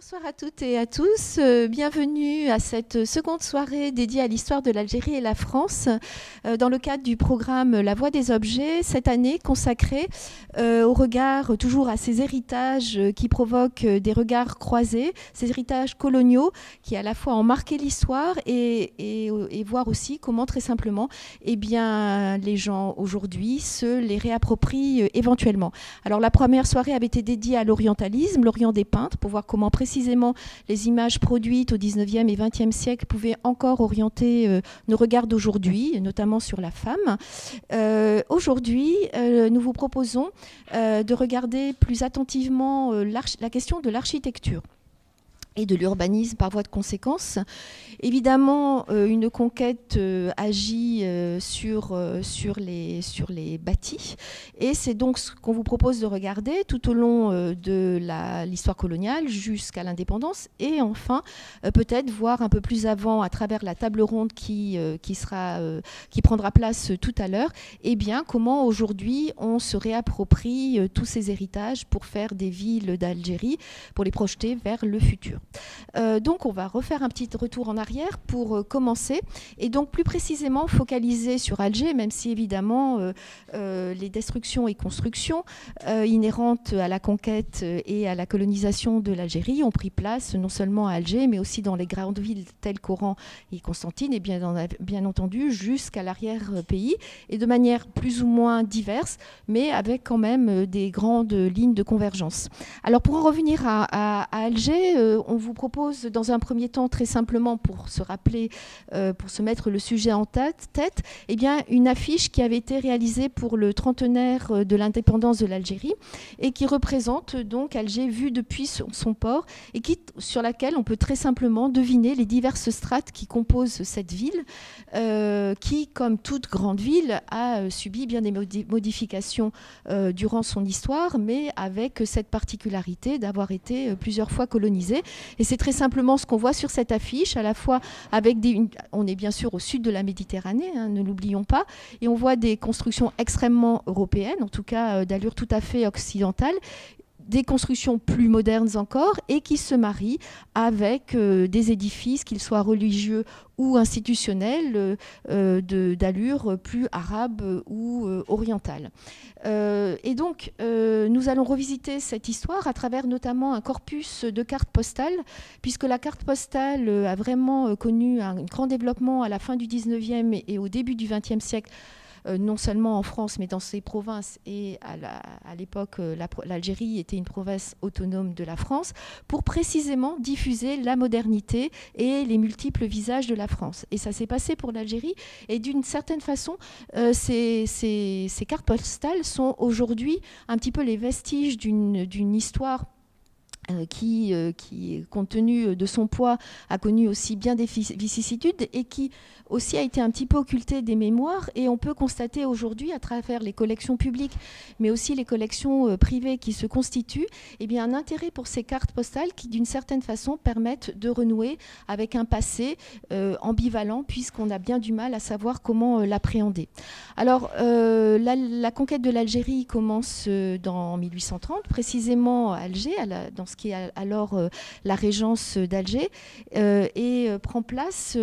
Bonsoir à toutes et à tous. Euh, bienvenue à cette seconde soirée dédiée à l'histoire de l'Algérie et la France euh, dans le cadre du programme La Voix des objets, cette année consacrée euh, au regard toujours à ces héritages qui provoquent des regards croisés, ces héritages coloniaux qui à la fois ont marqué l'histoire et, voir aussi comment très simplement eh bien, les gens aujourd'hui se les réapproprient éventuellement. Alors la première soirée avait été dédiée à l'orientalisme, l'Orient des peintres, pour voir comment précisément les images produites au 19e et 20e siècle pouvaient encore orienter euh, nos regards d'aujourd'hui, notamment sur la femme. Euh, aujourd'hui, euh, nous vous proposons de regarder plus attentivement la question de l'architecture et de l'urbanisme par voie de conséquence. Évidemment, euh, une conquête euh, agit euh, sur, sur, les, sur les bâtis, et c'est donc ce qu'on vous propose de regarder tout au long de l'histoire coloniale jusqu'à l'indépendance, et enfin, peut-être voir un peu plus avant, à travers la table ronde qui, qui, sera, qui prendra place tout à l'heure, eh bien comment aujourd'hui on se réapproprie tous ces héritages pour faire des villes d'Algérie, pour les projeter vers le futur. Euh, donc on va refaire un petit retour en arrière pour euh, commencer et donc plus précisément focaliser sur Alger, même si évidemment euh, les destructions et constructions inhérentes à la conquête et à la colonisation de l'Algérie ont pris place non seulement à Alger mais aussi dans les grandes villes telles qu'Oran et Constantine et bien, entendu jusqu'à l'arrière-pays et de manière plus ou moins diverse mais avec quand même des grandes lignes de convergence. Alors pour en revenir à, à Alger, on vous propose dans un premier temps, très simplement pour se rappeler, euh, pour se mettre le sujet en tête, eh une affiche qui avait été réalisée pour le trentenaire euh, de l'indépendance de l'Algérie et qui représente donc Alger vu depuis son, port et sur laquelle on peut très simplement deviner les diverses strates qui composent cette ville, euh, qui, comme toute grande ville, a subi bien des modifications durant son histoire, mais avec cette particularité d'avoir été plusieurs fois colonisée. Et c'est très simplement ce qu'on voit sur cette affiche, à la fois avec des... on est bien sûr au sud de la Méditerranée, hein, ne l'oublions pas, et on voit des constructions extrêmement européennes, en tout cas euh, d'allure tout à fait occidentale, des constructions plus modernes encore et qui se marient avec euh, des édifices, qu'ils soient religieux ou institutionnels, euh, euh, d'allure plus arabe ou orientale. et donc, nous allons revisiter cette histoire à travers notamment un corpus de cartes postales, puisque la carte postale a vraiment connu un grand développement à la fin du 19e et au début du 20e siècle non seulement en France, mais dans ces provinces. Et à l'époque, euh, l'Algérie était une province autonome de la France, pour précisément diffuser la modernité et les multiples visages de la France. Et ça s'est passé pour l'Algérie. Et d'une certaine façon, euh, ces, cartes postales sont aujourd'hui un petit peu les vestiges d'une histoire euh, qui, euh, qui, compte tenu de son poids, a connu aussi bien des vicissitudes et qui aussi a été un petit peu occulté des mémoires. Et on peut constater aujourd'hui, à travers les collections publiques, mais aussi les collections euh, privées qui se constituent, eh bien, un intérêt pour ces cartes postales qui, d'une certaine façon, permettent de renouer avec un passé ambivalent, puisqu'on a bien du mal à savoir comment l'appréhender. Alors, la, conquête de l'Algérie commence dans 1830, précisément à Alger, dans ce qui est alors euh, la régence d'Alger, euh, et euh, prend place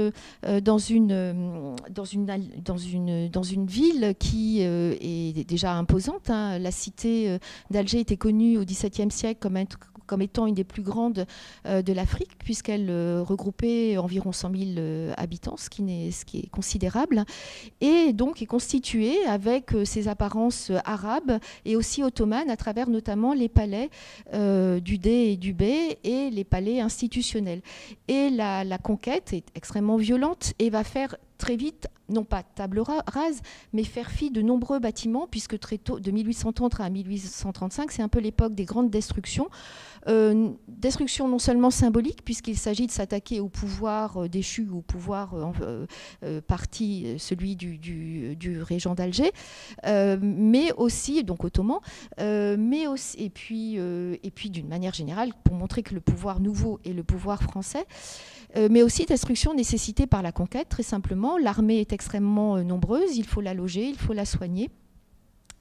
dans, une, dans, une, ville qui est déjà imposante. Hein. La cité d'Alger était connue au XVIIe siècle comme un comme étant une des plus grandes euh, de l'Afrique, puisqu'elle euh, regroupait environ 100 000 euh, habitants, ce qui, est, considérable, et donc est constituée avec ses apparences arabes et aussi ottomanes, à travers notamment les palais du Dé et du Bé et les palais institutionnels. Et la conquête est extrêmement violente et va faire très vite, non pas table rase, mais faire fi de nombreux bâtiments, puisque très tôt, de 1830 à 1835, c'est un peu l'époque des grandes destructions. Euh, destruction non seulement symbolique, puisqu'il s'agit de s'attaquer au pouvoir euh, déchu, au pouvoir euh, parti, celui du, du, régent d'Alger, mais aussi, donc ottoman, mais aussi, et puis, et puis d'une manière générale, pour montrer que le pouvoir nouveau est le pouvoir français, mais aussi destruction nécessitée par la conquête, très simplement. L'armée est extrêmement nombreuse, il faut la loger, il faut la soigner.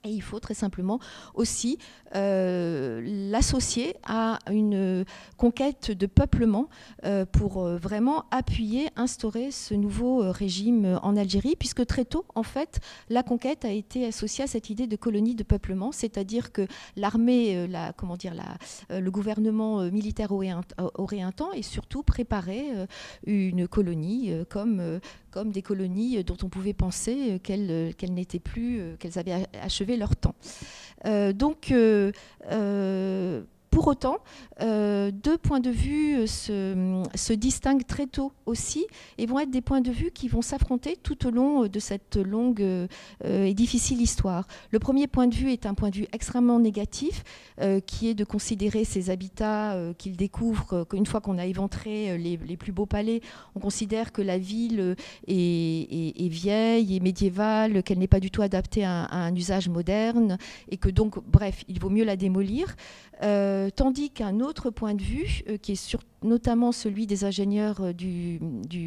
Et il faut très simplement aussi euh, l'associer à une conquête de peuplement euh, pour euh, vraiment appuyer, instaurer ce nouveau régime en Algérie, puisque très tôt, en fait, la conquête a été associée à cette idée de colonie de peuplement, c'est-à-dire que l'armée, la, comment dire, le gouvernement militaire aurait un, aurait un, temps et surtout préparait une colonie comme comme des colonies dont on pouvait penser qu'elles n'étaient plus, qu'elles avaient achevé leur temps. donc, pour autant, euh, deux points de vue se, distinguent très tôt aussi et vont être des points de vue qui vont s'affronter tout au long de cette longue euh, et difficile histoire. Le premier point de vue est un point de vue extrêmement négatif, euh, qui est de considérer ces habitats qu'ils découvrent, qu'une fois qu'on a éventré les, plus beaux palais, on considère que la ville est, vieille et médiévale, qu'elle n'est pas du tout adaptée à, un usage moderne et que donc, bref, il vaut mieux la démolir. Euh, tandis qu'un autre point de vue, euh, qui est sur, notamment celui des ingénieurs euh, du,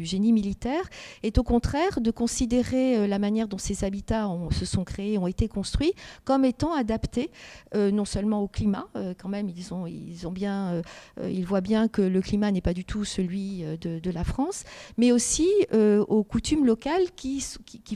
génie militaire, est au contraire de considérer la manière dont ces habitats se sont créés, ont été construits, comme étant adaptés non seulement au climat, quand même ils, ont, bien, ils voient bien que le climat n'est pas du tout celui de, la France, mais aussi aux coutumes locales qui,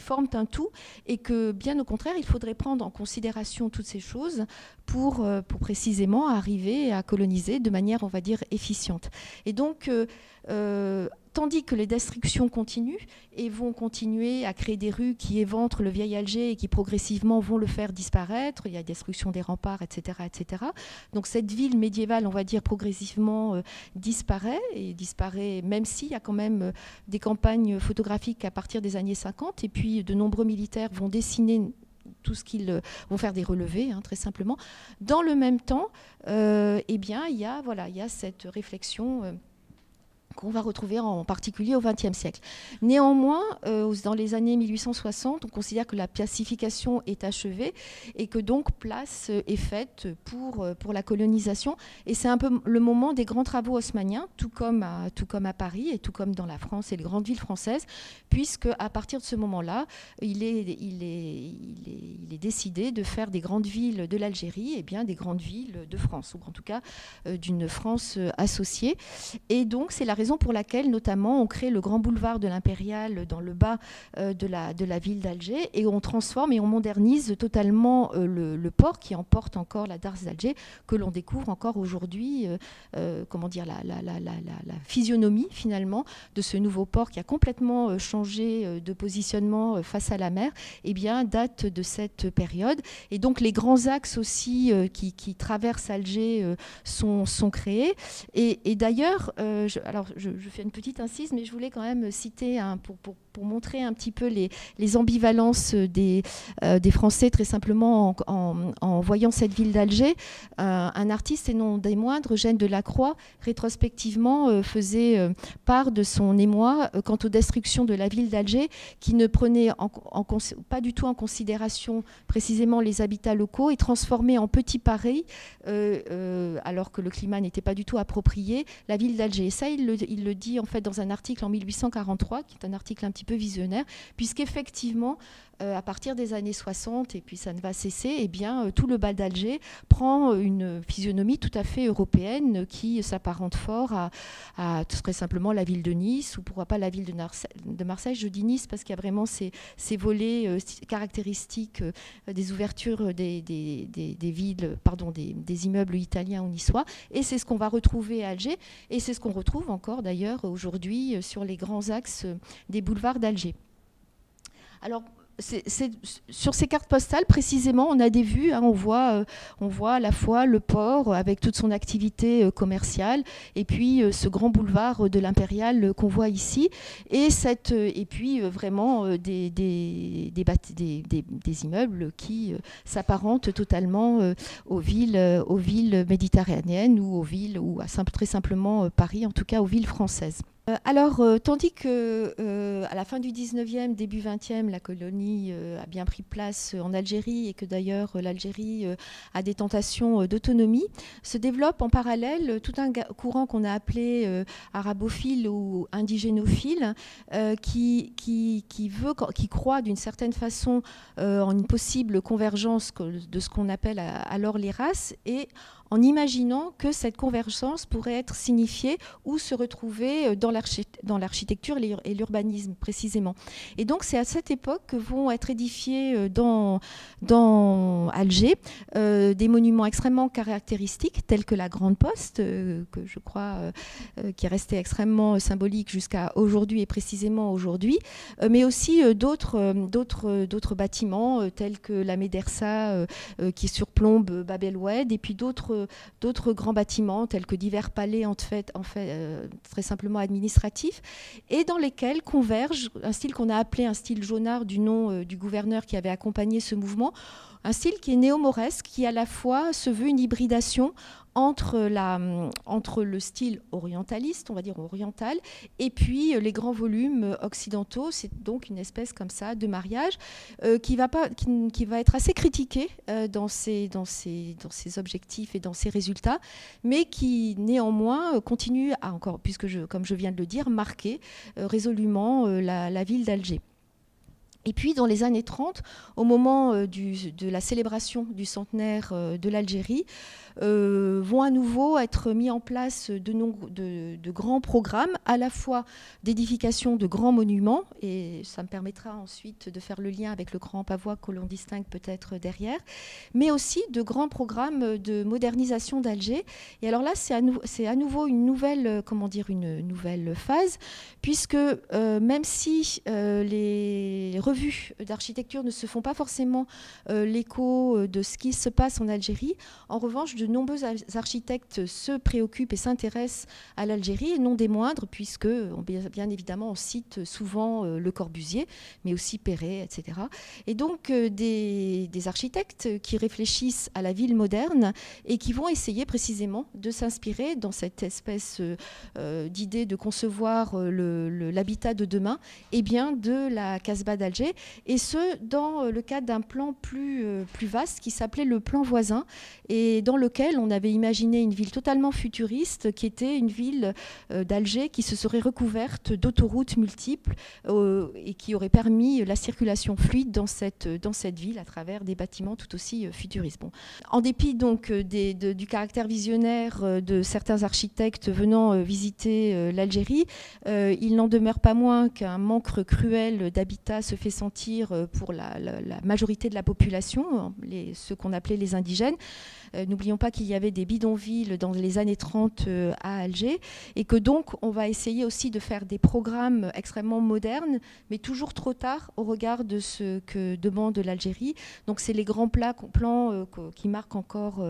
forment un tout, et que bien au contraire, il faudrait prendre en considération toutes ces choses pour, euh, pour précisément arriver à coloniser de manière, on va dire, efficiente. Et donc, euh, euh, tandis que les destructions continuent et vont continuer à créer des rues qui éventrent le vieil Alger et qui progressivement vont le faire disparaître, il y a destruction des remparts, etc. etc. Donc cette ville médiévale, on va dire, progressivement disparaît, et disparaît même s'il y a quand même des campagnes photographiques à partir des années 50, et puis de nombreux militaires vont dessiner tout ce qu'ils euh, vont faire des relevés, hein, très simplement. Dans le même temps, euh, eh bien, y a voilà, il y a cette réflexion. Euh, qu'on va retrouver en particulier au XXe siècle. Néanmoins, euh, dans les années 1860, on considère que la pacification est achevée et que donc place est faite pour, euh, pour la colonisation. Et c'est un peu le moment des grands travaux haussmanniens, tout comme, à, tout comme à Paris et tout comme dans la France et les grandes villes françaises, puisque à partir de ce moment-là, il est, il, est, il, est, décidé de faire des grandes villes de l'Algérie et bien des grandes villes de France, ou en tout cas euh, d'une France associée. Et donc c'est la raison pour laquelle, notamment, on crée le grand boulevard de l'Impérial dans le bas euh, de, la, de la ville d'Alger et on transforme et on modernise totalement euh, le, port qui emporte encore la Darse d'Alger, que l'on découvre encore aujourd'hui, euh, comment dire, la, la, la, physionomie finalement de ce nouveau port qui a complètement changé de positionnement face à la mer, eh bien, date de cette période. Et donc les grands axes aussi qui, qui, traversent Alger sont, sont créés. Et, d'ailleurs, alors je, fais une petite incise, mais je voulais quand même citer un, pour, pour pour montrer un petit peu les, ambivalences des, euh, des, Français, très simplement en, voyant cette ville d'Alger. Euh, un artiste, et non des moindres, Eugène Delacroix, rétrospectivement euh, faisait part de son émoi quant aux destructions de la ville d'Alger, qui ne prenait en, pas du tout en considération précisément les habitats locaux et transformait en petits pareils, alors que le climat n'était pas du tout approprié, la ville d'Alger. Ça, il le, il le dit en fait dans un article en 1843, qui est un article un petit peu visionnaire, puisqu'effectivement, euh, à partir des années 60, et puis ça ne va cesser, eh bien, euh, tout le bas d'Alger prend une physionomie tout à fait européenne qui s'apparente fort à, à, très simplement la ville de Nice, ou pourquoi pas la ville de, Marseille. Je dis Nice parce qu'il y a vraiment ces, ces volets euh, caractéristiques des ouvertures des, des, des, villes, pardon, des, immeubles italiens ou niçois. Et c'est ce qu'on va retrouver à Alger, et c'est ce qu'on retrouve encore d'ailleurs aujourd'hui sur les grands axes des boulevards d'Alger. Alors, sur ces cartes postales, précisément, on a des vues. Hein, on, voit, euh, on voit à la fois le port avec toute son activité euh, commerciale et puis euh, ce grand boulevard de l'Impérial qu'on voit ici. Et, cette, et puis vraiment des, immeubles qui s'apparentent totalement aux, villes, méditerranéennes ou aux villes, ou très simplement Paris, en tout cas aux villes françaises. Euh, alors, euh, tandis que euh, à la fin du 19e, début 20e, la colonie a bien pris place en Algérie et que d'ailleurs l'Algérie a des tentations d'autonomie, se développe en parallèle tout un courant qu'on a appelé arabophile ou indigénophile, qui, qui, croit d'une certaine façon en une possible convergence de ce qu'on appelle alors les races et en imaginant que cette convergence pourrait être signifiée ou se retrouver euh, dans l'architecture et l'urbanisme précisément. Et donc c'est à cette époque que vont être édifiés euh, dans, dans Alger euh, des monuments extrêmement caractéristiques tels que la Grande Poste, que je crois qui est restée extrêmement symbolique jusqu'à aujourd'hui et précisément aujourd'hui, mais aussi d'autres d'autres bâtiments tels que la Médersa qui surplombe Bab el Oued et puis d'autres d'autres grands bâtiments tels que divers palais en fait, euh, très simplement administratifs et dans lesquels converge un style qu'on a appelé un style jaunard du nom euh, du gouverneur qui avait accompagné ce mouvement un style qui est néo-mauresque, qui à la fois se veut une hybridation entre, la, entre le style orientaliste, on va dire oriental, et puis euh, les grands volumes occidentaux. C'est donc une espèce comme ça de mariage euh, qui, va pas, qui, va être assez critiqué euh, dans, ses, dans, ses, dans ses objectifs et dans ses résultats, mais qui néanmoins continue à encore, puisque je, comme je viens de le dire, marquer résolument la, la ville d'Alger. Et puis, dans les années 30, au moment de la célébration du centenaire de l'Algérie, euh, vont à nouveau être mis en place de, grands programmes, à la fois d'édification de grands monuments, et ça me permettra ensuite de faire le lien avec le grand pavois que l'on distingue peut-être derrière, mais aussi de grands programmes de modernisation d'Alger. Et alors là, c'est à, nouveau une nouvelle, comment dire, une nouvelle phase, puisque euh, même si euh, les revues d'architecture ne se font pas forcément l'écho de ce qui se passe en Algérie, en revanche, de nombreux architectes se préoccupent et s'intéressent à l'Algérie, et non des moindres, puisque bien évidemment on cite souvent euh, Le Corbusier, mais aussi Perret, etc. Et donc euh, des, architectes qui réfléchissent à la ville moderne et qui vont essayer précisément de s'inspirer dans cette espèce euh, d'idée de concevoir l'habitat de demain, et eh bien de la Casbah d'Alger, et ce dans le cadre d'un plan plus, plus vaste qui s'appelait le plan voisin, et dans le on avait imaginé une ville totalement futuriste, qui était une ville euh, d'Alger qui se serait recouverte d'autoroutes multiples euh, et qui aurait permis la circulation fluide dans cette, ville à travers des bâtiments tout aussi euh, futuristes. En dépit donc du caractère visionnaire de certains architectes venant visiter l'Algérie, il n'en demeure pas moins qu'un manque cruel d'habitat se fait sentir pour la, majorité de la population, les, ceux qu'on appelait les indigènes. N'oublions pas qu'il y avait des bidonvilles dans les années 30 euh, à Alger et que donc on va essayer aussi de faire des programmes extrêmement modernes, mais toujours trop tard au regard de ce que demande l'Algérie. Donc c'est les grands plans euh, qui marquent encore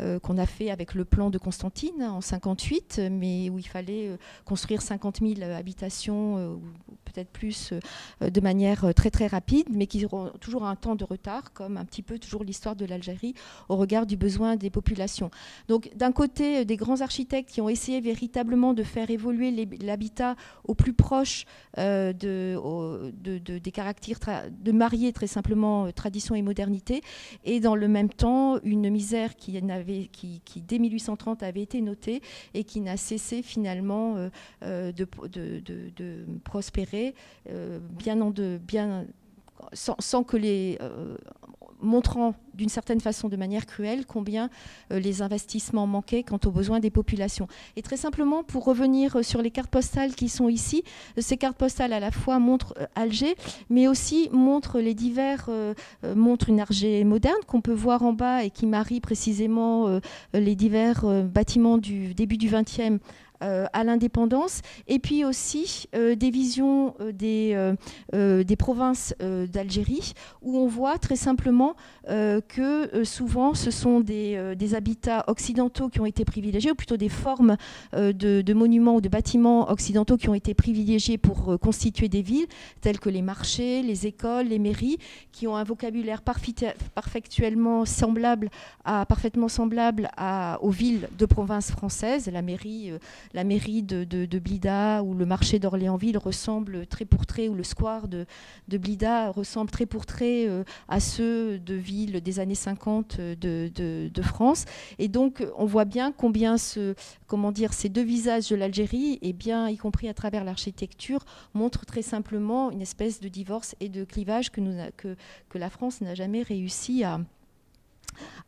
euh, qu'on a fait avec le plan de Constantine hein, en 58, mais où il fallait construire 50 000 habitations peut-être plus de manière très très rapide, mais qui auront toujours un temps de retard, comme un petit peu toujours l'histoire de l'Algérie au regard du besoin des populations. Donc d'un côté, euh, des grands architectes qui ont essayé véritablement de faire évoluer l'habitat au plus proche euh, de, des caractères, de marier très simplement euh, tradition et modernité, et dans le même temps, une misère qui, qui, dès 1830 avait été notée et qui n'a cessé finalement de, prospérer, bien en sans, que les montrant d'une certaine façon, de manière cruelle, combien euh, les investissements manquaient quant aux besoins des populations. Et très simplement, pour revenir euh, sur les cartes postales qui sont ici, euh, ces cartes postales à la fois montrent Alger, mais aussi montrent les divers, montrent une Alger moderne qu'on peut voir en bas et qui marie précisément les divers bâtiments du début du XXe à l'indépendance, et puis aussi euh, des visions euh, des, des provinces d'Algérie, où on voit très simplement que souvent ce sont des, des, habitats occidentaux qui ont été privilégiés, ou plutôt des formes de, de, monuments ou de bâtiments occidentaux qui ont été privilégiés pour constituer des villes, telles que les marchés, les écoles, les mairies, qui ont un vocabulaire parfaitement semblable, à, parfaitement semblable à, aux villes de province françaises. La mairie la mairie de, Blida ou le marché d'Orléansville ressemblent très pour trait, ou le square de, Blida ressemble très pour trait à ceux de villes des années 50 de, France. Et donc, on voit bien combien comment dire, ces deux visages de l'Algérie, et bien, y compris à travers l'architecture, montrent très simplement une espèce de divorce et de clivage que la France n'a jamais réussi à,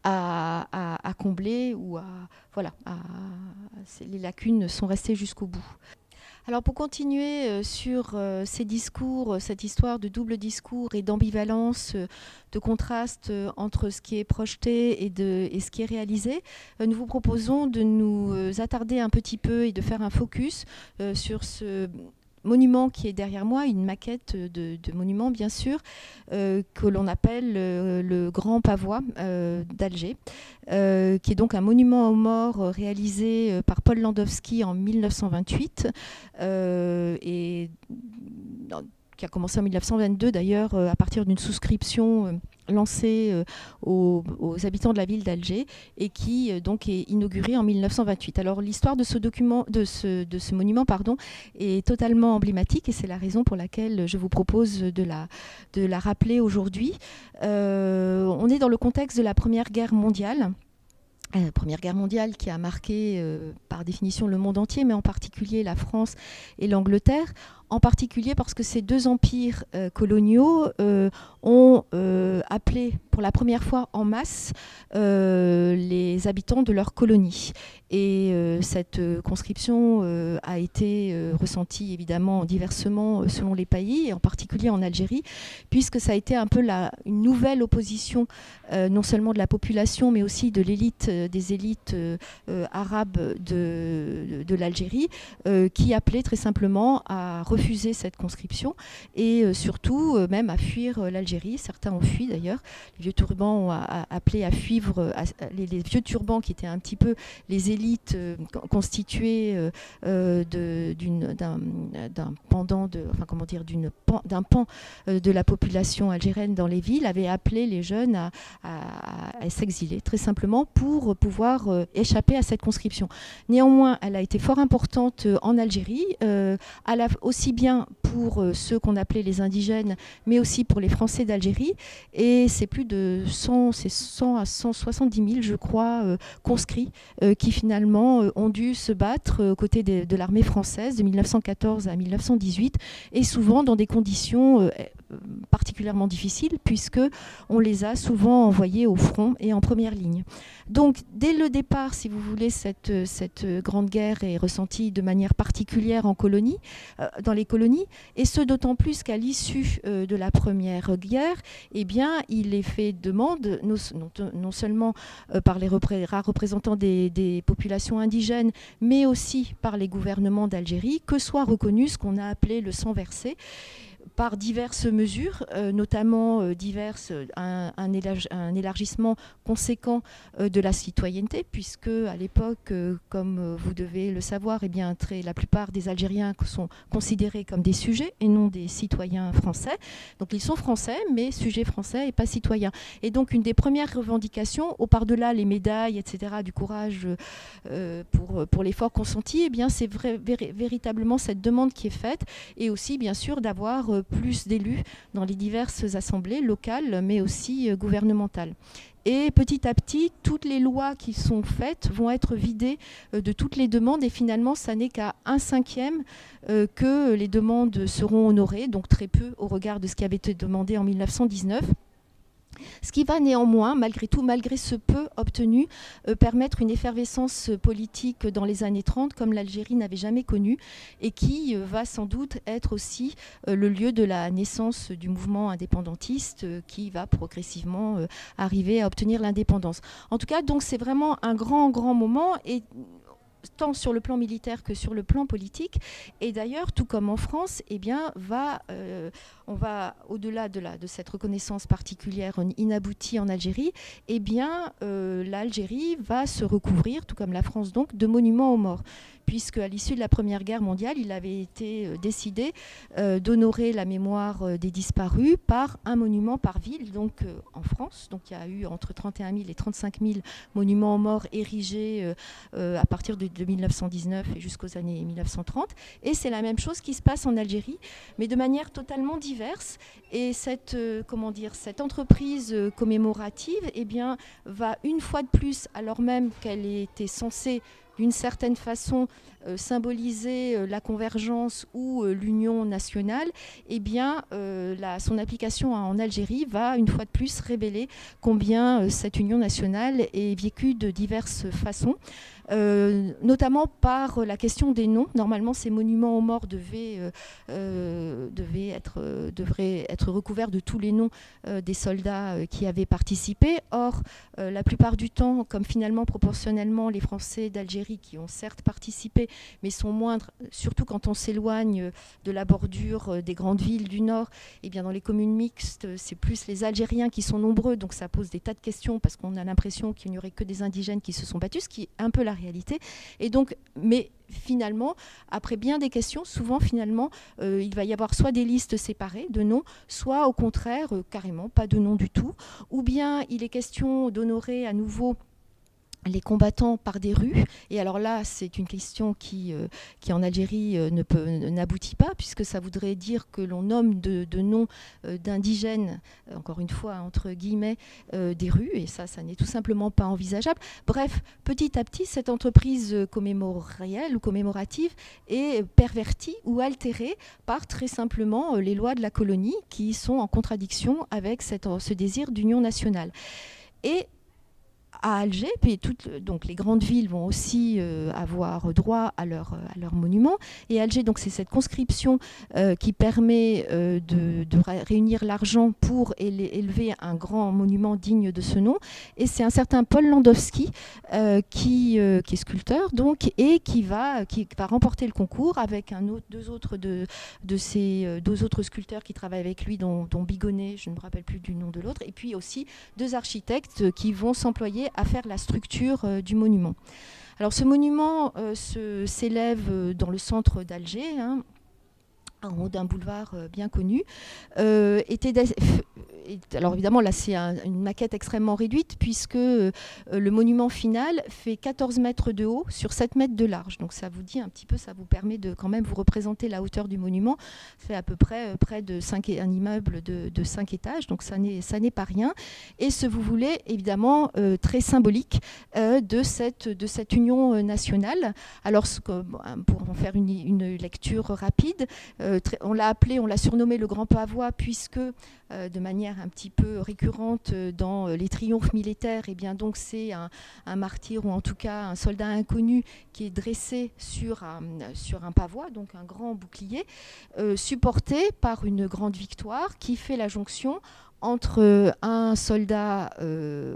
à, combler ou à voilà, les lacunes sont restées jusqu'au bout. Alors pour continuer euh, sur euh, ces discours, euh, cette histoire de double discours et d'ambivalence, de contraste entre ce qui est projeté et, de, et ce qui est réalisé, nous vous proposons de nous attarder un petit peu et de faire un focus sur ce monument qui est derrière moi, une maquette de, monument bien sûr, euh, que l'on appelle euh, le Grand Pavois euh, d'Alger, qui est donc un monument aux morts réalisé par Paul Landowski en 1928 et qui a commencé en 1922 d'ailleurs à partir d'une souscription lancé euh, aux, habitants de la ville d'Alger et qui euh, donc est inauguré en 1928. Alors l'histoire de ce document, de ce, de ce monument, pardon, est totalement emblématique et c'est la raison pour laquelle je vous propose de la, de la rappeler aujourd'hui. Euh, on est dans le contexte de la Première Guerre mondiale. Première Guerre mondiale qui a marqué par définition le monde entier, mais en particulier la France et l'Angleterre en particulier parce que ces deux empires euh, coloniaux euh, ont euh, appelé pour la première fois en masse les habitants de leur colonie. Et cette conscription a été ressentie évidemment diversement selon les pays, et en particulier en Algérie, puisque ça a été un peu la, une nouvelle opposition, non seulement de la population, mais aussi de l'élite, des élites arabes de, de l'Algérie, qui appelait très simplement à refuser cette conscription et euh, surtout euh, même à fuir euh, l'Algérie. Certains ont fui d'ailleurs. Les vieux turbans ont appelé à fuir les, vieux turbans qui étaient un petit peu les élites constituées d'un pendant de, enfin comment dire, d'un pan de la population algérienne dans les villes avaient appelé les jeunes à, à s'exiler très simplement pour pouvoir échapper à cette conscription. Néanmoins, elle a été fort importante en Algérie, à la, aussi bien pour euh, ceux qu'on appelait les indigènes, mais aussi pour les Français d'Algérie. Et c'est plus de 100, 100 à 170 000, je crois, euh, conscrits euh, qui finalement ont dû se battre aux côtés de, l'armée française de 1914 à 1918, et souvent dans des conditions particulièrement difficiles, puisque on les a souvent envoyés au front et en première ligne. Donc, dès le départ, si vous voulez, cette, grande guerre est ressentie de manière particulière en colonie, dans les colonies, et ce d'autant plus qu'à l'issue euh, de la Première Guerre, eh bien, il est fait demande, non, seulement euh, par les rares représentants des, populations indigènes, mais aussi par les gouvernements d'Algérie, que soit reconnu ce qu'on a appelé le sang versé par diverses mesures, euh, notamment euh, diverses, un, élargissement conséquent euh, de la citoyenneté, puisque à l'époque, comme vous devez le savoir, eh bien, très, la plupart des Algériens sont considérés comme des sujets et non des citoyens français. Donc ils sont français, mais sujets français et pas citoyens. Et donc une des premières revendications, au par-delà les médailles, etc., du courage pour, pour l'effort consenti, eh bien, c'est véritablement cette demande qui est faite, et aussi bien sûr d'avoir plus d'élus dans les diverses assemblées locales, mais aussi euh, gouvernementales. Et petit à petit, toutes les lois qui sont faites vont être vidées euh, de toutes les demandes et finalement, ça n'est qu'à un cinquième euh, que les demandes seront honorées, donc très peu au regard de ce qui avait été demandé en 1919. Ce qui va néanmoins, malgré tout, malgré ce peu obtenu, euh, permettre une effervescence politique dans les années 30 comme l'Algérie n'avait jamais connue et qui euh, va sans doute être aussi euh, le lieu de la naissance du mouvement indépendantiste qui va progressivement arriver à obtenir l'indépendance. En tout cas, donc c'est vraiment un grand, grand moment tant sur le plan militaire que sur le plan politique. Et d'ailleurs, tout comme en France, eh bien, va, euh, on va au-delà de, de cette reconnaissance particulière inaboutie en Algérie, eh bien, euh, l'Algérie va se recouvrir, tout comme la France donc, de monuments aux morts puisque à l'issue de la Première Guerre mondiale, il avait été décidé d'honorer la mémoire des disparus par un monument par ville, donc en France. Donc il y a eu entre 31 000 et 35 000 monuments aux morts érigés à partir de, de 1919 et jusqu'aux années 1930. Et c'est la même chose qui se passe en Algérie, mais de manière totalement diverse. Et cette, comment dire, cette entreprise commémorative eh va une fois de plus, alors même qu'elle était censée d'une certaine façon euh, symboliser euh, la convergence ou euh, l'union nationale, eh son application en Algérie va une fois de plus révéler combien cette union nationale est vécue de diverses façons. Euh, notamment par la question des noms. Normalement, ces monuments aux morts devaient, euh, euh, être, devraient être recouverts de tous les noms des soldats qui avaient participé. Or, la plupart du temps, comme finalement proportionnellement les Français d'Algérie qui ont certes participé, mais sont moindres, surtout quand on s'éloigne de la bordure des grandes villes du Nord, et eh bien dans les communes mixtes, c'est plus les Algériens qui sont nombreux, donc ça pose des tas de questions parce qu'on a l'impression qu'il n'y aurait que des indigènes qui se sont battus, ce qui est un peu la réalité. Et donc, mais finalement, après bien des questions, souvent finalement, euh, il va y avoir soit des listes séparées de noms, soit au contraire, euh, carrément pas de nom du tout, ou bien il est question d'honorer à nouveau les combattants par des rues. Et alors là, c'est une question qui, euh, qui en Algérie euh, n'aboutit pas, puisque ça voudrait dire que l'on nomme de, de noms euh, d'indigènes, encore une fois, entre guillemets, des rues. Et ça, ça n'est tout simplement pas envisageable. Bref, petit à petit, cette entreprise commémorielle ou commémorative est pervertie ou altérée par très simplement les lois de la colonie qui sont en contradiction avec ce désir d'union nationale. Et à Alger, puis toutes, donc les grandes villes vont aussi euh, avoir droit à leur, à leur monument. Et Alger, donc c'est cette conscription euh, qui permet euh, de, réunir l'argent pour élever un grand monument digne de ce nom. Et c'est un certain Paul Landowski qui, est sculpteur donc et qui va, remporter le concours avec deux autres sculpteurs qui travaillent avec lui, dont, dont Bigonnet, je ne me rappelle plus du nom de l'autre, et puis aussi deux architectes qui vont s'employer à faire la structure euh, du monument. Alors ce monument euh, s'élève euh, dans le centre d'Alger, en haut d'un boulevard bien connu, alors évidemment, là, c'est une maquette extrêmement réduite puisque euh, le monument final fait 14 mètres de haut sur 7 mètres de large. Donc ça vous dit un petit peu, ça vous permet de quand même vous représenter la hauteur du monument. C'est à peu près euh, près de 5, un immeuble de, de 5 étages, donc ça n'est pas rien. Et ce, vous voulez, évidemment, euh, très symbolique de, cette, de cette union nationale. Alors, pour en faire une, une lecture rapide, on l'a appelé, on l'a surnommé le Grand Pavois puisque de manière un petit peu récurrente euh, dans euh, les triomphes militaires, et eh bien donc c'est un, martyr ou en tout cas un soldat inconnu qui est dressé sur un, sur un pavois, donc un grand bouclier, euh, supporté par une grande victoire qui fait la jonction entre un soldat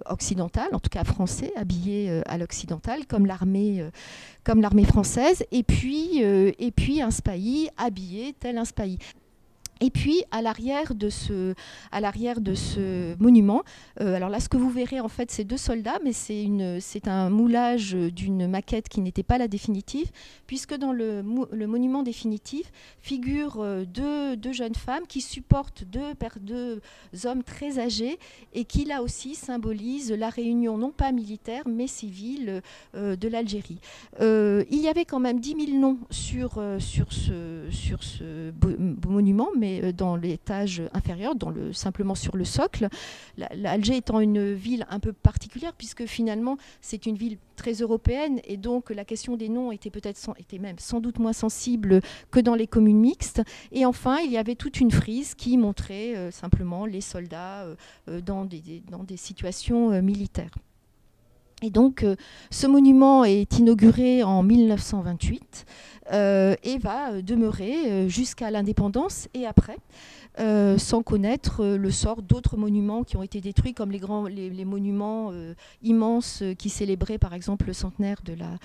occidental, en tout cas français, habillé à l'occidental, comme l'armée comme l'armée française, et puis, et puis un spahi habillé tel un spahi. Et puis à l'arrière de ce, à l'arrière de ce monument, euh, alors là ce que vous verrez en fait c'est deux soldats, mais c'est une, c'est un moulage d'une maquette qui n'était pas la définitive, puisque dans le, monument définitif figurent euh, deux, deux, jeunes femmes qui supportent deux, deux hommes très âgés et qui là aussi symbolisent la réunion non pas militaire mais civile euh, de l'Algérie. il y avait quand même 10 000 noms sur, sur ce, sur ce monument, mais euh, dans l'étage inférieur, dans le, simplement sur le socle. Alger étant une ville un peu particulière, puisque finalement c'est une ville très européenne, et donc la question des noms était peut-être était même sans doute moins sensible que dans les communes mixtes. Et enfin, il y avait toute une frise qui montrait euh, simplement les soldats euh, dans, des, dans des situations militaires. Et donc, ce monument est inauguré en 1928. Euh, et va euh, demeurer euh, jusqu'à l'indépendance et après. Sans connaître le sort d'autres monuments qui ont été détruits, comme les, grands, les, monuments immenses qui célébraient par exemple le centenaire de la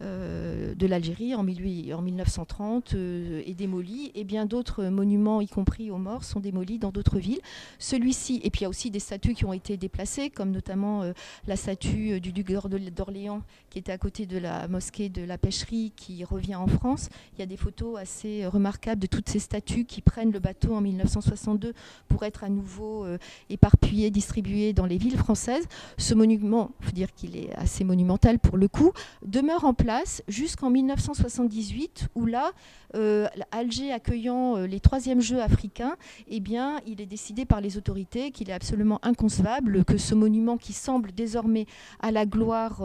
de l'Algérie en, en, 1930 et démolis, et bien d'autres monuments, y compris aux morts, sont démolis dans d'autres villes. Celui-ci, et puis il y a aussi des statues qui ont été déplacées, comme notamment la statue du duc d'Orléans qui était à côté de la mosquée de la pêcherie qui revient en France. Il y a des photos assez remarquables de toutes ces statues qui prennent le bateau en 1962 pour être à nouveau euh, éparpillées, distribuées dans les villes françaises. Ce monument, il faut dire qu'il est assez monumental pour le coup, demeure en place jusqu'en 1978 où là, euh, Alger accueillant euh, les troisièmes Jeux africains, eh bien, il est décidé par les autorités qu'il est absolument inconcevable que ce monument qui semble désormais à la gloire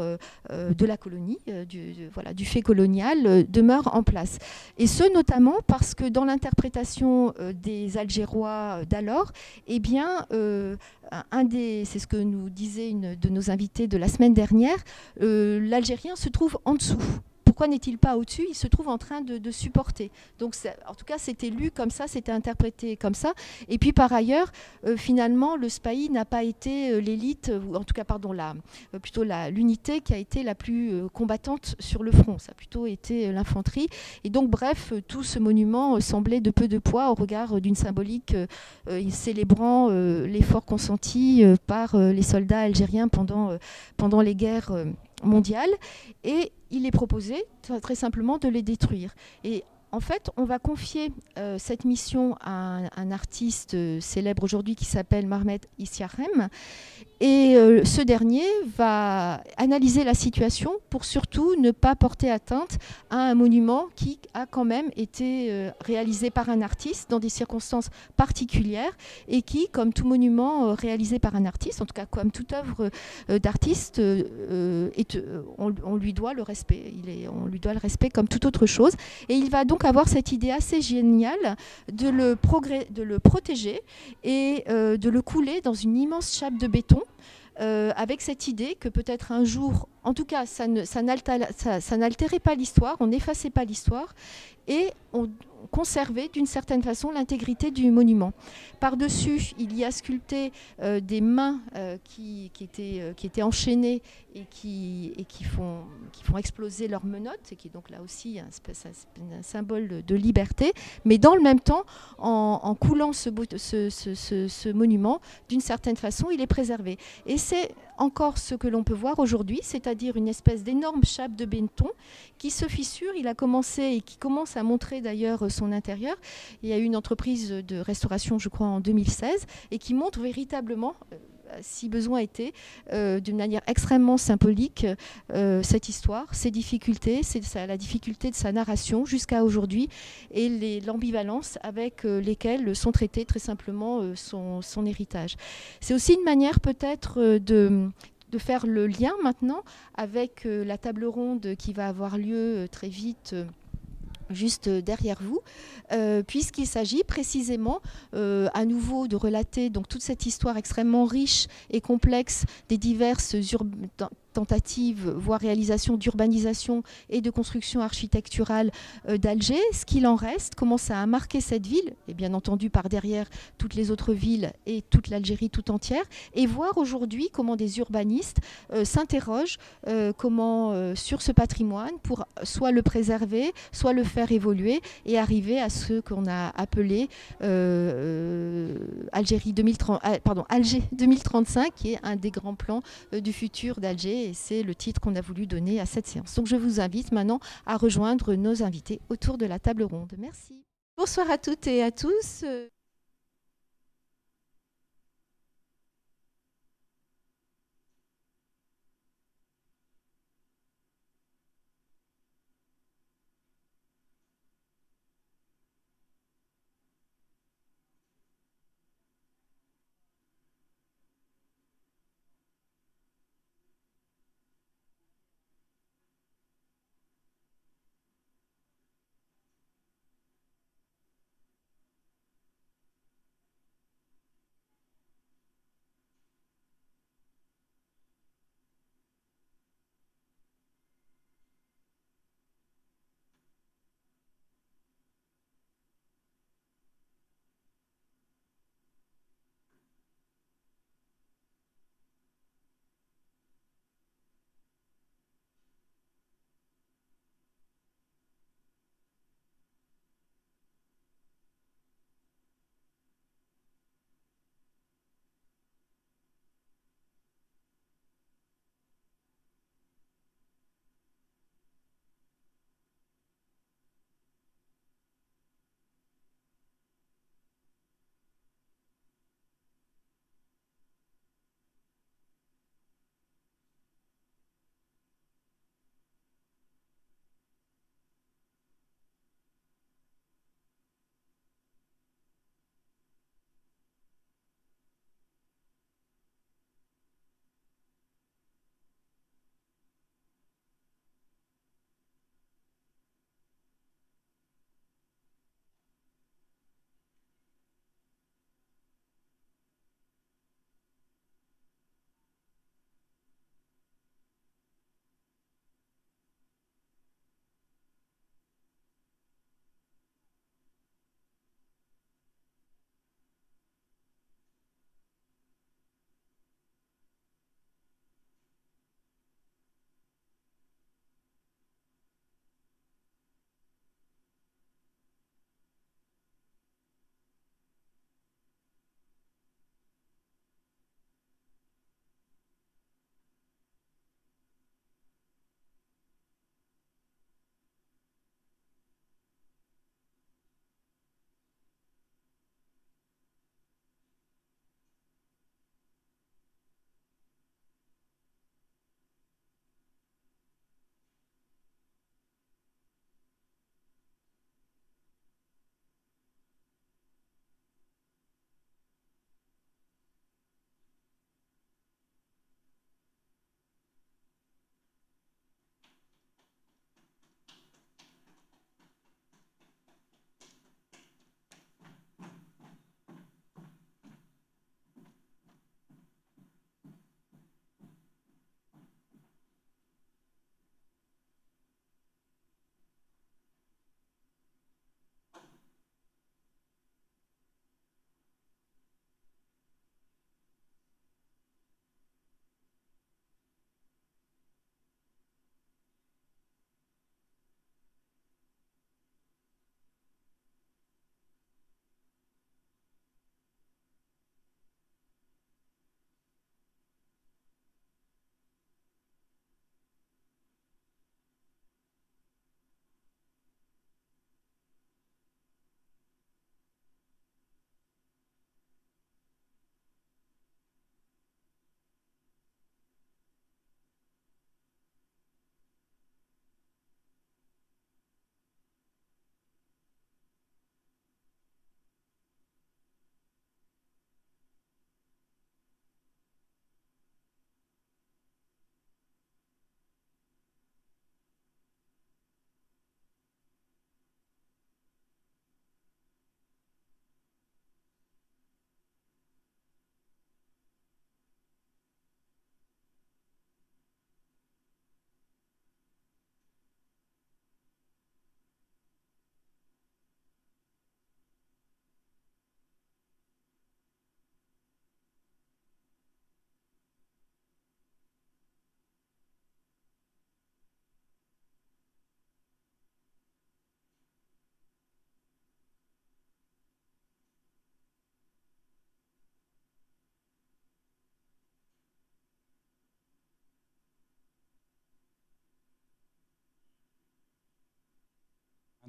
de la colonie, du, voilà, du fait colonial, demeure en place. Et ce, notamment parce que dans l'interprétation des Algérois d'alors, eh bien, un des, c'est ce que nous disait une de nos invités de la semaine dernière, l'Algérien se trouve en dessous pourquoi n'est-il pas au-dessus? Il se trouve en train de, supporter. Donc, en tout cas, c'était lu comme ça, c'était interprété comme ça. Et puis, par ailleurs, euh, finalement, le SPAI n'a pas été euh, l'élite, ou en tout cas, pardon, la, euh, plutôt l'unité qui a été la plus combattante sur le front. Ça a plutôt été l'infanterie. Et donc, bref, tout ce monument semblait de peu de poids au regard d'une symbolique célébrant l'effort consenti par les soldats algériens pendant, pendant les guerres mondiales. Et il est proposé très simplement de les détruire. Et en fait, on va confier euh, cette mission à un, artiste euh, célèbre aujourd'hui qui s'appelle Marmet Issiarem et euh, ce dernier va analyser la situation pour surtout ne pas porter atteinte à un monument qui a quand même été réalisé par un artiste dans des circonstances particulières et qui, comme tout monument réalisé par un artiste, en tout cas comme toute œuvre d'artiste, on, lui doit le respect. On lui doit le respect comme toute autre chose. Et il va donc avoir cette idée assez géniale de le, protéger et de le couler dans une immense chape de béton euh, avec cette idée que peut-être un jour, en tout cas, ça n'altérait pas l'histoire, on n'effaçait pas l'histoire, et on, conserver d'une certaine façon l'intégrité du monument. Par-dessus, il y a sculpté euh, des mains euh, qui, étaient, euh, qui étaient enchaînées et qui, et qui, font, qui font exploser leurs menottes, et qui est donc là aussi un, symbole de liberté, mais dans le même temps, en, coulant ce, ce monument, d'une certaine façon, il est préservé. Et c'est encore ce que l'on peut voir aujourd'hui, c'est-à-dire une espèce d'énorme chape de béton qui se fissure. Il a commencé et qui commence à montrer d'ailleurs son intérieur. Il y a eu une entreprise de restauration, je crois, en 2016 et qui montre véritablement euh, si besoin était, euh, d'une manière extrêmement symbolique, euh, cette histoire, ses difficultés, la difficulté de sa narration jusqu'à aujourd'hui et l'ambivalence avec lesquelles sont traités très simplement son, héritage. C'est aussi une manière peut-être de faire le lien maintenant avec la table ronde qui va avoir lieu très vite juste derrière vous, euh, puisqu'il s'agit précisément euh, à nouveau de relater donc toute cette histoire extrêmement riche et complexe des diverses tentative, voire réalisation d'urbanisation et de construction architecturale euh, d'Alger. Ce qu'il en reste, comment ça a marqué cette ville, et bien entendu par derrière toutes les autres villes et toute l'Algérie tout entière, et voir aujourd'hui comment des urbanistes euh, s'interrogent euh, comment sur ce patrimoine pour soit le préserver, soit le faire évoluer et arriver à ce qu'on a appelé Algérie 2030, pardon, Alger 2035, qui est un des grands plans du futur d'Alger et c'est le titre qu'on a voulu donner à cette séance. Donc je vous invite maintenant à rejoindre nos invités autour de la table ronde. Merci. Bonsoir à toutes et à tous.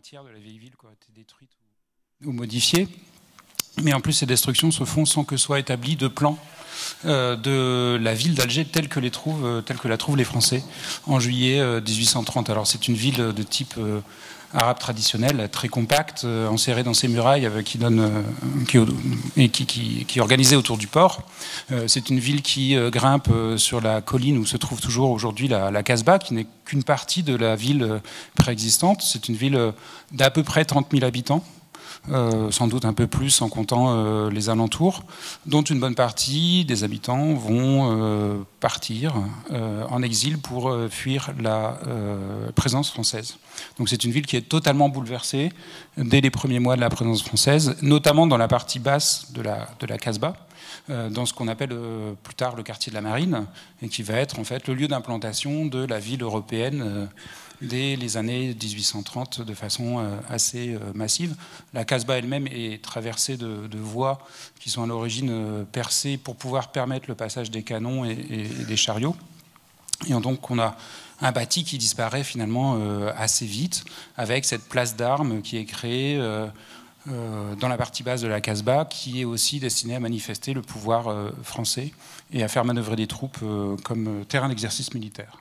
De la vieille ville a été détruite ou modifiée. Mais en plus, ces destructions se font sans que soit établi de plan euh, de la ville d'Alger telle que, les euh, telle que la trouvent les Français en juillet 1830. Alors c'est une ville de type arabe traditionnel, très compact, euh, enserré dans ses murailles, qui donne euh, qui, et qui, qui, est organisé autour du port. Euh, c'est une ville qui grimpe sur la colline où se trouve toujours aujourd'hui la, la Casbah, qui n'est qu'une partie de la ville préexistante. C'est une ville d'à peu près 30 000 habitants. Euh, sans doute un peu plus en comptant euh, les alentours, dont une bonne partie des habitants vont euh, partir en exil pour fuir la présence française. Donc c'est une ville qui est totalement bouleversée dès les premiers mois de la présence française, notamment dans la partie basse de la, de la Casbah dans ce qu'on appelle plus tard le quartier de la Marine, et qui va être en fait le lieu d'implantation de la ville européenne dès les années 1830 de façon euh, assez euh, massive. La Casbah elle-même est traversée de, voies qui sont à l'origine euh, percées pour pouvoir permettre le passage des canons et, des chariots. Et donc on a un bâti qui disparaît finalement assez vite, avec cette place d'armes qui est créée dans la partie basse de la Casbah, qui est aussi destinée à manifester le pouvoir français et à faire manœuvrer des troupes comme terrain d'exercice militaire.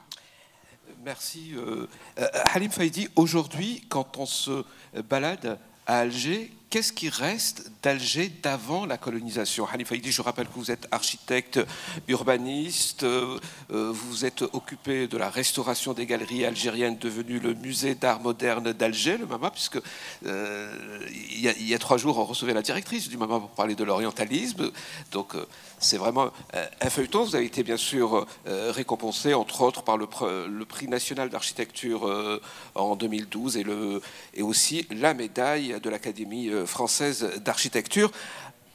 Merci. Euh, euh, Halim Faïdi, aujourd'hui, quand on se balade à Alger, qu'est-ce qui reste d'Alger d'avant la colonisation? Hanifa Idi, je rappelle que vous êtes architecte, urbaniste, euh, euh, vous êtes occupé de la restauration des galeries algériennes devenues le musée d'art moderne d'Alger, le MAMA, puisque euh, il, y a, trois jours on recevait la directrice du MAMA pour parler de l'orientalisme. Donc c'est vraiment un feuilleton. Vous avez été bien sûr récompensé, entre autres, par le, prix national d'architecture en 2012 et, le, et aussi la médaille de l'Académie française d'architecture.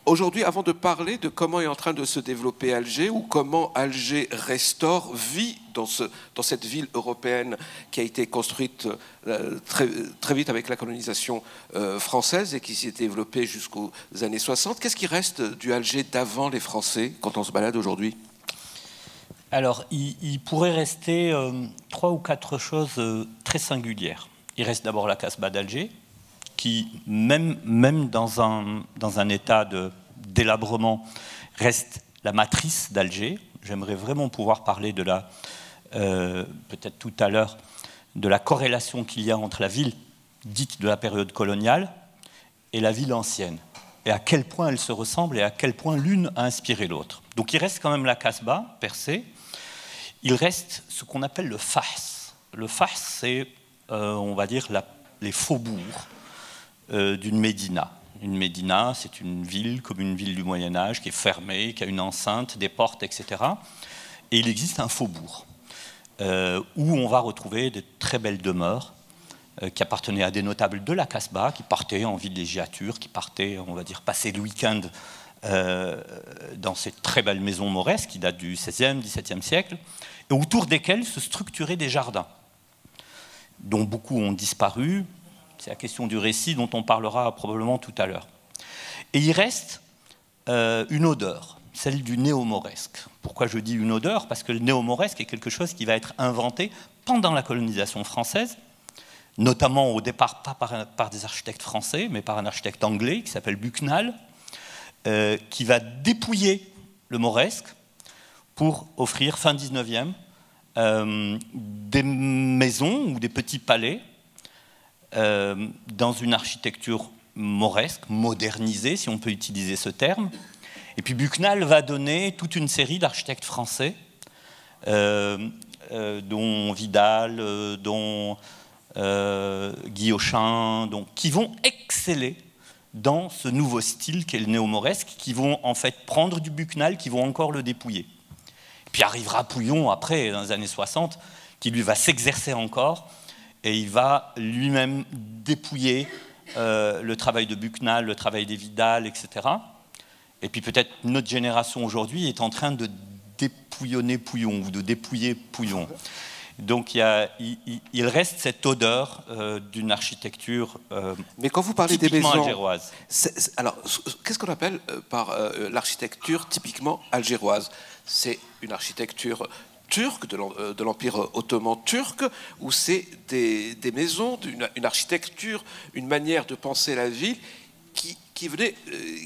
Aujourd'hui, avant de parler de comment est en train de se développer Alger ou comment Alger restaure, vit dans, ce, dans cette ville européenne qui a été construite euh, très, très vite avec la colonisation euh, française et qui s'est développée jusqu'aux années 60, qu'est-ce qui reste du Alger d'avant les Français quand on se balade aujourd'hui? Alors, il, pourrait rester euh, trois ou quatre choses très singulières. Il reste d'abord la Casbah d'Alger, qui, même, dans, un, dans un état de délabrement, reste la matrice d'Alger. J'aimerais vraiment pouvoir parler de la, euh, peut-être tout à l'heure, de la corrélation qu'il y a entre la ville dite de la période coloniale et la ville ancienne, et à quel point elles se ressemblent et à quel point l'une a inspiré l'autre. Donc il reste quand même la Casbah, percée. Il reste ce qu'on appelle le Fahs. Le Fahs, c'est, euh, on va dire, les faubourgs euh, d'une médina. Une médina, c'est une ville comme une ville du Moyen Âge qui est fermée, qui a une enceinte, des portes, etc. Et il existe un faubourg euh, où on va retrouver de très belles demeures euh, qui appartenaient à des notables de la Casbah, qui partaient en villégiature, qui partaient, on va dire, passer le week-end dans ces très belles maisons mauresques qui datent du XVIe, XVIIe siècle, et autour desquelles se structuraient des jardins, dont beaucoup ont disparu, c'est la question du récit dont on parlera probablement tout à l'heure. Et il reste euh, une odeur, celle du néo-mauresque. Pourquoi je dis une odeur? Parce que le néo-mauresque est quelque chose qui va être inventé pendant la colonisation française, notamment au départ pas par, des architectes français, mais par un architecte anglais qui s'appelle Bucknall, euh, qui va dépouiller le mauresque pour offrir fin 19e euh, des maisons ou des petits palais euh, dans une architecture mauresque, modernisée, si on peut utiliser ce terme. Et puis Bucknall va donner toute une série d'architectes français, euh, euh, dont Vidal, dont Guy Auchin, qui vont exceller dans ce nouveau style qu'est le néo-mauresque, qui vont en fait prendre du Bucknall, qui vont encore le dépouiller. puis arrivera Pouillon après, dans les années 60, qui lui va s'exercer encore et il va lui-même dépouiller euh, le travail de Bucknall, le travail des Vidal, etc. Et puis peut-être notre génération aujourd'hui est en train de dépouillonner Pouillon ou de dépouiller Pouillon. Donc il, y a, il, reste cette odeur euh, d'une architecture euh, Mais quand vous parlez des maisons algéroises. alors, qu'est-ce qu'on appelle par l'architecture typiquement algéroise? C'est une architecture turc, de l'Empire ottoman turc, où c'est des, maisons, une, architecture, une manière de penser la ville qui, qui, venait,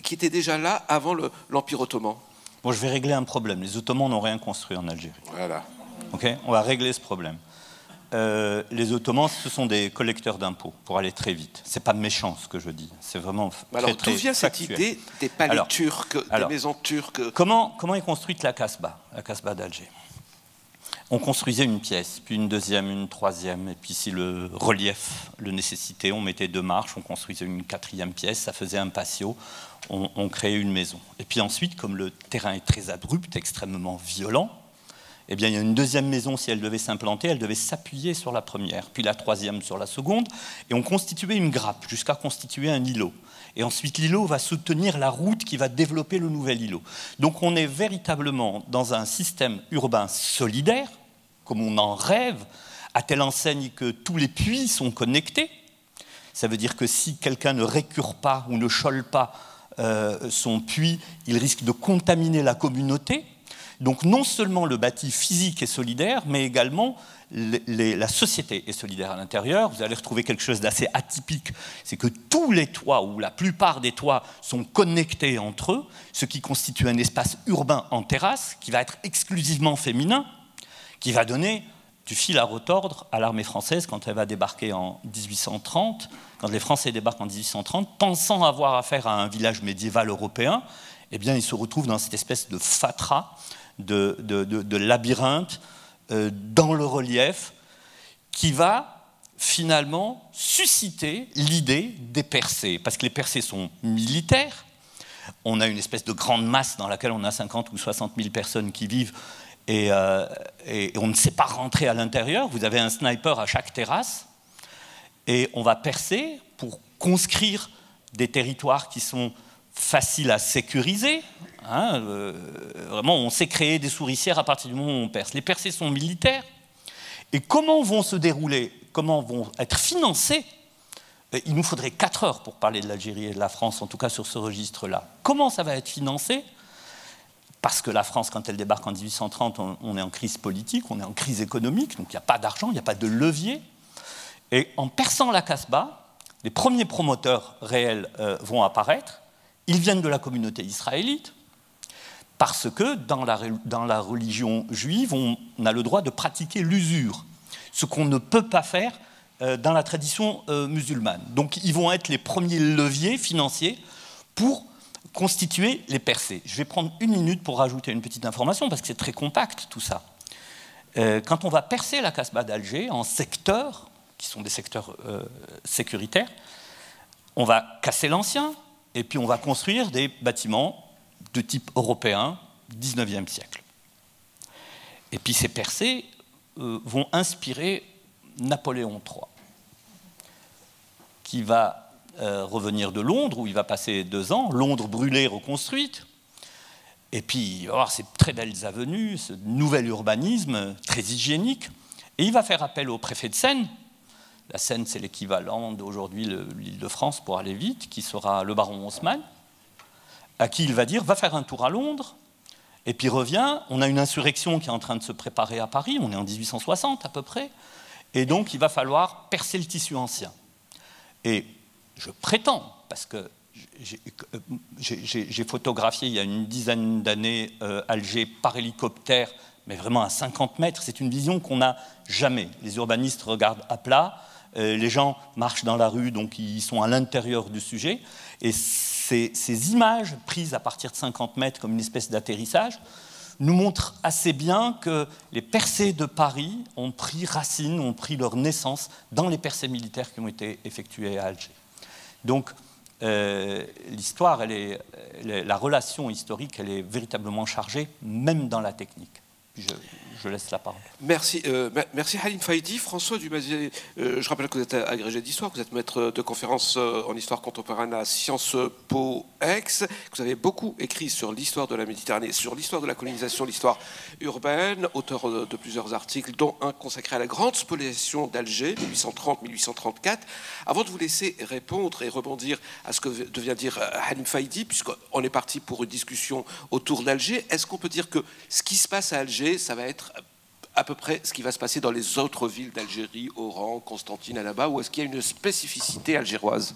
qui était déjà là avant l'Empire ottoman Bon, je vais régler un problème. Les Ottomans n'ont rien construit en Algérie. Voilà. Ok, on va régler ce problème. Euh, les Ottomans, ce sont des collecteurs d'impôts, pour aller très vite. C'est pas méchant ce que je dis, c'est vraiment très, Alors, d'où vient cette idée des palais turcs, des maisons turques? Comment, comment est construite la Casbah, la Casbah d'Alger? On construisait une pièce, puis une deuxième, une troisième, et puis si le relief le nécessitait, on mettait deux marches, on construisait une quatrième pièce, ça faisait un patio, on, créait une maison. Et puis ensuite, comme le terrain est très abrupt, extrêmement violent, eh bien, il y a une deuxième maison, si elle devait s'implanter, elle devait s'appuyer sur la première, puis la troisième sur la seconde, et on constituait une grappe jusqu'à constituer un îlot. Et ensuite, l'îlot va soutenir la route qui va développer le nouvel îlot. Donc, on est véritablement dans un système urbain solidaire, comme on en rêve, à telle enseigne que tous les puits sont connectés. Ça veut dire que si quelqu'un ne récure pas ou ne chole pas euh, son puits, il risque de contaminer la communauté. Donc non seulement le bâti physique est solidaire, mais également la société est solidaire à l'intérieur. Vous allez retrouver quelque chose d'assez atypique, c'est que tous les toits, ou la plupart des toits, sont connectés entre eux, ce qui constitue un espace urbain en terrasse qui va être exclusivement féminin, qui va donner du fil à retordre à l'armée française quand elle va débarquer en 1830, quand les Français débarquent en 1830, pensant avoir affaire à un village médiéval européen, eh bien, ils se retrouvent dans cette espèce de fatras de, labyrinthe euh, dans le relief qui va finalement susciter l'idée des percées. Parce que les percées sont militaires. On a une espèce de grande masse dans laquelle on a 50 ou 60 000 personnes qui vivent euh, et on ne sait pas rentrer à l'intérieur. Vous avez un sniper à chaque terrasse et on va percer pour conscrire des territoires qui sont faciles à sécuriser, Hein, euh, vraiment, on sait créer des souricières à partir du moment où on perce. Les percées sont militaires. Et comment vont se dérouler, comment vont être financés euh, Il nous faudrait 4 heures pour parler de l'Algérie et de la France, en tout cas sur ce registre-là. Comment ça va être financé? Parce que la France, quand elle débarque en 1830, on, est en crise politique, on est en crise économique, donc il n'y a pas d'argent, il n'y a pas de levier. Et en perçant la Casbah, les premiers promoteurs réels euh, vont apparaître. Ils viennent de la communauté israélite, parce que dans la, dans la religion juive, on a le droit de pratiquer l'usure, ce qu'on ne peut pas faire euh, dans la tradition euh, musulmane. Donc ils vont être les premiers leviers financiers pour constituer les percées. Je vais prendre une minute pour rajouter une petite information, parce que c'est très compact tout ça. Euh, quand on va percer la Casbah d'Alger en secteurs, qui sont des secteurs sécuritaires, on va casser l'ancien, et puis on va construire des bâtiments de type européen, 19e siècle. Et puis ces percées euh, vont inspirer Napoléon III, qui va euh, revenir de Londres, où il va passer deux ans, Londres brûlée, reconstruite. Et puis, il avoir ces très belles avenues, ce nouvel urbanisme très hygiénique. Et il va faire appel au préfet de Seine. La Seine, c'est l'équivalent d'aujourd'hui l'île de France pour aller vite, qui sera le baron Haussmann à qui il va dire va faire un tour à Londres, et puis revient. On a une insurrection qui est en train de se préparer à Paris, on est en 1860 à peu près, et donc il va falloir percer le tissu ancien. Et je prétends, parce que j'ai photographié il y a une dizaine d'années euh, Alger par hélicoptère, mais vraiment à 50 mètres, c'est une vision qu'on n'a jamais. Les urbanistes regardent à plat, les gens marchent dans la rue, donc ils sont à l'intérieur du sujet, et ces, images prises à partir de 50 mètres comme une espèce d'atterrissage nous montrent assez bien que les percées de Paris ont pris racine, ont pris leur naissance dans les percées militaires qui ont été effectuées à Alger. Donc, euh, l'histoire, la relation historique, elle est véritablement chargée, même dans la technique. Je, laisse la parole. Merci, euh, merci Halim Faïdi. François Dumazier, euh, je rappelle que vous êtes agrégé d'histoire, vous êtes maître de conférence euh, en histoire contemporaine à Sciences Po Ex. Vous avez beaucoup écrit sur l'histoire de la Méditerranée, sur l'histoire de la colonisation, l'histoire urbaine, auteur de plusieurs articles, dont un consacré à la grande spoliation d'Alger, 1830-1834. Avant de vous laisser répondre et rebondir à ce que devient dire Halim Faïdi, puisqu'on est parti pour une discussion autour d'Alger, est-ce qu'on peut dire que ce qui se passe à Alger, ça va être à peu près ce qui va se passer dans les autres villes d'Algérie, Oran, Constantine, Annaba, ou est-ce qu'il y a une spécificité algéroise?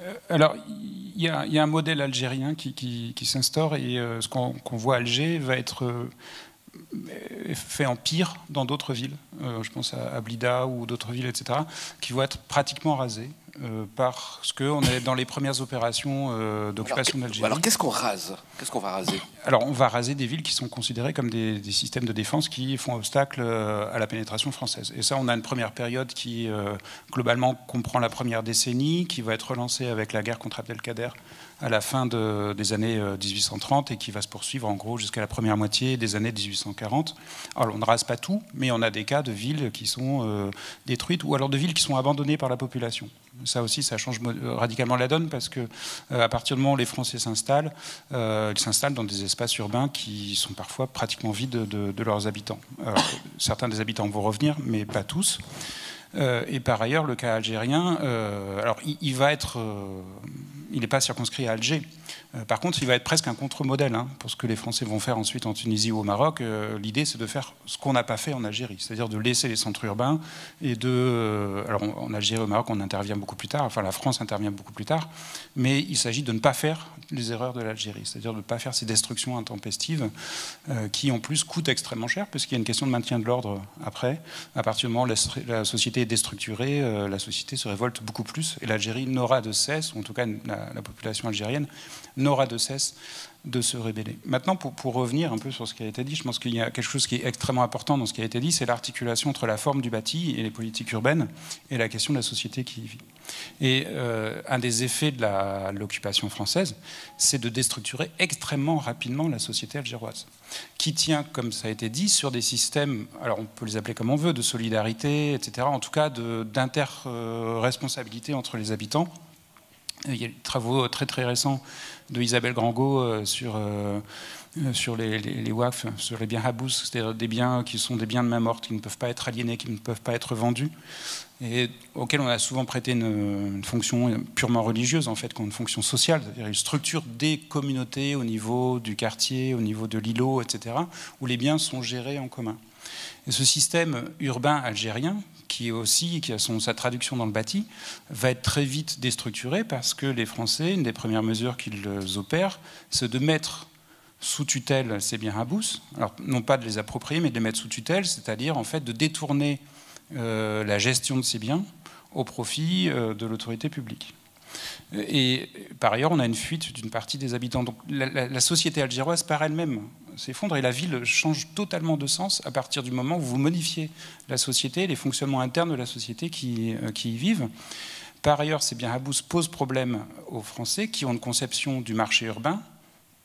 Euh, alors, il y, a un modèle algérien qui, s'instaure et euh, ce qu'on voit à Alger va être euh, fait en pire dans d'autres villes. je pense à, Blida ou d'autres villes, etc., qui vont être pratiquement rasées. Euh, parce qu'on est dans les premières opérations euh, d'occupation d'Algérie. Alors qu'est-ce qu'on rase? Qu'est-ce qu'on va raser? Alors on va raser des villes qui sont considérées comme des, systèmes de défense qui font obstacle euh, à la pénétration française. Et ça, on a une première période qui globalement comprend la première décennie, qui va être relancée avec la guerre contre Abdelkader à la fin des années 1830 et qui va se poursuivre en gros jusqu'à la première moitié des années 1840. Alors on ne rase pas tout, mais on a des cas de villes qui sont détruites ou alors de villes qui sont abandonnées par la population. Ça aussi, ça change euh, radicalement la donne parce que euh, à partir du moment où les Français s'installent, euh, ils s'installent dans des espaces urbains qui sont parfois pratiquement vides de, leurs habitants. certains des habitants vont revenir, mais pas tous. et par ailleurs, le cas algérien, alors il, va être, il n'est pas circonscrit à Alger. Euh, par contre, il va être presque un contre-modèle hein, pour ce que les Français vont faire ensuite en Tunisie ou au Maroc. Euh, l'idée, c'est de faire ce qu'on n'a pas fait en Algérie, c'est-à-dire de laisser les centres urbains et de. Euh, alors, en Algérie au Maroc, on intervient beaucoup plus tard, enfin, la France intervient beaucoup plus tard, mais il s'agit de ne pas faire les erreurs de l'Algérie, c'est-à-dire de ne pas faire ces destructions intempestives qui, en plus, coûtent extrêmement cher, puisqu'il y a une question de maintien de l'ordre après. À partir du moment où la, société est déstructurée, la société se révolte beaucoup plus, et l'Algérie n'aura de cesse, ou en tout cas la population algérienne, n'aura de cesse de se rébeller. Maintenant, pour, revenir un peu sur ce qui a été dit, je pense qu'il y a quelque chose qui est extrêmement important dans ce qui a été dit, c'est l'articulation entre la forme du bâti et les politiques urbaines et la question de la société qui y vit. Et euh, un des effets de l'occupation française, c'est de déstructurer extrêmement rapidement la société algéroise, qui tient, comme ça a été dit, sur des systèmes, alors on peut les appeler comme on veut, de solidarité, etc., en tout cas d'inter-responsabilité entre les habitants. Il y a des travaux très très récents de Isabelle Grangot euh, sur, euh, euh, sur les, WAF, sur les biens habous, c'est-à-dire des biens qui sont des biens de main morte, qui ne peuvent pas être aliénés, qui ne peuvent pas être vendus, et auxquels on a souvent prêté une, fonction purement religieuse, en fait, comme une fonction sociale, c'est-à-dire une structure des communautés au niveau du quartier, au niveau de l'îlot, etc., où les biens sont gérés en commun. Ce système urbain algérien, qui aussi, qui a sa traduction dans le bâti, va être très vite déstructuré parce que les Français, une des premières mesures qu'ils opèrent, c'est de mettre sous tutelle ces biens à bourse. Alors, non pas de les approprier, mais de les mettre sous tutelle, c'est-à-dire en fait de détourner euh, la gestion de ces biens au profit euh, de l'autorité publique. Et par ailleurs, on a une fuite d'une partie des habitants. Donc la, société algéroise par elle-même s'effondre et la ville change totalement de sens à partir du moment où vous modifiez la société, les fonctionnements internes de la société qui, euh, qui y vivent. Par ailleurs, ces biens Habous posent problème aux Français qui ont une conception du marché urbain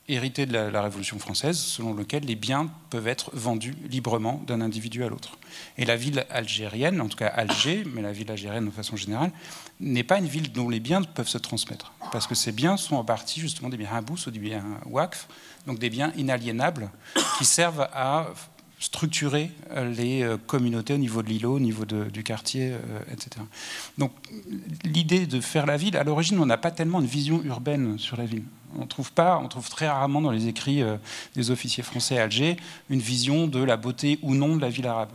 hérité de la, Révolution française, selon lequel les biens peuvent être vendus librement d'un individu à l'autre. Et la ville algérienne, en tout cas Alger, mais la ville algérienne de façon générale, n'est pas une ville dont les biens peuvent se transmettre. Parce que ces biens sont en partie justement des biens habous ou des biens waqf, donc des biens inaliénables qui servent à structurer euh, les euh, communautés au niveau de l'îlot, au niveau du quartier, euh, etc. Donc l'idée de faire la ville, à l'origine, on n'a pas tellement une vision urbaine sur la ville. On trouve pas, on trouve très rarement dans les écrits des officiers français à Alger une vision de la beauté ou non de la ville arabe.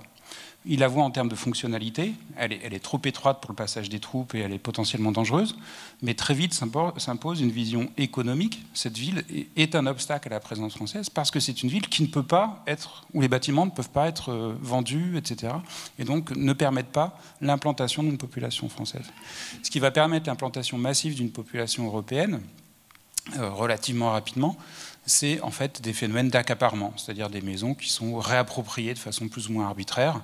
Il la voit en termes de fonctionnalité. Elle est, trop étroite pour le passage des troupes et elle est potentiellement dangereuse. Mais très vite s'impose une vision économique. Cette ville est un obstacle à la présence française parce que c'est une ville qui ne peut pas être, où les bâtiments ne peuvent pas être euh, vendus, etc. Et donc ne permettent pas l'implantation d'une population française. Ce qui va permettre l'implantation massive d'une population européenne euh, relativement rapidement, c'est en fait des phénomènes d'accaparement, c'est-à-dire des maisons qui sont réappropriées de façon plus ou moins arbitraire,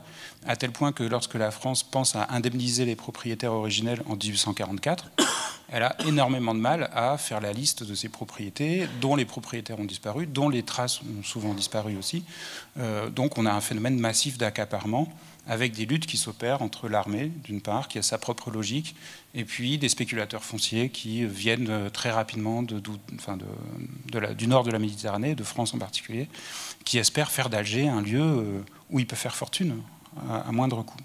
à tel point que lorsque la France pense à indemniser les propriétaires originels en 1844, elle a énormément de mal à faire la liste de ces propriétés, dont les propriétaires ont disparu, dont les traces ont souvent disparu aussi. Euh, donc on a un phénomène massif d'accaparement avec des luttes qui s'opèrent entre l'armée, d'une part, qui a sa propre logique, et puis des spéculateurs fonciers qui viennent euh, très rapidement de, du nord de la Méditerranée, de France en particulier, qui espèrent faire d'Alger un lieu euh, où ils peuvent faire fortune à, moindre coût.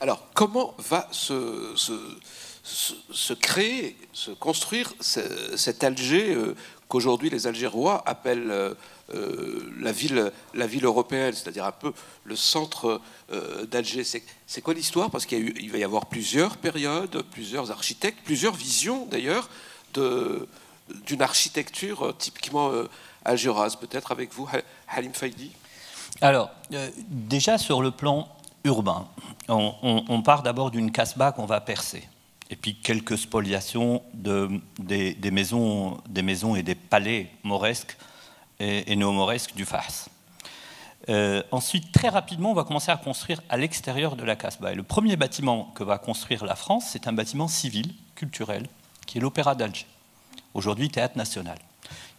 Alors, comment va se, créer, se construire cet Alger euh, qu'aujourd'hui les Algérois appellent la, ville, la ville européenne, c'est-à-dire un peu le centre euh, d'Alger. C'est quoi l'histoire? Parce qu'il va y avoir plusieurs périodes, plusieurs architectes, plusieurs visions d'ailleurs d'une architecture typiquement algéroise. Peut-être avec vous, Halim Faidi? Alors, déjà sur le plan urbain, on, on part d'abord d'une casbah qu'on va percer et puis quelques spoliations de, des, maisons, des maisons et des palais mauresques et, néo-mauresques du Fars. Euh, ensuite, très rapidement, on va commencer à construire à l'extérieur de la Casbah. Et le premier bâtiment que va construire la France, c'est un bâtiment civil, culturel, qui est l'Opéra d'Alger, aujourd'hui théâtre national,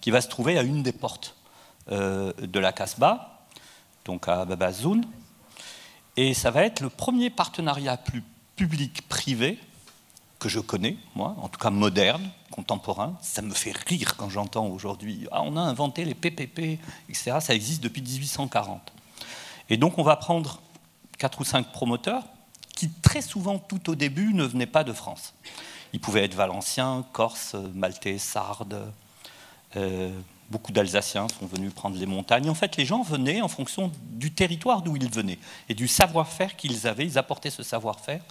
qui va se trouver à une des portes euh, de la Casbah, donc à Babazoun. Et ça va être le premier partenariat plus public-privé que je connais, moi, en tout cas moderne, contemporain. Ça me fait rire quand j'entends aujourd'hui Ah, on a inventé les PPP, etc. Ça existe depuis 1840. Et donc, on va prendre quatre ou cinq promoteurs qui, très souvent, tout au début, ne venaient pas de France. Ils pouvaient être valenciens, corses, maltais, sardes. Euh, beaucoup d'Alsaciens sont venus prendre les montagnes. En fait, les gens venaient en fonction du territoire d'où ils venaient et du savoir-faire qu'ils avaient. Ils apportaient ce savoir-faire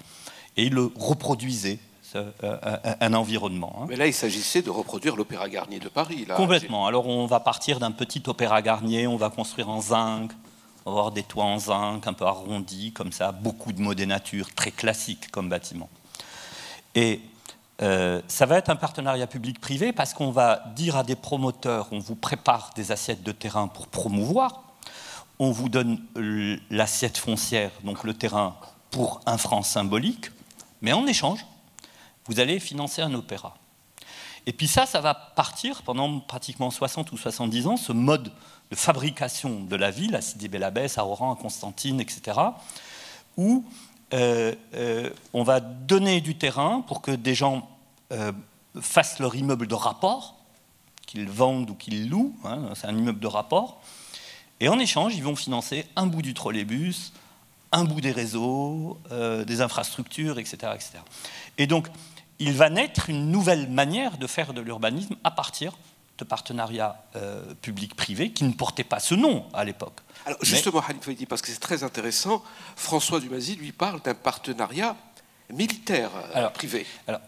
et ils le reproduisaient un environnement. Hein. Mais là, il s'agissait de reproduire l'Opéra Garnier de Paris. Complètement. Alors, on va partir d'un petit Opéra Garnier, on va construire en zinc, on va avoir des toits en zinc, un peu arrondis, comme ça, beaucoup de mots des natures, très classique comme bâtiment. Et euh, ça va être un partenariat public-privé parce qu'on va dire à des promoteurs, on vous prépare des assiettes de terrain pour promouvoir, on vous donne l'assiette foncière, donc le terrain, pour un franc symbolique, mais en échange, vous allez financer un opéra. Et puis ça, ça va partir pendant pratiquement 60 ou 70 ans, ce mode de fabrication de la ville, à Sidi Bel à Oran, à Constantine, etc., où euh, euh, on va donner du terrain pour que des gens euh, fassent leur immeuble de rapport, qu'ils vendent ou qu'ils louent, hein, c'est un immeuble de rapport, et en échange, ils vont financer un bout du trolleybus, un bout des réseaux, des infrastructures, etc., etc. Et donc, il va naître une nouvelle manière de faire de l'urbanisme à partir de partenariats euh, publics-privés qui ne portaient pas ce nom à l'époque. Alors justement, Mais... parce que c'est très intéressant, François Dumazy lui parle d'un partenariat militaire euh, privé. Alors,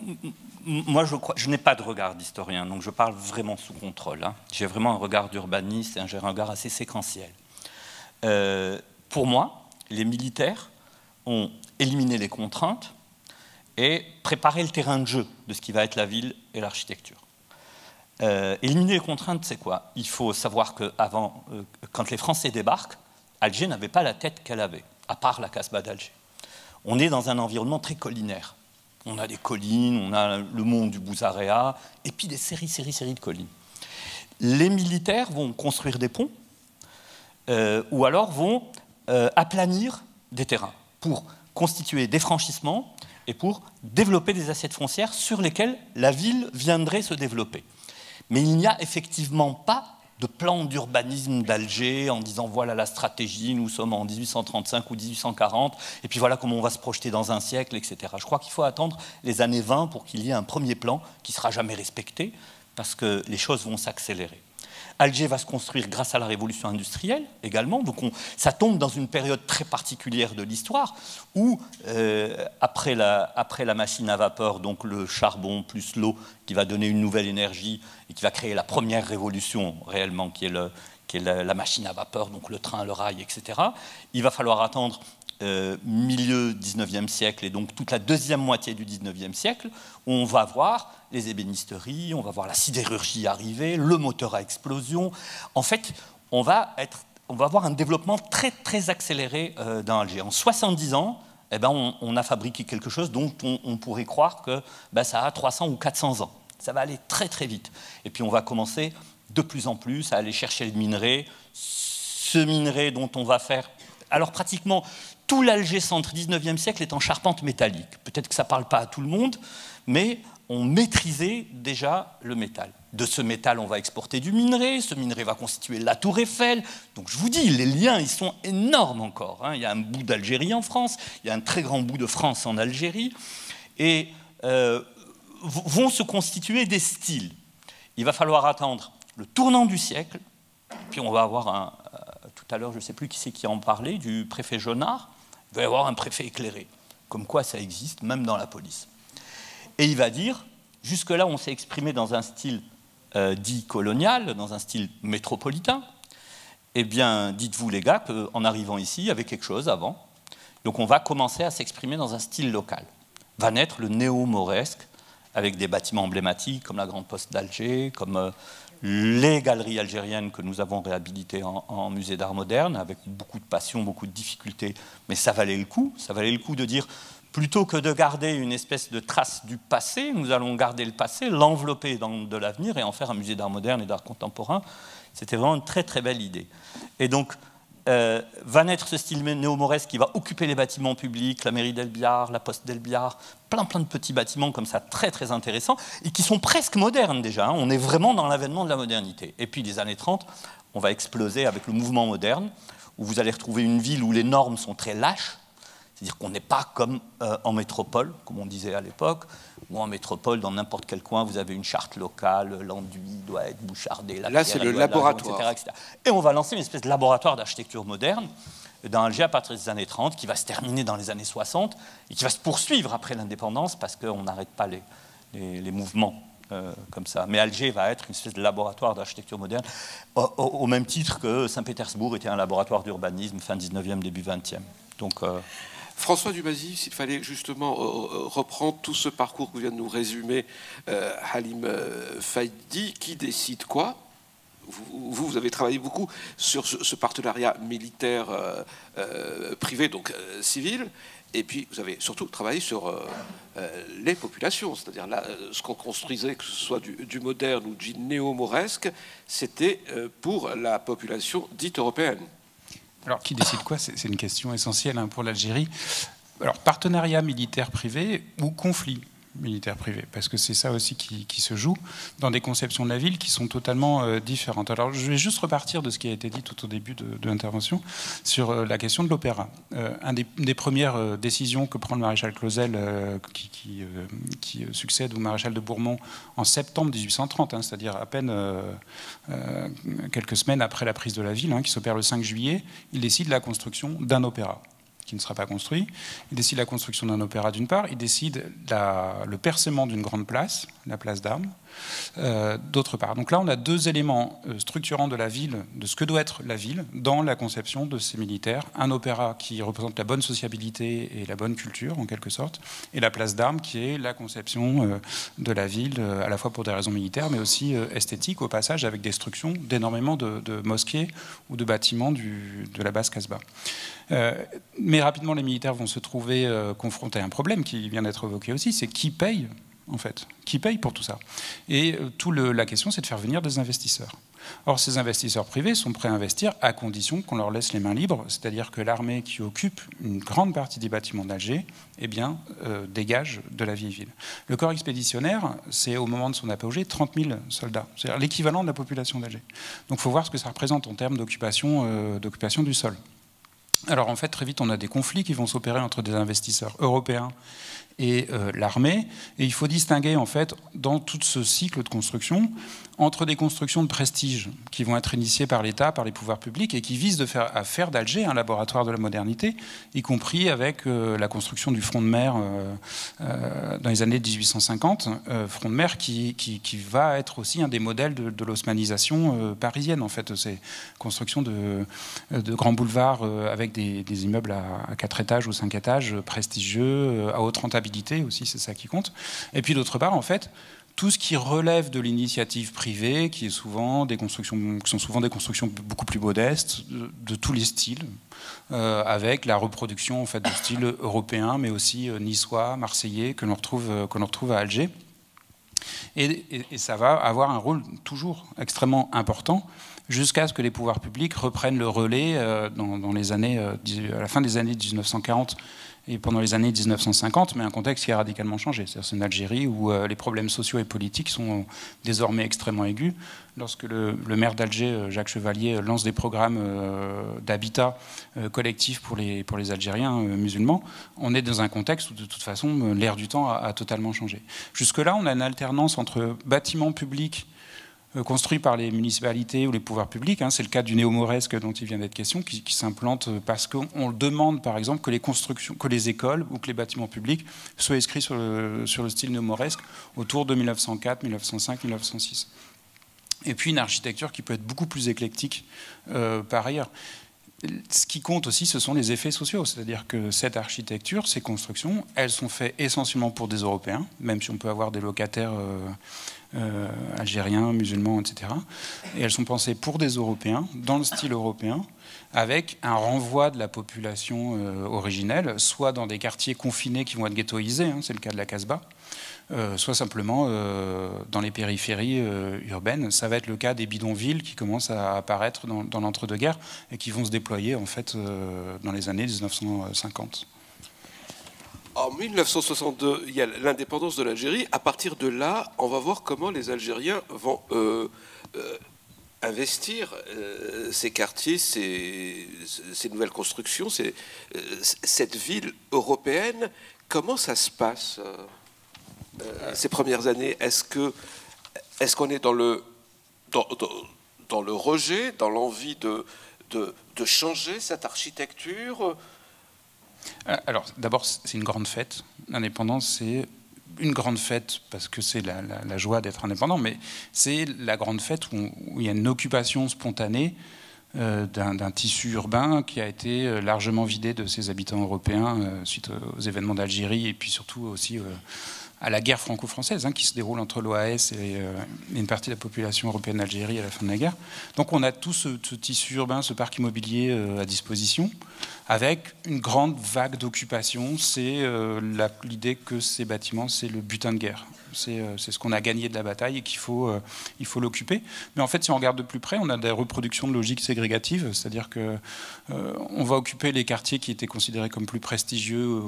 moi, je, n'ai pas de regard d'historien, donc je parle vraiment sous contrôle. Hein. J'ai vraiment un regard d'urbaniste et un regard assez séquentiel. Euh, pour moi, les militaires ont éliminé les contraintes et préparer le terrain de jeu de ce qui va être la ville et l'architecture. Euh, éliminer les contraintes, c'est quoi? Il faut savoir que avant, euh, quand les Français débarquent, Alger n'avait pas la tête qu'elle avait, à part la Casbah d'Alger. On est dans un environnement très collinaire. On a des collines, on a le mont du Bouzarea, et puis des séries, séries, séries de collines. Les militaires vont construire des ponts, euh, ou alors vont aplanir des terrains pour constituer des franchissements et pour développer des assiettes foncières sur lesquelles la ville viendrait se développer. Mais il n'y a effectivement pas de plan d'urbanisme d'Alger en disant voilà la stratégie, nous sommes en 1835 ou 1840, et puis voilà comment on va se projeter dans un siècle, etc. Je crois qu'il faut attendre les années 20 pour qu'il y ait un premier plan qui ne sera jamais respecté, parce que les choses vont s'accélérer. Alger va se construire grâce à la révolution industrielle également. Donc ça tombe dans une période très particulière de l'histoire où, euh, après, la, machine à vapeur, donc le charbon plus l'eau qui va donner une nouvelle énergie et qui va créer la première révolution réellement, qui est, le, qui est la, la, machine à vapeur, donc le train, le rail, etc., il va falloir attendre euh, milieu 19e siècle et donc toute la deuxième moitié du 19e siècle, on va voir les ébénisteries, on va voir la sidérurgie arriver, le moteur à explosion. En fait, on va, être, on va avoir un développement très très accéléré euh, dans Alger. En 70 ans, eh ben, on, a fabriqué quelque chose dont on, pourrait croire que ben, ça a 300 ou 400 ans. Ça va aller très très vite. Et puis on va commencer de plus en plus à aller chercher le minerai, ce minerai dont on va faire alors pratiquement tout l'Alger centre 19e siècle est en charpente métallique. Peut-être que ça ne parle pas à tout le monde, mais on maîtrisait déjà le métal. De ce métal, on va exporter du minerai, ce minerai va constituer la tour Eiffel. Donc je vous dis, les liens, ils sont énormes encore. Hein. Il y a un bout d'Algérie en France, il y a un très grand bout de France en Algérie, et euh, vont se constituer des styles. Il va falloir attendre le tournant du siècle. Puis on va avoir un, euh, tout à l'heure, je ne sais plus qui c'est qui en parlait, du préfet Jonard. Il va y avoir un préfet éclairé, comme quoi ça existe, même dans la police. Et il va dire, jusque-là, on s'est exprimé dans un style euh, dit colonial, dans un style métropolitain. Eh bien, dites-vous les gars qu'en arrivant ici, il y avait quelque chose avant. Donc on va commencer à s'exprimer dans un style local. Va naître le néo-mauresque, avec des bâtiments emblématiques comme la Grande Poste d'Alger, comme euh, les galeries algériennes que nous avons réhabilitées en, musée d'art moderne, avec beaucoup de passion, beaucoup de difficultés, mais ça valait le coup. Ça valait le coup de dire, plutôt que de garder une espèce de trace du passé, nous allons garder le passé, l'envelopper dans de l'avenir et en faire un musée d'art moderne et d'art contemporain. C'était vraiment une très très belle idée. Et donc, euh, va naître ce style néo-mauresque qui va occuper les bâtiments publics, la mairie d'Elbiard, la poste d'Elbiard, plein plein de petits bâtiments comme ça très très intéressants et qui sont presque modernes déjà. Hein. On est vraiment dans l'avènement de la modernité. Et puis des années 30, on va exploser avec le mouvement moderne où vous allez retrouver une ville où les normes sont très lâches, c'est-à-dire qu'on n'est pas comme euh, en métropole, comme on disait à l'époque, ou en métropole, dans n'importe quel coin, vous avez une charte locale, l'enduit doit être bouchardé. La Là, c'est le laboratoire. etc., Et on va lancer une espèce de laboratoire d'architecture moderne dans Alger à partir des années 30, qui va se terminer dans les années 60 et qui va se poursuivre après l'indépendance parce qu'on n'arrête pas les, les, mouvements euh, comme ça. Mais Alger va être une espèce de laboratoire d'architecture moderne, au, même titre que Saint-Pétersbourg était un laboratoire d'urbanisme fin 19e, début 20e. Donc, euh, François Dubazy, s'il fallait justement euh, euh, reprendre tout ce parcours que vient de nous résumer euh, Halim Faidi, qui décide quoi? Vous, vous, avez travaillé beaucoup sur ce, partenariat militaire privé, donc civil, et puis vous avez surtout travaillé sur les populations, c'est-à-dire là, ce qu'on construisait, que ce soit du, du moderne ou du néo-mauresque, c'était pour la population dite européenne. Alors, qui décide quoi? C'est une question essentielle hein, pour l'Algérie. Alors, partenariat militaire privé ou conflit? Militaire privé, parce que c'est ça aussi qui, se joue dans des conceptions de la ville qui sont totalement euh, différentes. Alors je vais juste repartir de ce qui a été dit tout au début de, l'intervention sur euh, la question de l'opéra. Euh, un des, premières décisions que prend le maréchal Clausel, qui, qui, succède au maréchal de Bourmont en septembre 1830, hein, c'est-à-dire à peine quelques semaines après la prise de la ville, hein, qui s'opère le 5 juillet, il décide la construction d'un opéra qui ne sera pas construit. Il décide la construction d'un opéra d'une part, il décide le percement d'une grande place, la place d'armes, euh, d'autre part. Donc là, on a deux éléments euh, structurants de la ville, de ce que doit être la ville, dans la conception de ces militaires. Un opéra qui représente la bonne sociabilité et la bonne culture, en quelque sorte, et la place d'armes qui est la conception euh, de la ville, à la fois pour des raisons militaires, mais aussi esthétiques, au passage, avec destruction d'énormément de, mosquées ou de bâtiments de la base Casbah. mais rapidement, les militaires vont se trouver confrontés à un problème qui vient d'être évoqué aussi, c'est qui paye en fait Qui paye pour tout ça Et euh, tout la question, c'est de faire venir des investisseurs. Or, ces investisseurs privés sont prêts à investir à condition qu'on leur laisse les mains libres, c'est-à-dire que l'armée qui occupe une grande partie des bâtiments d'Alger eh bien, euh, dégage de la vieille ville. Le corps expéditionnaire, c'est au moment de son apogée 30 000 soldats, c'est-à-dire l'équivalent de la population d'Alger. Donc il faut voir ce que ça représente en termes d'occupation euh, du sol. Alors en fait, très vite, on a des conflits qui vont s'opérer entre des investisseurs européens et euh, l'armée. Et il faut distinguer, en fait, dans tout ce cycle de construction, entre des constructions de prestige qui vont être initiées par l'État, par les pouvoirs publics, et qui visent à faire d'Alger un laboratoire de la modernité, y compris avec euh, la construction du front de mer euh, dans les années 1850, front de mer qui, va être aussi un des modèles de, de l'osmanisation parisienne, en fait, ces constructions de, grands boulevards avec des, des immeubles à, à, 4 étages ou 5 étages, prestigieux, à haute rentabilité aussi, c'est ça qui compte. Et puis d'autre part, en fait, tout ce qui relève de l'initiative privée, qui, est souvent des constructions, qui sont souvent des constructions beaucoup plus modestes, de, tous les styles, euh, avec la reproduction en fait, de style européen, mais aussi euh, niçois, marseillais, que l'on retrouve, euh, retrouve à Alger. Et, ça va avoir un rôle toujours extrêmement important jusqu'à ce que les pouvoirs publics reprennent le relais dans, les années, à la fin des années 1940 et pendant les années 1950, mais un contexte qui a radicalement changé. C'est une Algérie où euh, les problèmes sociaux et politiques sont désormais extrêmement aigus. Lorsque le, maire d'Alger, euh, Jacques Chevalier, euh, lance des programmes d'habitat collectif pour les, pour les Algériens musulmans, on est dans un contexte où de toute façon l'ère du temps a, totalement changé. Jusque-là, on a une alternance entre bâtiments publics construits par les municipalités ou les pouvoirs publics. Hein. C'est le cas du néo-mauresque dont il vient d'être question, qui, s'implante parce qu'on demande, par exemple, que les écoles ou que les bâtiments publics soient inscrits sur le, style néo-mauresque autour de 1904, 1905, 1906. Et puis une architecture qui peut être beaucoup plus éclectique euh, par ailleurs. Ce qui compte aussi, ce sont les effets sociaux. C'est-à-dire que cette architecture, ces constructions, elles sont faites essentiellement pour des Européens, même si on peut avoir des locataires euh, euh, algériens, musulmans, etc. Et elles sont pensées pour des Européens, dans le style européen, avec un renvoi de la population euh, originelle, soit dans des quartiers confinés qui vont être ghettoisés, hein, c'est le cas de la Casbah, euh, soit simplement dans les périphéries urbaines. Ça va être le cas des bidonvilles qui commencent à apparaître dans, dans l'entre-deux-guerres et qui vont se déployer en fait dans les années 1950. En 1962, il y a l'indépendance de l'Algérie. À partir de là, on va voir comment les Algériens vont euh, euh, investir euh, ces quartiers, ces, nouvelles constructions, cette ville européenne. Comment ça se passe ces premières années? Est-ce qu'on est dans le rejet, dans l'envie de, changer cette architecture? Alors, d'abord, c'est une grande fête. L'indépendance, c'est une grande fête parce que c'est la, joie d'être indépendant, mais c'est la grande fête où, il y a une occupation spontanée euh, d'un tissu urbain qui a été euh, largement vidé de ses habitants européens suite aux événements d'Algérie et puis surtout aussi à la guerre franco-française hein, qui se déroule entre l'OAS euh, et, une partie de la population européenne d'Algérie à la fin de la guerre. Donc on a tout ce, tissu urbain, ce parc immobilier euh, à disposition, avec une grande vague d'occupation. C'est euh, l'idée que ces bâtiments, c'est le butin de guerre. C'est ce qu'on a gagné de la bataille et qu'il faut il faut l'occuper. Mais en fait, si on regarde de plus près, on a des reproductions de logique ségrégative, c'est-à-dire que on va occuper les quartiers qui étaient considérés comme plus prestigieux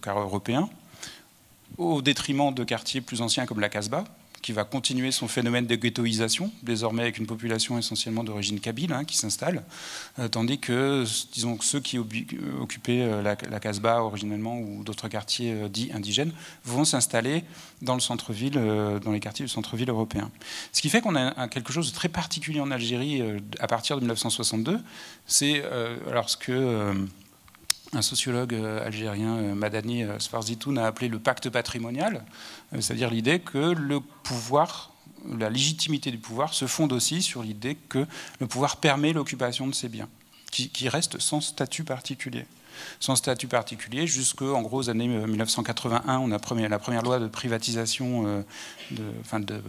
car européens au détriment de quartiers plus anciens comme la Casbah, qui va continuer son phénomène de ghettoisation, désormais avec une population essentiellement d'origine kabyle hein, qui s'installe, euh, tandis que, disons, ceux qui occupaient euh, la, Casbah originellement ou d'autres quartiers euh, dits indigènes vont s'installer dans le centre-ville, dans les quartiers du centre-ville européen. Ce qui fait qu'on a quelque chose de très particulier en Algérie à partir de 1962, c'est lorsque un sociologue euh, algérien, euh, Madani euh, Sfarzitoun, a appelé le pacte patrimonial, c'est-à-dire l'idée que le pouvoir, la légitimité du pouvoir se fonde aussi sur l'idée que le pouvoir permet l'occupation de ces biens, qui, qui restent sans statut particulier sans statut particulier, jusqu'en gros aux années 1981, on a la première loi de privatisation de,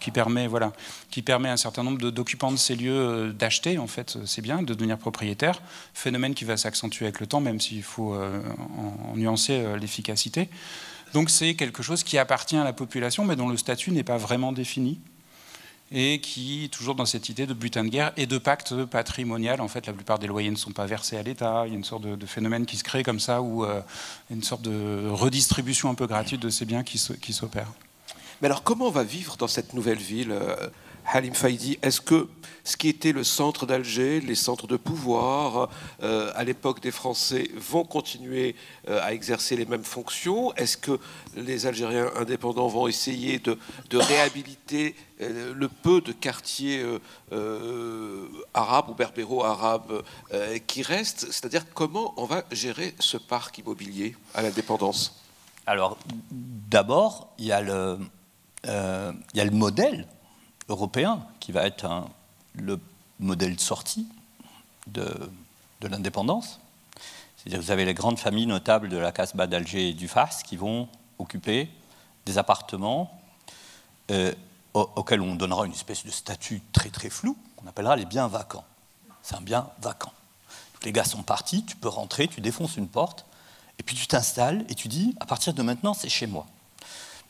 qui, permet, voilà, qui permet à un certain nombre d'occupants de, ces lieux euh, d'acheter en fait ces biens, de devenir propriétaires, phénomène qui va s'accentuer avec le temps, même s'il faut euh, en, nuancer euh, l'efficacité. Donc c'est quelque chose qui appartient à la population, mais dont le statut n'est pas vraiment défini et qui, toujours dans cette idée de butin de guerre et de pacte patrimonial, en fait, la plupart des loyers ne sont pas versés à l'État. Il y a une sorte de, phénomène qui se crée comme ça, où euh, une sorte de redistribution un peu gratuite de ces biens qui s'opère. Mais alors, comment on va vivre dans cette nouvelle ville euh, Halim Faidi, est-ce que ce qui était le centre d'Alger, les centres de pouvoir euh, à l'époque des Français vont continuer euh, à exercer les mêmes fonctions? Est-ce que les Algériens indépendants vont essayer de, réhabiliter le peu de quartiers arabes ou berbéro-arabes qui restent? C'est-à-dire comment on va gérer ce parc immobilier à l'indépendance? Alors d'abord, il y a le... il y a le modèle européen, qui va être le modèle de sortie de, l'indépendance. C'est-à-dire vous avez les grandes familles notables de la Casbah d'Alger et du Fars qui vont occuper des appartements euh, auxquels on donnera une espèce de statut très très flou, qu'on appellera les biens vacants. C'est un bien vacant. les gars sont partis, tu peux rentrer, tu défonces une porte, et puis tu t'installes et tu dis, à partir de maintenant, c'est chez moi.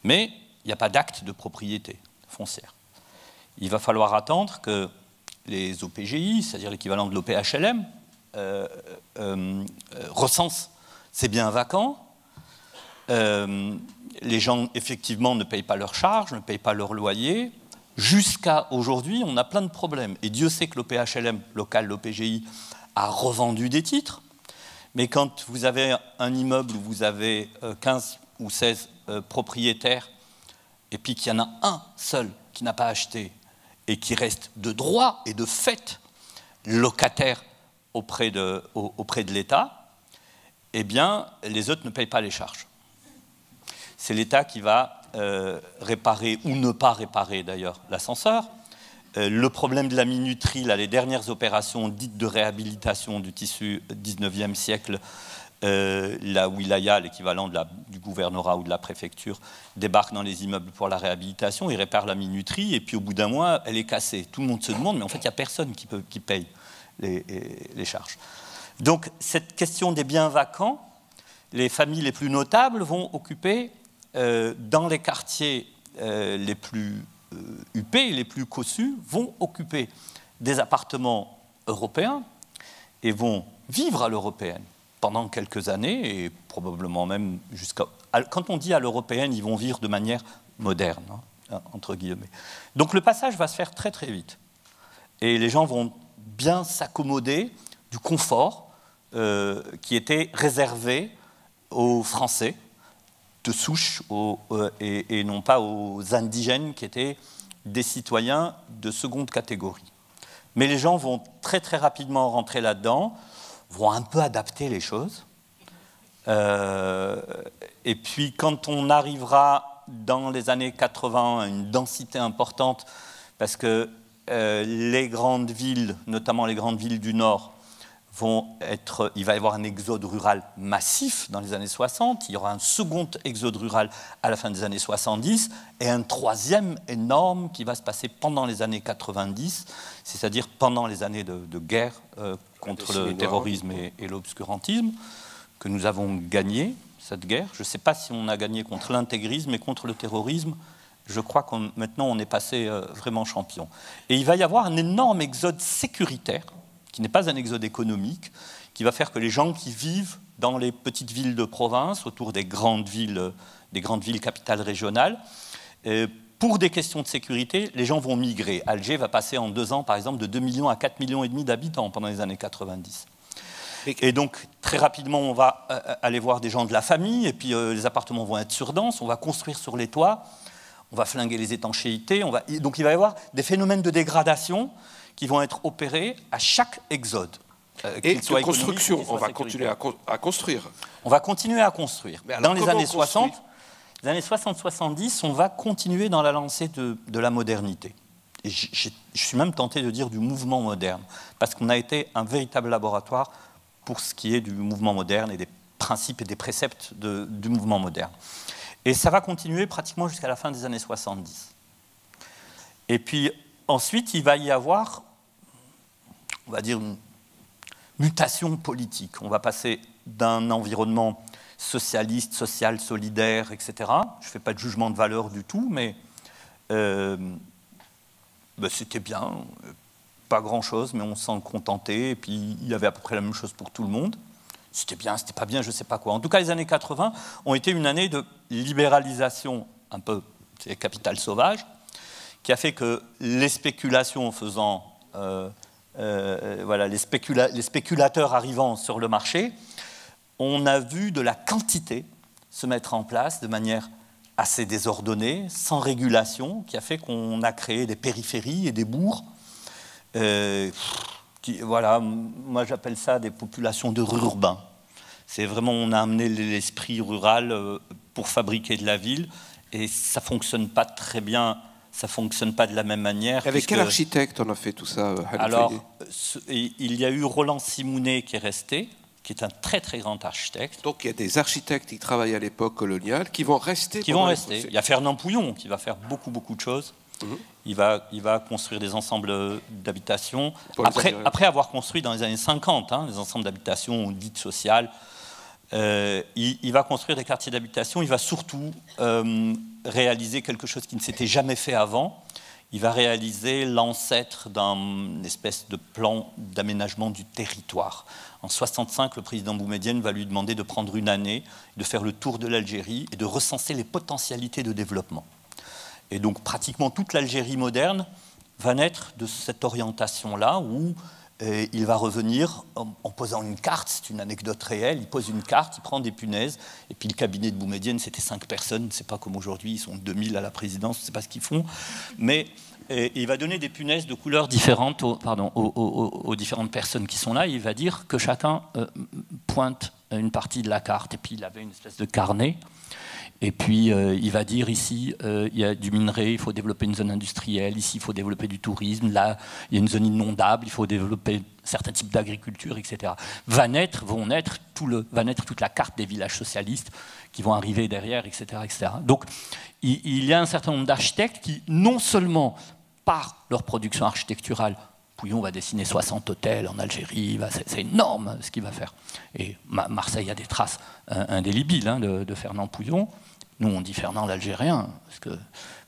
Mais il n'y a pas d'acte de propriété foncière il va falloir attendre que les OPGI, c'est-à-dire l'équivalent de l'OPHLM, euh, euh, euh, recensent ces biens vacants. les gens, effectivement, ne payent pas leurs charges, ne payent pas leur loyer. Jusqu'à aujourd'hui, on a plein de problèmes. Et Dieu sait que l'OPHLM local, l'OPGI, a revendu des titres. Mais quand vous avez un immeuble où vous avez 15 ou 16 propriétaires, et puis qu'il y en a un seul qui n'a pas acheté et qui restent de droit et de fait locataires auprès de, auprès de l'État, eh bien, les autres ne payent pas les charges. C'est l'État qui va euh, réparer ou ne pas réparer d'ailleurs l'ascenseur. Euh, le problème de la minuterie, là, les dernières opérations dites de réhabilitation du tissu 19e siècle, euh, la wilaya, l'équivalent du gouvernorat ou de la préfecture, débarque dans les immeubles pour la réhabilitation, il répare la minuterie, et puis au bout d'un mois, elle est cassée. Tout le monde se demande, mais en fait, il n'y a personne qui, paye les, charges. Donc, cette question des biens vacants, les familles les plus notables vont occuper euh, dans les quartiers euh, les plus huppés, les plus cossus, vont occuper des appartements européens et vont vivre à l'européenne pendant quelques années et probablement même jusqu'à. Quand on dit à l'européenne, ils vont vivre de manière moderne, hein, entre guillemets. Donc le passage va se faire très très vite. Et les gens vont bien s'accommoder du confort euh, qui était réservé aux Français de souche euh, et, et non pas aux indigènes qui étaient des citoyens de seconde catégorie. Mais les gens vont très très rapidement rentrer là-dedans vont un peu adapter les choses. Euh, et puis quand on arrivera dans les années 80 à une densité importante, parce que euh, les grandes villes, notamment les grandes villes du Nord, vont être, il va y avoir un exode rural massif dans les années 60, il y aura un second exode rural à la fin des années 70, et un troisième énorme qui va se passer pendant les années 90, c'est-à-dire pendant les années de, guerre euh, contre le terrorisme et, l'obscurantisme, que nous avons gagné cette guerre. Je ne sais pas si on a gagné contre l'intégrisme, mais contre le terrorisme, je crois que maintenant on est passé euh, vraiment champion. Et il va y avoir un énorme exode sécuritaire qui n'est pas un exode économique, qui va faire que les gens qui vivent dans les petites villes de province, autour des grandes villes, des grandes villes capitales régionales, euh, pour des questions de sécurité, les gens vont migrer. Alger va passer en deux ans, par exemple, de 2 millions à 4 millions et demi d'habitants pendant les années 90. Et donc, très rapidement, on va euh, aller voir des gens de la famille, et puis euh, les appartements vont être surdenses, on va construire sur les toits, on va flinguer les étanchéités, on va... donc il va y avoir des phénomènes de dégradation qui vont être opérés à chaque exode. Euh, et de construction, on va continuer à, construire. On va continuer à construire. Dans les années 60, les années 60-70, on va continuer dans la lancée de, la modernité. Et je, suis même tenté de dire du mouvement moderne, parce qu'on a été un véritable laboratoire pour ce qui est du mouvement moderne et des principes et des préceptes du mouvement moderne. Et ça va continuer pratiquement jusqu'à la fin des années 70. Et puis ensuite, il va y avoir on va dire, une mutation politique. On va passer d'un environnement socialiste, social, solidaire, etc. Je ne fais pas de jugement de valeur du tout, mais euh, ben, c'était bien, pas grand-chose, mais on s'en contentait, et puis il y avait à peu près la même chose pour tout le monde. C'était bien, c'était pas bien, je ne sais pas quoi. En tout cas, les années 80 ont été une année de libéralisation, un peu, c'est capital sauvage, qui a fait que les spéculations faisant euh, euh, voilà, les, spéculateurs arrivant sur le marché, on a vu de la quantité se mettre en place de manière assez désordonnée, sans régulation, qui a fait qu'on a créé des périphéries et des bourgs. Euh, voilà, moi j'appelle ça des populations de urbains. C'est vraiment, on a amené l'esprit rural euh, pour fabriquer de la ville, et ça fonctionne pas très bien ça fonctionne pas de la même manière. Avec quel architecte on a fait tout ça euh, Alors, il y a eu Roland Simounet qui est resté, qui est un très très grand architecte. Donc il y a des architectes qui travaillent à l'époque coloniale qui vont rester. Qui vont rester. Il y a Fernand Pouillon qui va faire beaucoup beaucoup de choses. Mhm. Il, va, il va construire des ensembles d'habitations. Après, après avoir construit dans les années 50 hein, des ensembles d'habitations dites sociales, euh, il, va construire des quartiers d'habitation. Il va surtout euh, réaliser quelque chose qui ne s'était jamais fait avant. Il va réaliser l'ancêtre d'une espèce de plan d'aménagement du territoire. En 65, le président Boumedienne va lui demander de prendre une année, de faire le tour de l'Algérie et de recenser les potentialités de développement. Et donc pratiquement toute l'Algérie moderne va naître de cette orientation-là où Et il va revenir en, posant une carte, c'est une anecdote réelle, il pose une carte, il prend des punaises, et puis le cabinet de Boumedienne, c'était cinq personnes, c'est pas comme aujourd'hui, ils sont 2000 à la présidence, sais pas ce qu'ils font, mais il va donner des punaises de couleurs différentes aux, différentes personnes qui sont là, il va dire que chacun euh, pointe une partie de la carte, et puis il avait une espèce de carnet, et puis, euh, il va dire ici, euh, il y a du minerai, il faut développer une zone industrielle, ici, il faut développer du tourisme, là, il y a une zone inondable, il faut développer certains types d'agriculture, etc. Va naître, vont naître, tout le, va naître toute la carte des villages socialistes qui vont arriver derrière, etc. etc. Donc, il, il y a un certain nombre d'architectes qui, non seulement par leur production architecturale, Pouillon va dessiner 60 hôtels en Algérie, c'est énorme ce qu'il va faire. Et Marseille a des traces indélébiles hein, de, Fernand Pouillon. Nous, on dit Fernand l'Algérien, parce que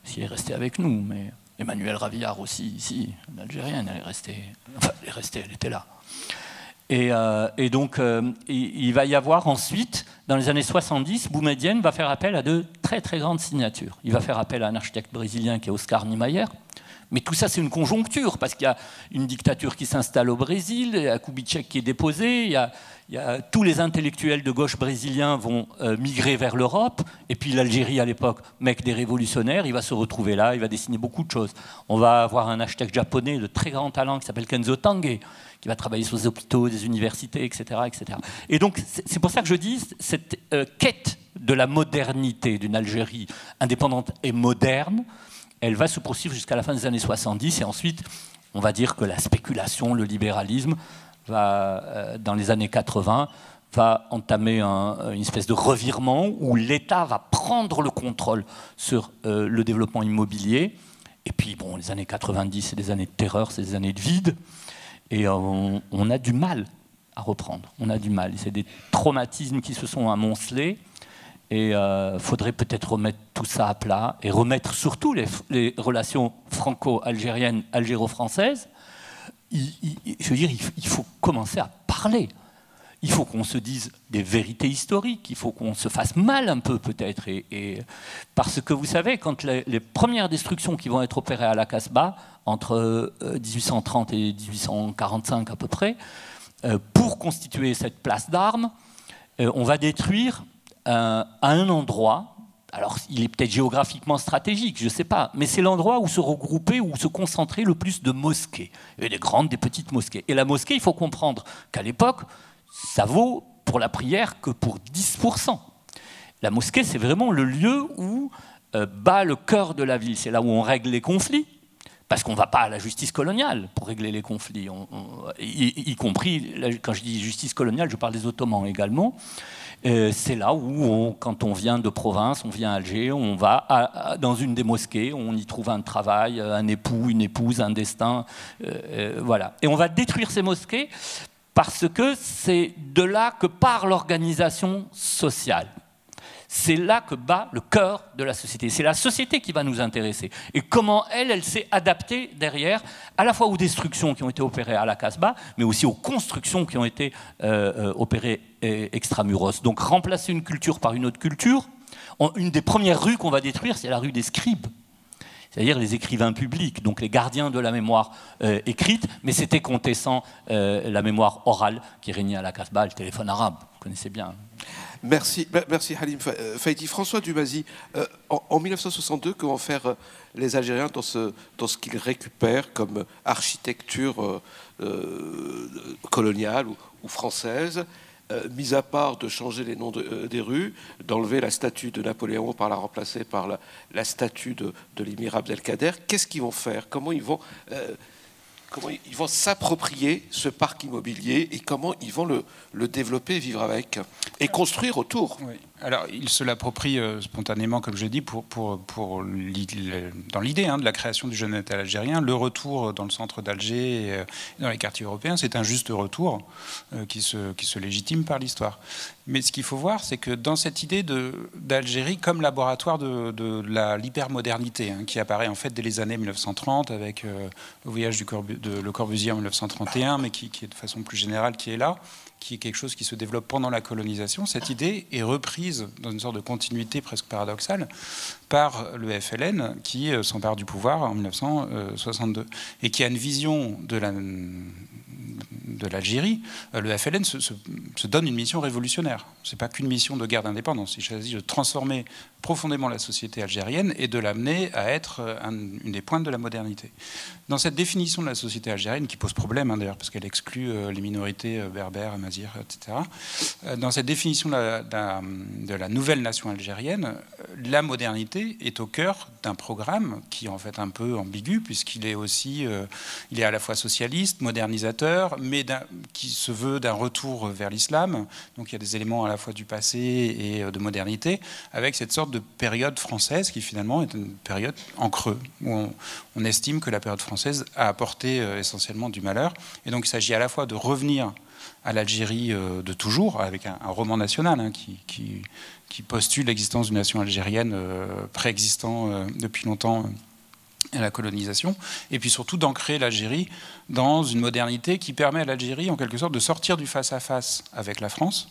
s'il est resté avec nous, mais Emmanuel Ravillard aussi, ici, l'Algérienne, elle est restée, enfin, elle est restée, elle était là. Et, euh, donc, euh, il, va y avoir ensuite, dans les années 70, Boumedienne va faire appel à de très très grandes signatures. Il va faire appel à un architecte brésilien qui est Oscar Niemeyer, mais tout ça, c'est une conjoncture, parce qu'il y a une dictature qui s'installe au Brésil, il y a Kubitschek qui est déposé, il y a, tous les intellectuels de gauche brésiliens vont euh, migrer vers l'Europe, et puis l'Algérie à l'époque, mec des révolutionnaires, il va se retrouver là, il va dessiner beaucoup de choses. On va avoir un architecte japonais de très grand talent qui s'appelle Kenzo Tange, qui va travailler sur les hôpitaux, des universités, etc. etc. Et donc, c'est pour ça que je dis, cette euh, quête de la modernité d'une Algérie indépendante et moderne, elle va se poursuivre jusqu'à la fin des années 70 et ensuite, on va dire que la spéculation, le libéralisme, va, euh, dans les années 80, va entamer une espèce de revirement où l'État va prendre le contrôle sur euh, le développement immobilier. Et puis, bon, les années 90, c'est des années de terreur, c'est des années de vide. Et on, on, a du mal à reprendre. On a du mal. C'est des traumatismes qui se sont amoncelés. Et euh, faudrait peut-être remettre tout ça à plat et remettre surtout les, relations franco-algériennes, algéro-françaises. je veux dire, il, faut commencer à parler. Il faut qu'on se dise des vérités historiques. Il faut qu'on se fasse mal un peu peut-être. Et, parce que vous savez, quand les, premières destructions qui vont être opérées à la Casbah entre 1830 euh, et 1845 à peu près, euh, pour constituer cette place d'armes, on va détruire euh, à un endroit, alors il est peut-être géographiquement stratégique, je ne sais pas, mais c'est l'endroit où se regrouper, où se concentrer le plus de mosquées. A des grandes, des petites mosquées. Et la mosquée, il faut comprendre qu'à l'époque, ça vaut pour la prière que pour 10%. La mosquée, c'est vraiment le lieu où euh, bat le cœur de la ville. C'est là où on règle les conflits, parce qu'on ne va pas à la justice coloniale pour régler les conflits, y, compris, quand je dis justice coloniale, je parle des Ottomans également. Euh, c'est là où, quand on vient de province, on vient à Alger, on va dans une des mosquées, on y trouve un travail, un époux, une épouse, un destin, euh, euh, voilà. Et on va détruire ces mosquées parce que c'est de là que part l'organisation sociale. C'est là que bat le cœur de la société. C'est la société qui va nous intéresser. Et comment elle, elle s'est adaptée derrière, à la fois aux destructions qui ont été opérées à la Casbah, mais aussi aux constructions qui ont été euh, euh, opérées euh, extramuros. Donc remplacer une culture par une autre culture. une des premières rues qu'on va détruire, c'est la rue des scribes c'est-à-dire les écrivains publics, donc les gardiens de la mémoire écrite, mais c'était contestant la mémoire orale qui régnait à la Casbah, le téléphone arabe, vous connaissez bien. Merci, merci Halim euh, Faïdi. François Dumazy, euh, en, 1962, comment faire euh, les Algériens dans ce, dans ce qu'ils récupèrent comme architecture coloniale ou, française mis à part de changer les noms des rues, d'enlever la statue de Napoléon par la remplacer par la, statue de, de l'émir Abdelkader, qu'est-ce qu'ils vont faire? Comment ils vont comment ils vont s'approprier ce parc immobilier et comment ils vont le, développer, vivre avec et construire autour. Alors, ils se l'approprient euh, spontanément, comme je dis, pour, pour, dans l'idée hein, de la création du jeune État algérien. Le retour dans le centre d'Alger euh, dans les quartiers européens, c'est un juste retour euh, qui, se, légitime par l'histoire. Mais ce qu'il faut voir, c'est que dans cette idée d'Algérie comme laboratoire de, de l'hypermodernité, hein, qui apparaît en fait dès les années 1930 avec le voyage du de Le Corbusier en 1931, mais qui est de façon plus générale qui est là, qui est quelque chose qui se développe pendant la colonisation, cette idée est reprise dans une sorte de continuité presque paradoxale par le FLN qui euh, s'empare du pouvoir en 1962 et qui a une vision de la de l'Algérie, le FLN se, donne une mission révolutionnaire. Ce n'est pas qu'une mission de guerre d'indépendance. Il s'agit de transformer profondément la société algérienne et de l'amener à être une des pointes de la modernité. Dans cette définition de la société algérienne, qui pose problème hein, d'ailleurs, parce qu'elle exclut les minorités berbères, amazirs, etc., dans cette définition de la, de la nouvelle nation algérienne, la modernité est au cœur d'un programme qui est en fait un peu ambigu, puisqu'il est aussi, euh, il est à la fois socialiste, modernisateur, mais qui se veut d'un retour vers l'islam. Donc il y a des éléments à la fois du passé et euh, de modernité, avec cette sorte de période française qui finalement est une période en creux, où on, estime que la période française a apporté euh, essentiellement du malheur. Et donc il s'agit à la fois de revenir à l'Algérie de toujours, avec un, roman national hein, qui, postule l'existence d'une nation algérienne euh, préexistant euh, depuis longtemps euh, à la colonisation, et puis surtout d'ancrer l'Algérie dans une modernité qui permet à l'Algérie en quelque sorte de sortir du face-à-face avec la France,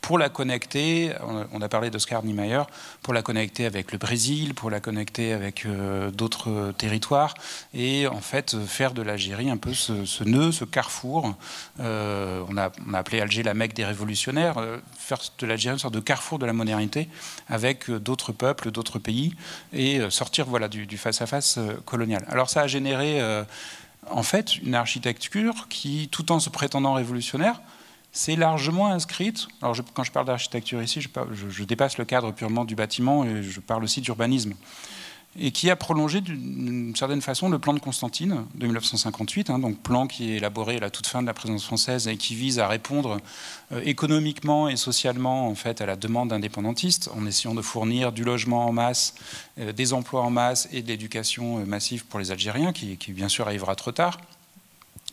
pour la connecter, on a parlé d'Oscar Niemeyer, pour la connecter avec le Brésil, pour la connecter avec euh, d'autres territoires, et en fait faire de l'Algérie un peu ce, nœud, ce carrefour. Euh, on, a, appelé Alger la Mecque des révolutionnaires, euh, faire de l'Algérie une sorte de carrefour de la modernité avec d'autres peuples, d'autres pays, et sortir voilà, du face-à-face colonial. Alors ça a généré en fait une architecture qui, tout en se prétendant révolutionnaire, c'est largement inscrite. Alors, quand je parle d'architecture ici, je, dépasse le cadre purement du bâtiment et je parle aussi d'urbanisme. Et qui a prolongé d'une certaine façon le plan de Constantine de 1958, hein, donc plan qui est élaboré à la toute fin de la présidence française et qui vise à répondre euh, économiquement et socialement en fait à la demande indépendantiste en essayant de fournir du logement en masse, euh, des emplois en masse et de l'éducation euh, massive pour les Algériens, qui bien sûr arrivera trop tard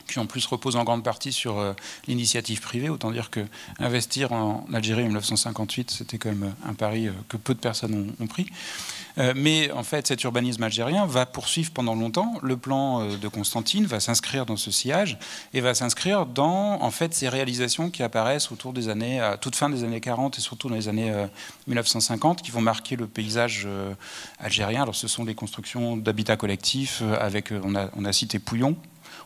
qui en plus repose en grande partie sur euh, l'initiative privée. Autant dire que investir en Algérie en 1958, c'était quand même un pari euh, que peu de personnes ont, pris. Euh, mais en fait, cet urbanisme algérien va poursuivre pendant longtemps. Le plan de Constantine va s'inscrire dans ce sillage et va s'inscrire dans en fait ces réalisations qui apparaissent autour des années, à toute fin des années 40 et surtout dans les années 1950, qui vont marquer le paysage algérien. Alors, ce sont des constructions d'habitat collectif avec, on a, on a cité Pouillon,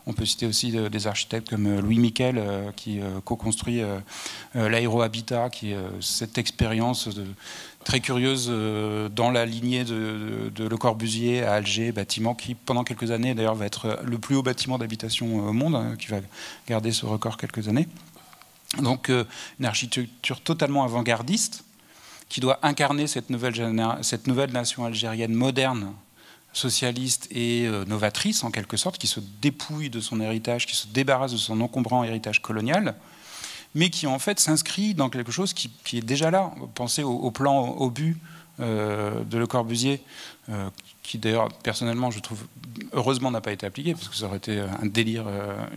on peut citer aussi euh, des architectes comme euh, Louis Miquel, euh, qui co-construit l'aérohabitat, qui cette expérience très curieuse dans la lignée de, Le Corbusier à Alger, bâtiment qui, pendant quelques années, d'ailleurs, va être le plus haut bâtiment d'habitation au monde, hein, qui va garder ce record quelques années. Donc, une architecture totalement avant-gardiste qui doit incarner cette nouvelle nation algérienne moderne socialiste et euh, novatrice en quelque sorte, qui se dépouille de son héritage, qui se débarrasse de son encombrant héritage colonial, mais qui en fait s'inscrit dans quelque chose qui, est déjà là. Pensez au, plan but euh, de Le Corbusier, euh, qui d'ailleurs personnellement je trouve heureusement n'a pas été appliqué parce que ça aurait été un délire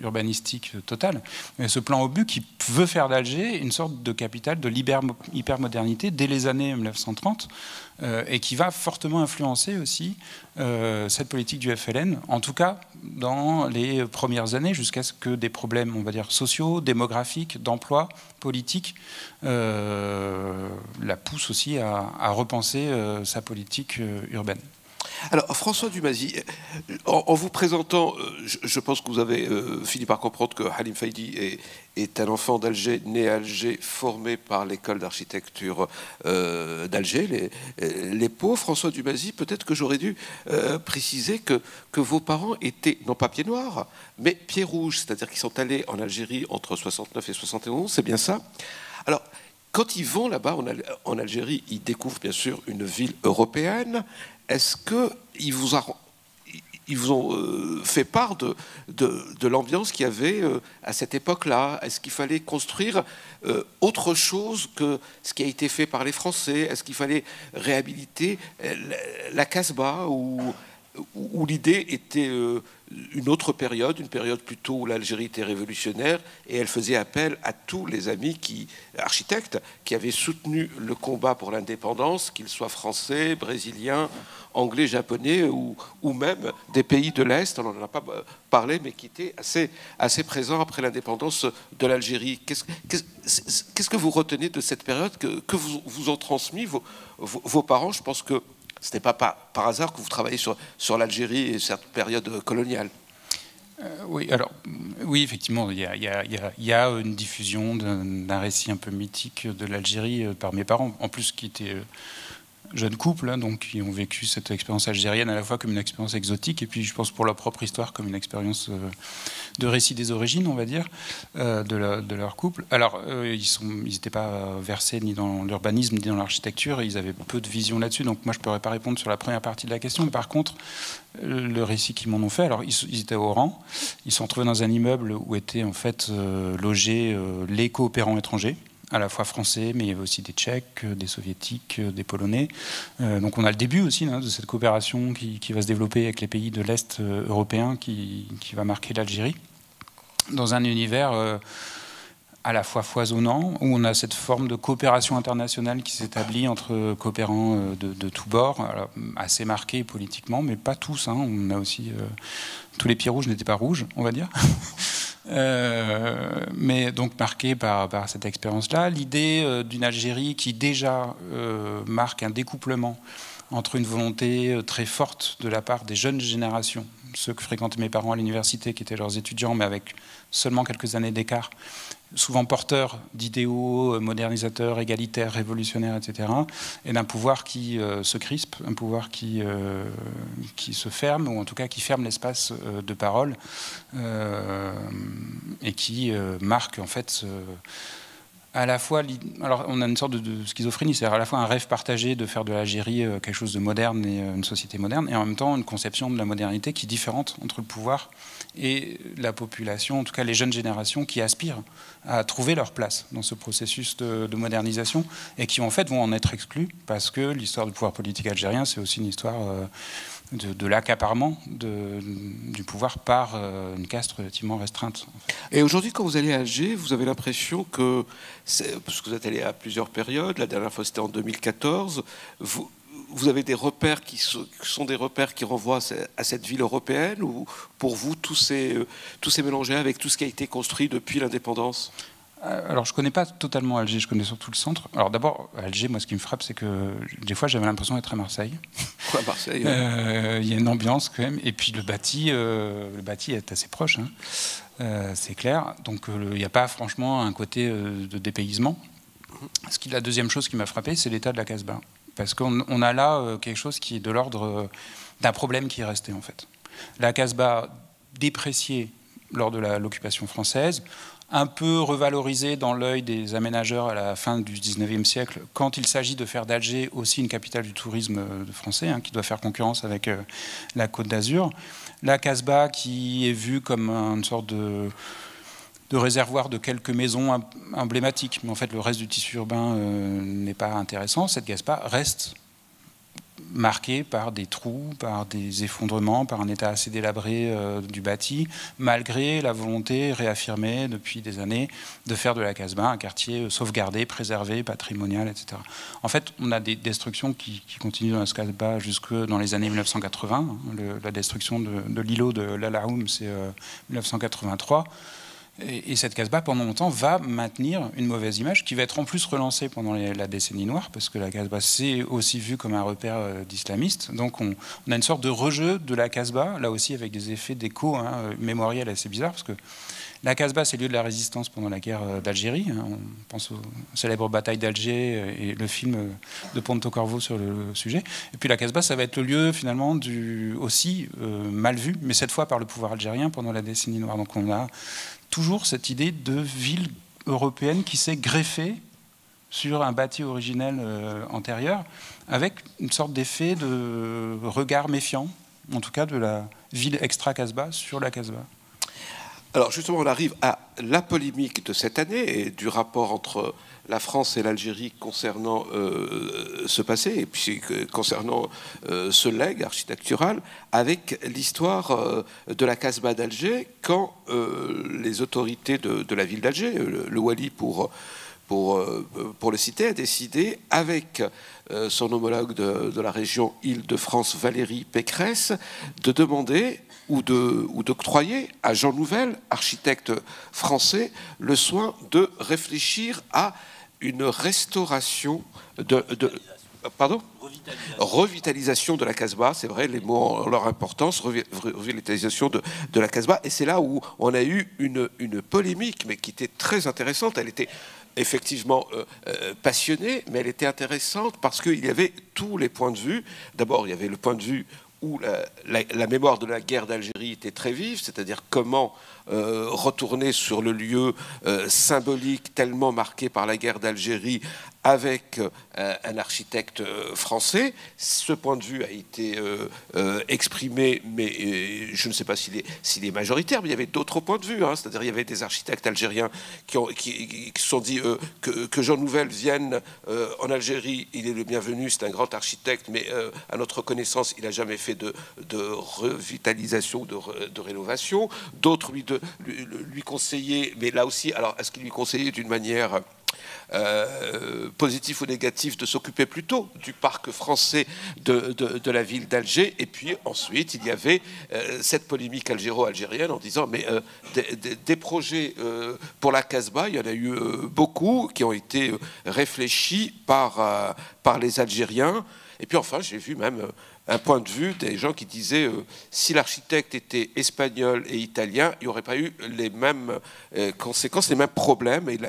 urbanistique total. Mais ce plan but qui veut faire d'Alger une sorte de capitale de l'hypermodernité dès les années 1930 euh, et qui va fortement influencer aussi euh, cette politique du FLN, en tout cas dans les premières années, jusqu'à ce que des problèmes, on va dire, sociaux, démographiques, d'emploi, politiques, euh, la poussent aussi à repenser sa politique urbaine. Alors, François Dumazy, en, vous présentant, euh, je, pense que vous avez euh, fini par comprendre que Halim Faidi est, un enfant d'Alger, né à Alger, formé par l'école d'architecture euh, d'Alger, les, Paux. François Dumazy, peut-être que j'aurais dû préciser que, que vos parents étaient, non pas pieds noirs, mais pieds rouges, c'est-à-dire qu'ils sont allés en Algérie entre 69 et 71, c'est bien ça? Alors, quand ils vont là-bas en Algérie, ils découvrent bien sûr une ville européenne, est-ce qu'ils vous, ont euh, fait part de, l'ambiance qu'il y avait euh, à cette époque-là? Est-ce qu'il fallait construire euh, autre chose que ce qui a été fait par les Français? Est-ce qu'il fallait réhabiliter la Casbah ou, où l'idée était une autre période, une période plutôt où l'Algérie était révolutionnaire, et elle faisait appel à tous les amis qui, architectes qui avaient soutenu le combat pour l'indépendance, qu'ils soient français, brésiliens, anglais, japonais ou, même des pays de l'Est, on n'en a pas parlé, mais qui étaient assez, assez présents après l'indépendance de l'Algérie. Qu'est-ce que vous retenez de cette période que, que vous, vous ont transmis vos, vos parents? Je pense que ce n'est pas par, hasard que vous travaillez sur, l'Algérie et cette période coloniale. oui, alors, oui, effectivement, il y a, une diffusion d'un récit un peu mythique de l'Algérie par mes parents, en plus qui était jeunes couples, hein, donc qui ont vécu cette expérience algérienne à la fois comme une expérience exotique et puis je pense pour leur propre histoire comme une expérience euh, de récit des origines, on va dire, euh, de, leur couple. Alors euh, ils n'étaient pas versés ni dans l'urbanisme ni dans l'architecture, ils avaient peu de vision là-dessus, donc moi je ne pourrais pas répondre sur la première partie de la question. Par contre, le récit qu'ils m'en ont fait, alors ils, étaient au rang, ils se sont retrouvés dans un immeuble où étaient en fait logés les coopérants étrangers à la fois français, mais il y avait aussi des Tchèques, euh, des Soviétiques, euh, des Polonais. Euh, donc on a le début aussi hein, de cette coopération qui, va se développer avec les pays de l'Est européen qui, va marquer l'Algérie, dans un univers à la fois foisonnant, où on a cette forme de coopération internationale qui s'établit entre coopérants de, tous bords, assez marqués politiquement, mais pas tous. Hein. On a aussi tous les pieds rouges n'étaient pas rouges, on va dire. Euh, mais donc marqué par, cette expérience-là. L'idée euh, d'une Algérie qui déjà euh, marque un découplement entre une volonté très forte de la part des jeunes générations, ceux que fréquentaient mes parents à l'université, qui étaient leurs étudiants, mais avec seulement quelques années d'écart, souvent porteurs d'idéaux modernisateurs, égalitaires, révolutionnaires, etc., et d'un pouvoir qui euh, se crispe, un pouvoir qui, euh, qui se ferme, ou en tout cas qui ferme l'espace euh, de parole, et qui marque en fait à la fois, alors on a une sorte de, schizophrénie, c'est-à-dire à la fois un rêve partagé de faire de l'Algérie euh, quelque chose de moderne et euh, une société moderne, et en même temps une conception de la modernité qui est différente entre le pouvoir et la population, en tout cas les jeunes générations qui aspirent à trouver leur place dans ce processus de, modernisation et qui en fait vont en être exclus parce que l'histoire du pouvoir politique algérien, c'est aussi une histoire euh, de, l'accaparement du pouvoir par euh, une caste relativement restreinte. Et aujourd'hui, quand vous allez à Alger, vous avez l'impression que, parce que vous êtes allé à plusieurs périodes, la dernière fois c'était en 2014, vous, vous avez des repères qui sont des repères qui renvoient à cette ville européenne ou pour vous tout s'est euh, mélangé avec tout ce qui a été construit depuis l'indépendance? Euh, alors, je ne connais pas totalement Alger, je connais surtout le centre. Alors, d'abord, Alger, moi, ce qui me frappe, c'est que des fois, j'avais l'impression d'être à Marseille. Quoi, Marseille euh, Il y a une ambiance quand même. Et puis, le bâti, euh, le bâti est assez proche, hein. c'est clair. Donc, il n'y a pas franchement un côté de dépaysement. Ce qui, la deuxième chose qui m'a frappé, c'est l'état de la Casbah. Parce qu'on a là quelque chose qui est de l'ordre d'un problème qui est resté, en fait. La Casbah dépréciée lors de l'occupation française, un peu revalorisé dans l'œil des aménageurs à la fin du 19e siècle, quand il s'agit de faire d'Alger aussi une capitale du tourisme euh, français, hein, qui doit faire concurrence avec euh, la Côte d'Azur. La Casbah, qui est vue comme une sorte de, réservoir de quelques maisons emblématiques, mais en fait le reste du tissu urbain euh, n'est pas intéressant. Cette Casbah reste marqué par des trous, par des effondrements, par un état assez délabré euh, du bâti, malgré la volonté réaffirmée depuis des années de faire de la Casbah un quartier sauvegardé, préservé, patrimonial, etc. En fait, on a des destructions qui, continuent dans la Casbah jusque dans les années 1980. la destruction de, l'îlot de l'Alaoum, c'est 1983. Et, cette Casbah, pendant longtemps, va maintenir une mauvaise image qui va être en plus relancée pendant la décennie noire, parce que la Casbah, c'est aussi vu comme un repère euh, d'islamistes. Donc on, a une sorte de rejeu de la Casbah, là aussi avec des effets d'écho hein, euh, mémoriels assez bizarres, parce que la Casbah, c'est lieu de la résistance pendant la guerre euh, d'Algérie. Hein. On pense aux célèbres batailles d'Alger et le film de Ponto Corvo sur le sujet. Et puis la Casbah, ça va être le lieu finalement aussi mal vu, mais cette fois par le pouvoir algérien pendant la décennie noire. Donc on a toujours cette idée de ville européenne qui s'est greffée sur un bâti originel euh, antérieur, avec une sorte d'effet de regard méfiant, en tout cas de la ville extra-Casbah sur la Casbah. Alors justement, on arrive à la polémique de cette année et du rapport entre la France et l'Algérie concernant euh, ce passé et puis concernant euh, ce legs architectural avec l'histoire euh, de la Casbah d'Alger quand les autorités de, la ville d'Alger, le, Wali pour, pour, pour le citer, a décidé avec son homologue de, de la région Île-de-France, Valérie Pécresse, de demander ou d'octroyer à Jean Nouvel, architecte français, le soin de réfléchir à une restauration de, Pardon? Revitalisation. de la Casbah, c'est vrai, les mots ont leur importance, revitalisation de, la Casbah, et c'est là où on a eu une, une polémique, mais qui était très intéressante. Elle était effectivement euh, euh, passionnée, mais elle était intéressante parce qu'il y avait tous les points de vue. D'abord, il y avait le point de vue où la, mémoire de la guerre d'Algérie était très vive, c'est-à-dire comment euh, retourner sur le lieu symbolique tellement marqué par la guerre d'Algérie avec euh, un architecte euh, français. Ce point de vue a été euh, exprimé, mais je ne sais pas s'il est, est, majoritaire, mais il y avait d'autres points de vue. Hein. C'est-à-dire il y avait des architectes algériens qui, ont, qui, se sont dit que, Jean Nouvel vienne en Algérie, il est le bienvenu, c'est un grand architecte, mais à notre connaissance, il n'a jamais fait de, revitalisation, de, de rénovation. D'autres lui, lui, lui conseillaient, mais là aussi, alors est-ce qu'il lui conseillait d'une manière euh, positif ou négatif, de s'occuper plutôt du parc français de, la ville d'Alger. Et puis ensuite, il y avait euh, cette polémique algéro-algérienne en disant mais euh, des, projets pour la Casbah, il y en a eu beaucoup qui ont été réfléchis par, par les Algériens. Et puis enfin, j'ai vu même un point de vue des gens qui disaient euh, si l'architecte était espagnol et italien, il n'y aurait pas eu les mêmes euh, conséquences, les mêmes problèmes et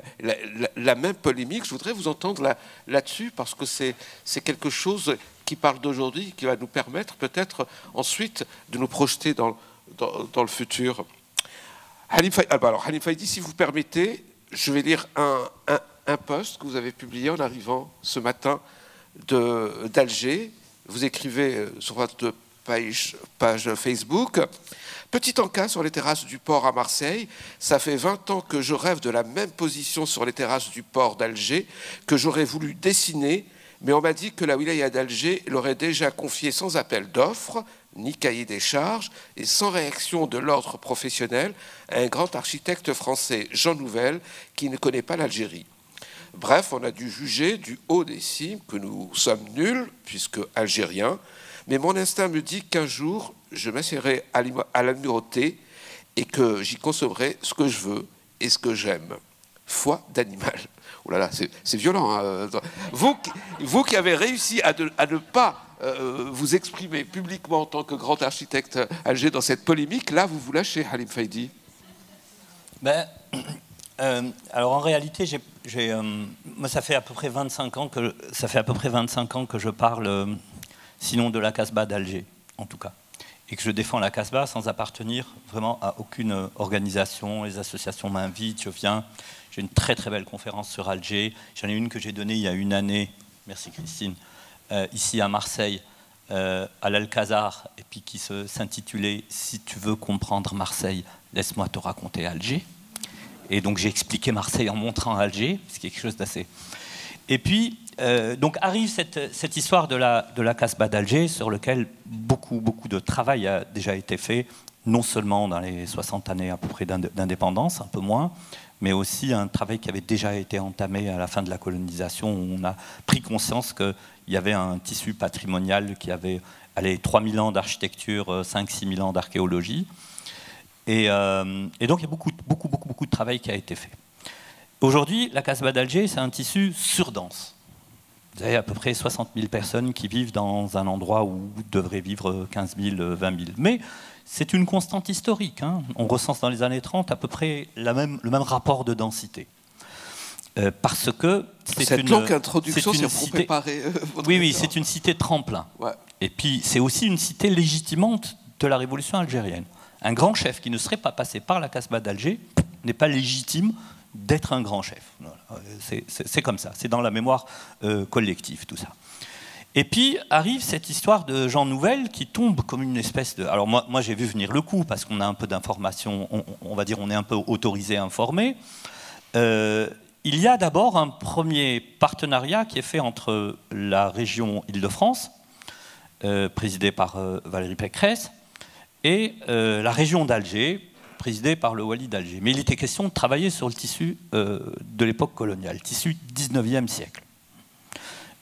la, même polémique. Je voudrais vous entendre là, là-dessus parce que c'est, quelque chose qui parle d'aujourd'hui, qui va nous permettre peut-être ensuite de nous projeter dans, le futur. Halim ah, bah alors, Faïdi, si vous permettez, je vais lire un, post que vous avez publié en arrivant ce matin d'Alger vous écrivez euh, sur votre page, Facebook. Petit encas sur les terrasses du port à Marseille. Ça fait 20 ans que je rêve de la même position sur les terrasses du port d'Alger que j'aurais voulu dessiner, mais on m'a dit que la wilaya d'Alger l'aurait déjà confié sans appel d'offres, ni cahier des charges, et sans réaction de l'ordre professionnel à un grand architecte français, Jean Nouvel, qui ne connaît pas l'Algérie. Bref, on a dû juger du haut des cimes que nous sommes nuls, puisque algériens, mais mon instinct me dit qu'un jour, je m'assierai à l'amirauté et que j'y consommerai ce que je veux et ce que j'aime. Foi d'animal. Oh là là, c'est violent. Hein. vous, qui avez réussi à, ne pas euh, vous exprimer publiquement en tant que grand architecte alger dans cette polémique, là, vous vous lâchez, Halim Faidi. Ben, euh, alors en réalité, euh, ça fait à peu près 25 ans que ça fait à peu près 25 ans que je parle, euh, sinon de la Casbah d'Alger, en tout cas, et que je défends la Casbah sans appartenir vraiment à aucune organisation. Les associations m'invitent, je viens. J'ai une très très belle conférence sur Alger. J'en ai une que j'ai donnée il y a une année. Merci Christine. ici à Marseille. à l'Alcazar, et puis qui s'intitulait Si tu veux comprendre Marseille, laisse-moi te raconter Alger. Et donc j'ai expliqué Marseille en montrant Alger, ce qui est quelque chose d'assez. Et puis, euh, donc arrive cette, cette, histoire de la, de la d'Alger, sur lequel beaucoup, beaucoup de travail a déjà été fait, non seulement dans les 60 années à peu près d'indépendance, un peu moins, mais aussi un travail qui avait déjà été entamé à la fin de la colonisation, où on a pris conscience qu'il y avait un tissu patrimonial qui avait allez, 3000 ans d'architecture, 5-6 000 ans d'archéologie, euh, et, donc il y a beaucoup, beaucoup, beaucoup, beaucoup de travail qui a été fait. Aujourd'hui, la Casbah d'Alger, c'est un tissu surdense. Vous avez à peu près 60 000 personnes qui vivent dans un endroit où devraient vivre 15 000, 20 000. Mais c'est une constante historique. Hein. On recense dans les années 30 à peu près la même, le même rapport de densité. Euh, parce que c'est une longue introduction, une cité, préparer, euh, oui, oui, c'est une cité tremplin. Et puis c'est aussi une cité légitimante de la révolution algérienne un grand chef qui ne serait pas passé par la Casbah d'Alger n'est pas légitime d'être un grand chef. C'est comme ça, c'est dans la mémoire euh, collective tout ça. Et puis arrive cette histoire de Jean Nouvel qui tombe comme une espèce de... Alors moi, j'ai vu venir le coup parce qu'on a un peu d'informations, on, va dire on est un peu autorisé, informé. Euh, il y a d'abord un premier partenariat qui est fait entre la région Île-de-France, euh, présidée par Valérie Pécresse, et euh, la région d'Alger, présidée par le Wali d'Alger. Mais il était question de travailler sur le tissu euh, de l'époque coloniale, tissu 19e siècle.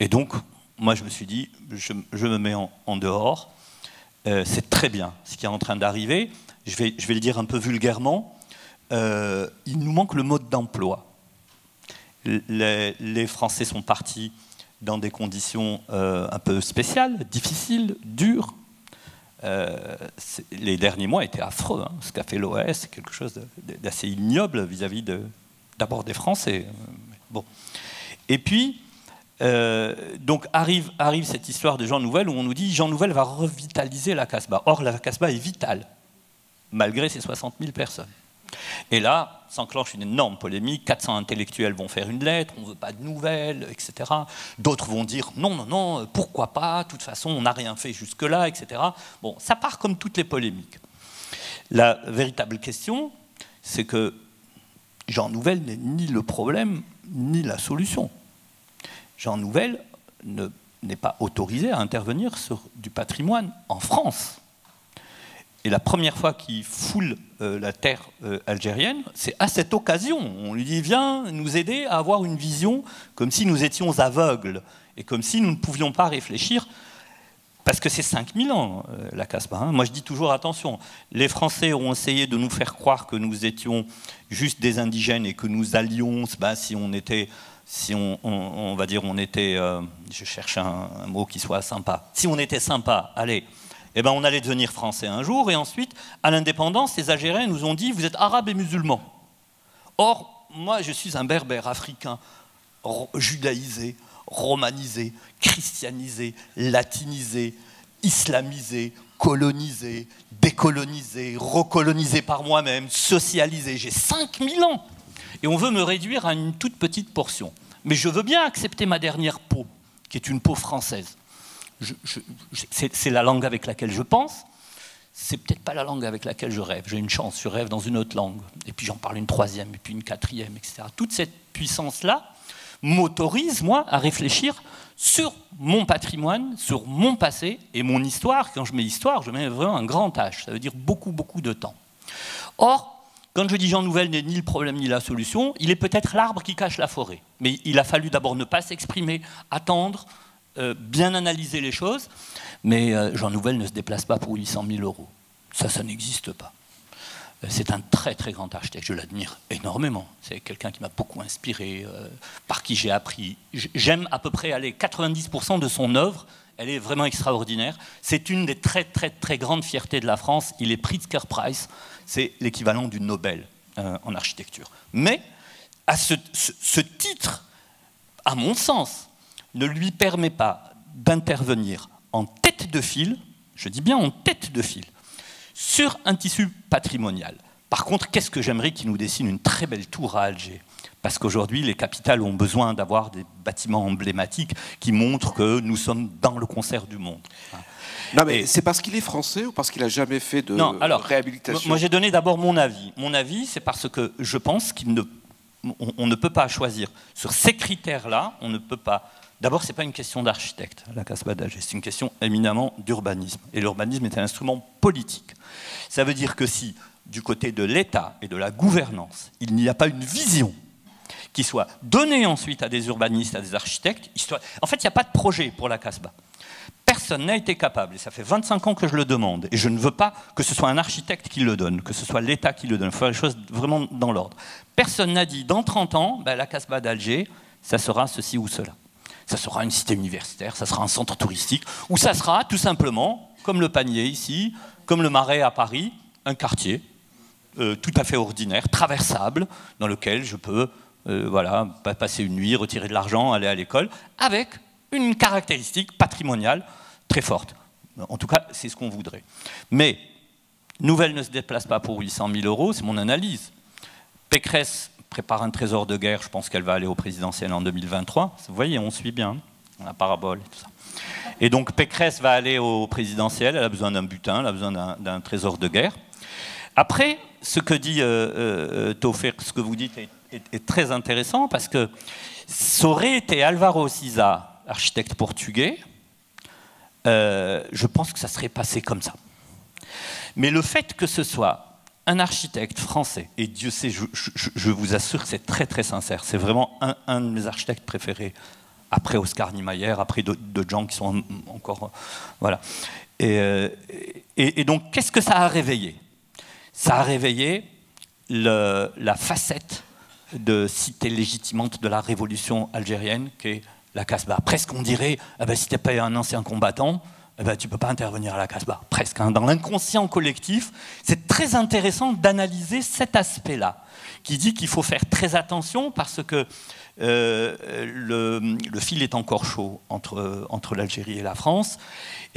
Et donc, moi, je me suis dit, je, me mets en, dehors. Euh, c'est très bien ce qui est en train d'arriver. Je vais, le dire un peu vulgairement. il nous manque le mode d'emploi. Les, Français sont partis dans des conditions un peu spéciales, difficiles, dures. Les derniers mois étaient affreux. Hein. Ce qu'a fait l'OS, c'est quelque chose d'assez ignoble vis-à-vis d'abord des Français. Bon. Et puis, euh, donc arrive, arrive cette histoire de Jean Nouvel où on nous dit Jean Nouvel va revitaliser la Casbah. Or, la Casbah est vitale, malgré ses 60 000 personnes. Et là s'enclenche une énorme polémique. 400 intellectuels vont faire une lettre, on ne veut pas de nouvelles, etc. D'autres vont dire non, non, non, pourquoi pas, de toute façon, on n'a rien fait jusque-là, etc. Bon, ça part comme toutes les polémiques. La véritable question, c'est que Jean Nouvel n'est ni le problème, ni la solution. Jean Nouvel n'est pas autorisé à intervenir sur du patrimoine en France. Et la première fois qu'il foule euh, la terre euh, algérienne, c'est à cette occasion. On lui dit Viens nous aider à avoir une vision comme si nous étions aveugles et comme si nous ne pouvions pas réfléchir. Parce que c'est 5000 ans, euh, la Casbah. Hein. Moi, je dis toujours attention. Les Français ont essayé de nous faire croire que nous étions juste des indigènes et que nous allions, si on était si on, va dire on était, je cherche un, mot qui soit sympa, si on était sympa, allez, eh ben on allait devenir français un jour, et ensuite, à l'indépendance, les Algériens nous ont dit, vous êtes arabes et musulmans. Or, moi, je suis un berbère africain, judaïsé, romanisé, christianisé, latinisé, islamisé, colonisé, décolonisé, recolonisé par moi-même, socialisé. J'ai 5000 ans et on veut me réduire à une toute petite portion. Mais je veux bien accepter ma dernière peau, qui est une peau française. C'est la langue avec laquelle je pense. C'est peut-être pas la langue avec laquelle je rêve. J'ai une chance, je rêve dans une autre langue. Et puis j'en parle une troisième, et puis une quatrième, etc. Toute cette puissance-là m'autorise, moi, à réfléchir sur mon patrimoine, sur mon passé et mon histoire. Quand je mets histoire, je mets vraiment un grand H. Ça veut dire beaucoup, beaucoup de temps. Or, quand je dis Jean Nouvel n'est ni le problème ni la solution, il est peut-être l'arbre qui cache la forêt. Mais il a fallu d'abord ne pas s'exprimer, attendre, euh, bien analyser les choses. Mais euh, Jean Nouvel ne se déplace pas pour 800 000 euros. Ça, ça n'existe pas. Euh, c'est un très très grand architecte, je l'admire énormément. C'est quelqu'un qui m'a beaucoup inspiré, par qui j'ai appris. J'aime à peu près aller 90% de son œuvre elle est vraiment extraordinaire. C'est une des très très très grandes fiertés de la France. Il est Pritzker Prize, c'est l'équivalent du Nobel en architecture. Mais à ce, titre, à mon sens, ne lui permet pas d'intervenir en tête de file, je dis bien en tête de file, sur un tissu patrimonial. Par contre, qu'est-ce que j'aimerais qu'il nous dessine une très belle tour à Alger? Parce qu'aujourd'hui, les capitales ont besoin d'avoir des bâtiments emblématiques qui montrent que nous sommes dans le concert du monde. Non, mais c'est parce qu'il est français ou parce qu'il n'a jamais fait de non, alors, réhabilitation? Moi, j'ai donné d'abord mon avis. Mon avis, c'est parce que je pense qu'on ne, on, ne peut pas choisir. Sur ces critères-là, on ne peut pas. D'abord, ce n'est pas une question d'architecte, la Casbah d'Alger, c'est une question éminemment d'urbanisme. Et l'urbanisme est un instrument politique. Ça veut dire que si, du côté de l'État et de la gouvernance, il n'y a pas une vision qui soit donné ensuite à des urbanistes, à des architectes. En fait, il n'y a pas de projet pour la Casbah. Personne n'a été capable, et ça fait 25 ans que je le demande, et je ne veux pas que ce soit un architecte qui le donne, que ce soit l'État qui le donne, il faut faire les choses vraiment dans l'ordre. Personne n'a dit, dans 30 ans, ben, la Casbah d'Alger, ça sera ceci ou cela. Ça sera une cité universitaire, ça sera un centre touristique, ou ça sera tout simplement, comme le panier ici, comme le marais à Paris, un quartier euh, tout à fait ordinaire, traversable, dans lequel je peux euh, voilà, passer une nuit, retirer de l'argent, aller à l'école, avec une caractéristique patrimoniale très forte. En tout cas, c'est ce qu'on voudrait. Mais Nouvelle ne se déplace pas pour 800 000 euros, c'est mon analyse. Pécresse prépare un trésor de guerre, je pense qu'elle va aller au présidentiel en 2023. Vous voyez, on suit bien, la parabole et tout ça. Et donc Pécresse va aller au présidentiel, elle a besoin d'un butin, elle a besoin d'un trésor de guerre. Après, ce que dit euh, euh, ce que vous dites est est, très intéressant parce que ça aurait été Alvaro Siza, architecte portugais, euh, je pense que ça serait passé comme ça. Mais le fait que ce soit un architecte français, et Dieu sait, je, vous assure que c'est très très sincère, c'est vraiment un, de mes architectes préférés, après Oscar Niemeyer, après d'autres gens qui sont encore... Voilà. Et, euh, et donc, qu'est-ce que ça a réveillé? Ça a réveillé la facette de cité légitimante de la révolution algérienne, qui est la Casbah. Presque on dirait, ah ben, si pas un ancien combattant, eh ben, tu ne peux pas intervenir à la Casbah. Presque. Hein. Dans l'inconscient collectif, c'est très intéressant d'analyser cet aspect-là, qui dit qu'il faut faire très attention parce que euh, le, fil est encore chaud entre, entre l'Algérie et la France.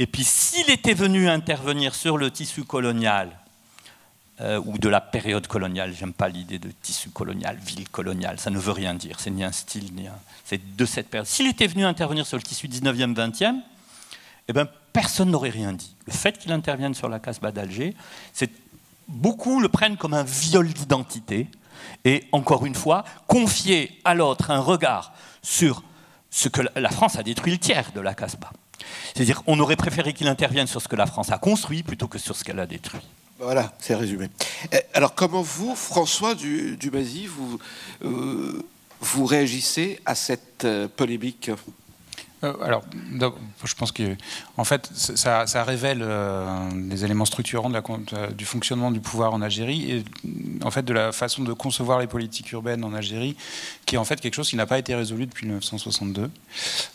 Et puis s'il était venu intervenir sur le tissu colonial, euh, ou de la période coloniale, j'aime pas l'idée de tissu colonial, ville coloniale, ça ne veut rien dire, c'est ni un style, ni un... C'est de cette période. S'il était venu intervenir sur le tissu 19e, 20e, eh ben, personne n'aurait rien dit. Le fait qu'il intervienne sur la Casbah d'Alger, c'est beaucoup le prennent comme un viol d'identité, et encore une fois, confier à l'autre un regard sur ce que la France a détruit le tiers de la Casbah. C'est-à-dire, on aurait préféré qu'il intervienne sur ce que la France a construit plutôt que sur ce qu'elle a détruit. Voilà, c'est résumé. Eh, alors, comment vous, François Dubazy, vous, euh, vous réagissez à cette euh, polémique? Euh, alors, je pense que, fait, ça, révèle euh, des éléments structurants de la, du fonctionnement du pouvoir en Algérie et, en fait, de la façon de concevoir les politiques urbaines en Algérie, qui est en fait quelque chose qui n'a pas été résolu depuis 1962,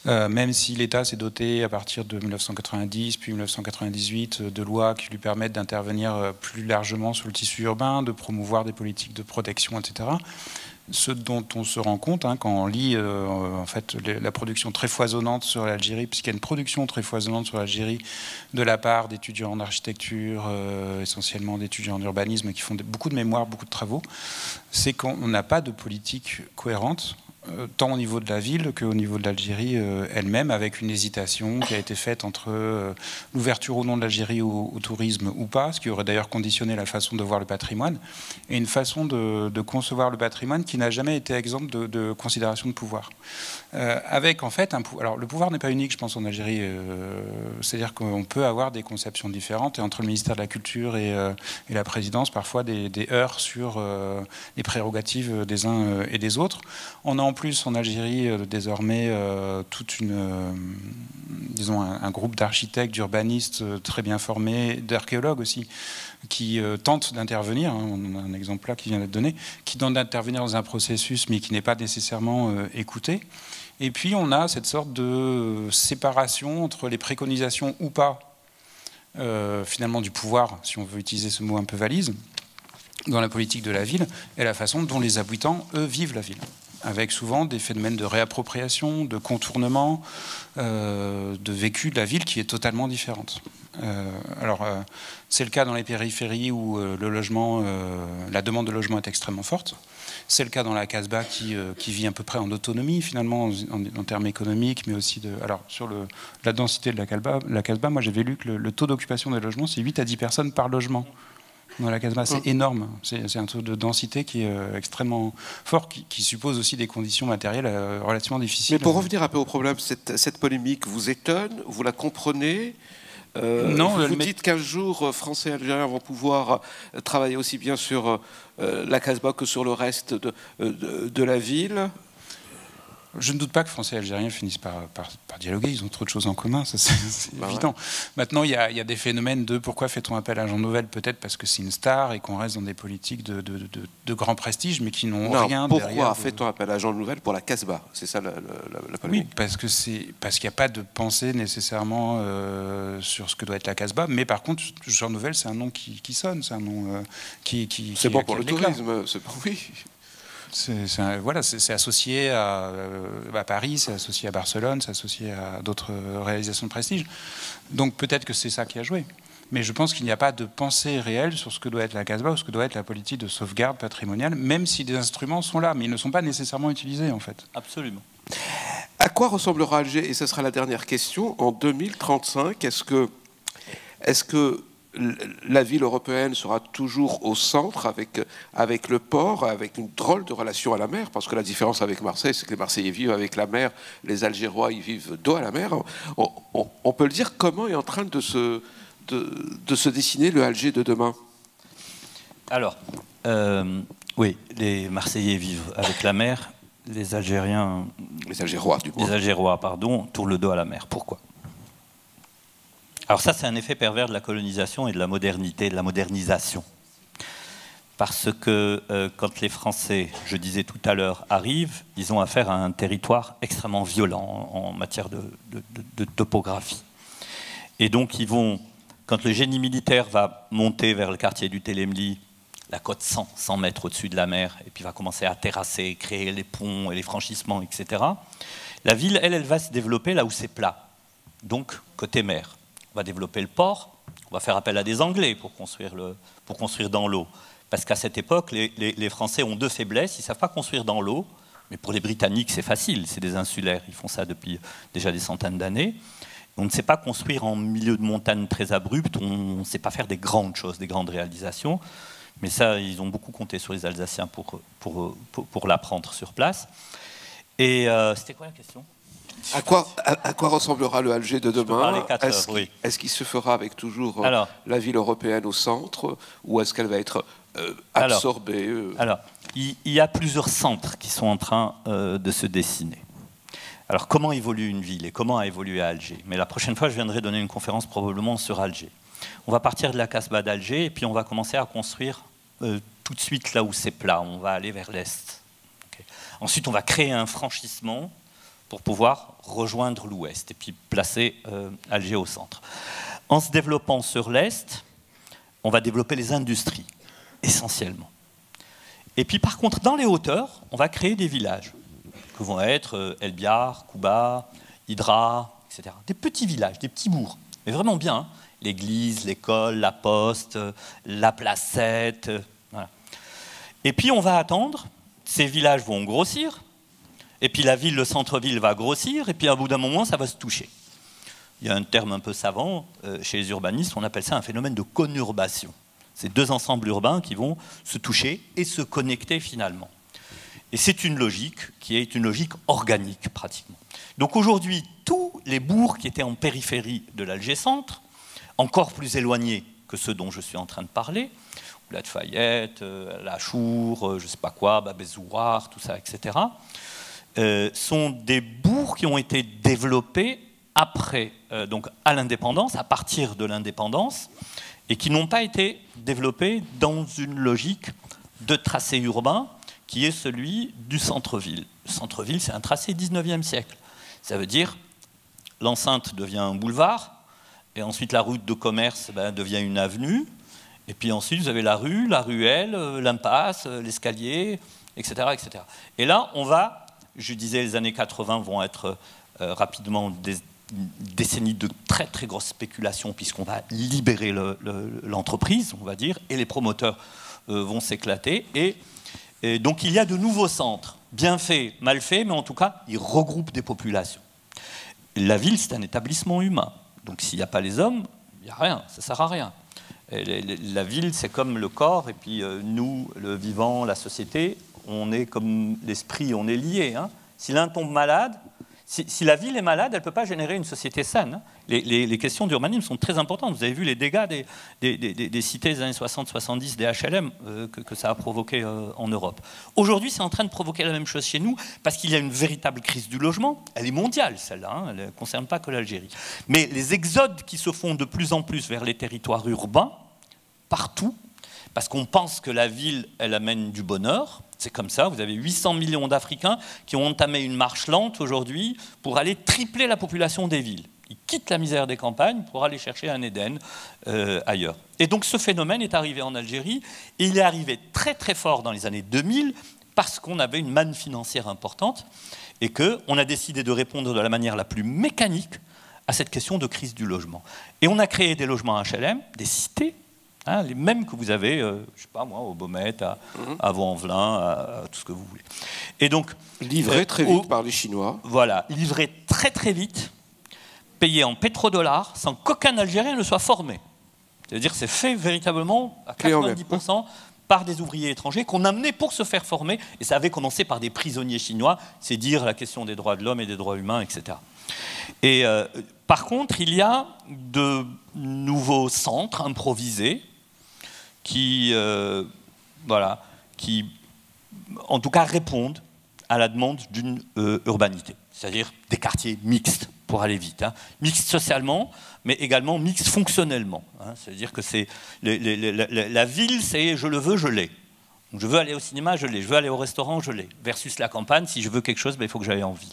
euh, même si l'État s'est doté à partir de 1990 puis 1998 de lois qui lui permettent d'intervenir plus largement sur le tissu urbain, de promouvoir des politiques de protection, etc ce dont on se rend compte hein, quand on lit euh, en fait la production très foisonnante sur l'Algérie, puisqu'il y a une production très foisonnante sur l'Algérie de la part d'étudiants en architecture, euh, essentiellement d'étudiants en urbanisme qui font beaucoup de mémoires, beaucoup de travaux, c'est qu'on n'a pas de politique cohérente tant au niveau de la ville qu'au niveau de l'Algérie euh, elle-même, avec une hésitation qui a été faite entre euh, l'ouverture ou non de l'Algérie au, tourisme ou pas, ce qui aurait d'ailleurs conditionné la façon de voir le patrimoine, et une façon de, concevoir le patrimoine qui n'a jamais été exemple de, considération de pouvoir. Avec en fait, alors le pouvoir n'est pas unique, je pense, en Algérie, c'est-à-dire qu'on peut avoir des conceptions différentes, et entre le ministère de la Culture et, la présidence, parfois des, heurts sur les prérogatives des uns et des autres. On en en plus en Algérie euh, désormais euh, toute une, euh, disons un, groupe d'architectes, d'urbanistes très bien formés, d'archéologues aussi, qui tentent d'intervenir. Hein, on a un exemple là qui vient d'être donné, qui tentent d'intervenir dans un processus, mais qui n'est pas nécessairement écouté. Et puis on a cette sorte de séparation entre les préconisations ou pas, finalement, du pouvoir, si on veut utiliser ce mot un peu valise, dans la politique de la ville, et la façon dont les habitants, eux, vivent la ville avec souvent des phénomènes de réappropriation, de contournement, euh, de vécu de la ville qui est totalement différente. Euh, alors, euh, c'est le cas dans les périphéries où le logement, la demande de logement est extrêmement forte. C'est le cas dans la Casbah qui, qui, vit à peu près en autonomie finalement en, termes économiques, mais aussi de. Alors sur le, la densité de la Casbah, la Casbah moi j'avais lu que le, le taux d'occupation des logements c'est 8 à 10 personnes par logement dans la Casbah. C'est énorme. C'est un taux de densité qui est euh, extrêmement fort, qui, suppose aussi des conditions matérielles euh, relativement difficiles. Mais pour revenir un peu au problème, cette, cette polémique vous étonne Vous la comprenez euh, non, vous, dites qu'un jour, Français et Algériens vont pouvoir travailler aussi bien sur la Casbah que sur le reste de, de la ville. Je ne doute pas que Français et Algériens finissent par, dialoguer. Ils ont trop de choses en commun, ça c'est bah évident. Maintenant, il y, a, des phénomènes de pourquoi fait-on appel à Jean Nouvel? Peut-être parce que c'est une star et qu'on reste dans des politiques de, de, grand prestige, mais qui n'ont rien pourquoi derrière. Pourquoi fait-on appel à Jean Nouvel pour la Casbah? C'est ça la, la, Oui, parce que c'est parce qu'il n'y a pas de pensée nécessairement euh, sur ce que doit être la Casbah. Mais par contre, Jean Nouvel, c'est un nom qui, sonne, c'est un nom euh, qui, qui. C'est bon pour le tourisme, c'est oui. C'est voilà, associé euh, à, Paris, c'est associé à Barcelone, c'est associé à d'autres réalisations de prestige. Donc peut-être que c'est ça qui a joué. Mais je pense qu'il n'y a pas de pensée réelle sur ce que doit être la Casbah ou ce que doit être la politique de sauvegarde patrimoniale, même si des instruments sont là, mais ils ne sont pas nécessairement utilisés en fait. Absolument. À quoi ressemblera Alger? Et ce sera la dernière question. En 2035, est-ce que, est-ce que la ville européenne sera toujours au centre avec, avec le port, avec une drôle de relation à la mer, parce que la différence avec Marseille, c'est que les Marseillais vivent avec la mer, les Algérois, ils vivent dos à la mer. On, peut le dire, comment est en train de se, de, se dessiner le Alger de demain? Alors, euh, oui, les Marseillais vivent avec la mer, les Algériens... Les Algérois, du coup. Les Algérois, pardon, tournent le dos à la mer. Pourquoi? Alors ça, c'est un effet pervers de la colonisation et de la modernité, de la modernisation. parce que euh, quand les Français, je disais tout à l'heure, arrivent, ils ont affaire à un territoire extrêmement violent en, matière de, topographie. Et donc ils vont, quand le génie militaire va monter vers le quartier du Télémli, la côte 100, 100 mètres au-dessus de la mer, et puis va commencer à terrasser, créer les ponts et les franchissements, etc., la ville, elle, elle va se développer là où c'est plat, donc côté mer. On va développer le port, on va faire appel à des Anglais pour construire, dans l'eau. Parce qu'à cette époque, les, Français ont deux faiblesses. Ils ne savent pas construire dans l'eau, mais pour les Britanniques, c'est facile. C'est des insulaires. Ils font ça depuis déjà des centaines d'années. On ne sait pas construire en milieu de montagne très abrupte. On ne sait pas faire des grandes choses, des grandes réalisations. Mais ça, ils ont beaucoup compté sur les Alsaciens pour, l'apprendre sur place. Et euh, c'était quoi la question? À quoi, à, quoi, ressemblera le Alger de demain Est-ce qu'il se fera avec toujours euh, la ville européenne au centre ou est-ce qu'elle va être euh, absorber euh. alors, il, y a plusieurs centres qui sont en train euh, de se dessiner. Alors, comment évolue une ville et comment a évolué Alger? Mais la prochaine fois, je viendrai donner une conférence probablement sur Alger. On va partir de la Casbah d'Alger et puis on va commencer à construire tout de suite là où c'est plat. On va aller vers l'est. Ensuite, on va créer un franchissement pour pouvoir rejoindre l'ouest et puis placer Alger au centre. En se développant sur l'est, on va développer les industries essentiellement. Et puis par contre, dans les hauteurs, on va créer des villages, que vont être euh, Elbiar, Kouba, Hydra, etc. Des petits villages, des petits bourgs, mais vraiment bien. Hein. L'église, l'école, la poste, euh, la placette. Euh, et puis on va attendre, ces villages vont grossir, et puis la ville, le centre-ville va grossir, et puis à bout d'un moment, ça va se toucher. Il y a un terme un peu savant chez les urbanistes, on appelle ça un phénomène de conurbation. C'est deux ensembles urbains qui vont se toucher et se connecter finalement. Et c'est une logique qui est une logique organique pratiquement. Donc aujourd'hui, tous les bourgs qui étaient en périphérie de l'Alger-Centre, encore plus éloignés que ceux dont je suis en train de parler, la Fayette, euh, La Chour, euh, je ne sais pas quoi, Babezouar, tout ça, etc., euh, sont des bourgs qui ont été développés après, donc à l'indépendance, à partir de l'indépendance, et qui n'ont pas été développés dans une logique de tracé urbain qui est celui du centre-ville. Le centre-ville, c'est un tracé 19e siècle. Ça veut dire l'enceinte devient un boulevard, et ensuite la route de commerce ben, devient une avenue, et puis ensuite vous avez la rue, la ruelle, euh, l'impasse, euh, l'escalier, etc., etc. Et là, on va, je disais, les années 80 vont être euh, rapidement des, décennie de très très grosses spéculations puisqu'on va libérer l'entreprise, on va dire, et les promoteurs euh, vont s'éclater. Et, donc il y a de nouveaux centres, bien faits, mal faits, mais en tout cas, ils regroupent des populations. La ville, c'est un établissement humain. Donc s'il n'y a pas les hommes, il n'y a rien, ça ne sert à rien. la ville, c'est comme le corps, et puis euh, nous, le vivant, la société, on est comme l'esprit, on est liés. Hein. Si l'un tombe malade, si, la ville est malade, elle ne peut pas générer une société saine. Les, questions d'urbanisme sont très importantes. Vous avez vu les dégâts des, cités des années 60-70, des HLM euh, que, ça a provoqué euh, en Europe. Aujourd'hui, c'est en train de provoquer la même chose chez nous parce qu'il y a une véritable crise du logement. Elle est mondiale, celle-là. Hein. elle ne concerne pas que l'Algérie. Mais les exodes qui se font de plus en plus vers les territoires urbains, partout, parce qu'on pense que la ville, elle amène du bonheur, c'est comme ça, vous avez 800 millions d'Africains qui ont entamé une marche lente aujourd'hui pour aller tripler la population des villes. Ils quittent la misère des campagnes pour aller chercher un Éden euh, ailleurs. Et donc ce phénomène est arrivé en Algérie, et il est arrivé très très fort dans les années 2000 parce qu'on avait une manne financière importante et qu'on a décidé de répondre de la manière la plus mécanique à cette question de crise du logement. Et on a créé des logements HLM, des cités Hein, les mêmes que vous avez, euh, je sais pas moi, au Baumet, à, à Vaux-en-Velin, à, tout ce que vous voulez. Et donc livré euh, très vite par les Chinois. Voilà, livré très très vite, payé en pétrodollars, sans qu'aucun Algérien ne soit formé. C'est-à-dire, c'est fait véritablement à 90% par des ouvriers étrangers qu'on amenait pour se faire former, et ça avait commencé par des prisonniers chinois. C'est dire la question des droits de l'homme et des droits humains, etc. Et euh, par contre, il y a de nouveaux centres improvisés qui, euh, voilà, qui, en tout cas, répondent à la demande d'une euh, urbanité, c'est-à-dire des quartiers mixtes, pour aller vite, hein. mixtes socialement, mais également mixtes fonctionnellement. Hein. c'est-à-dire que c'est la, ville, c'est je le veux, je l'ai. je veux aller au cinéma, je l'ai. Je veux aller au restaurant, je l'ai. Versus la campagne, si je veux quelque chose, ben, il faut que j'aille en ville.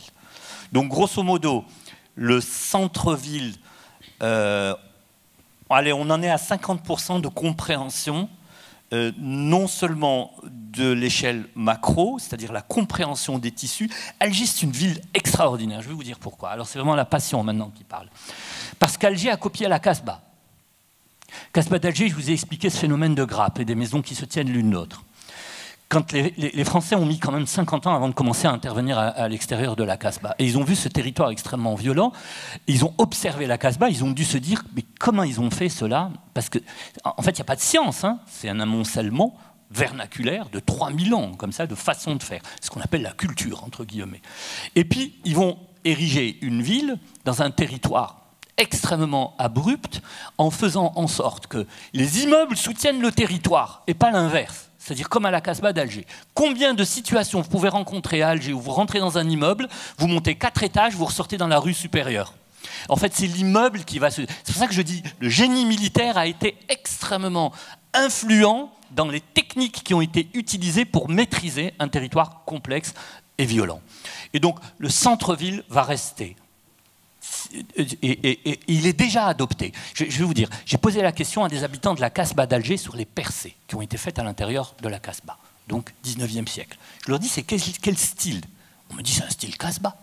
Donc, grosso modo, le centre-ville, euh, allez, on en est à 50% de compréhension, euh, non seulement de l'échelle macro, c'est-à-dire la compréhension des tissus. Alger, c'est une ville extraordinaire. Je vais vous dire pourquoi. Alors, c'est vraiment la passion maintenant qui parle. Parce qu'Alger a copié la Casbah. Casbah d'Alger, je vous ai expliqué ce phénomène de grappe et des maisons qui se tiennent l'une l'autre quand les, Français ont mis quand même 50 ans avant de commencer à intervenir à, l'extérieur de la Casbah. Et ils ont vu ce territoire extrêmement violent, ils ont observé la Casbah, ils ont dû se dire, mais comment ils ont fait cela? Parce que, en fait, il n'y a pas de science, hein. c'est un amoncellement vernaculaire de 3000 ans, comme ça, de façon de faire. Ce qu'on appelle la culture, entre guillemets. Et puis, ils vont ériger une ville dans un territoire extrêmement abrupt en faisant en sorte que les immeubles soutiennent le territoire et pas l'inverse c'est-à-dire comme à la Casbah d'Alger. Combien de situations vous pouvez rencontrer à Alger où vous rentrez dans un immeuble, vous montez quatre étages, vous ressortez dans la rue supérieure? En fait, c'est l'immeuble qui va se. C'est pour ça que je dis le génie militaire a été extrêmement influent dans les techniques qui ont été utilisées pour maîtriser un territoire complexe et violent. Et donc, le centre-ville va rester et, il est déjà adopté. Je, vais vous dire, j'ai posé la question à des habitants de la Casbah d'Alger sur les percées qui ont été faites à l'intérieur de la Casbah, donc 19e siècle. Je leur dis, c'est quel, style? On me dit, c'est un style Casbah.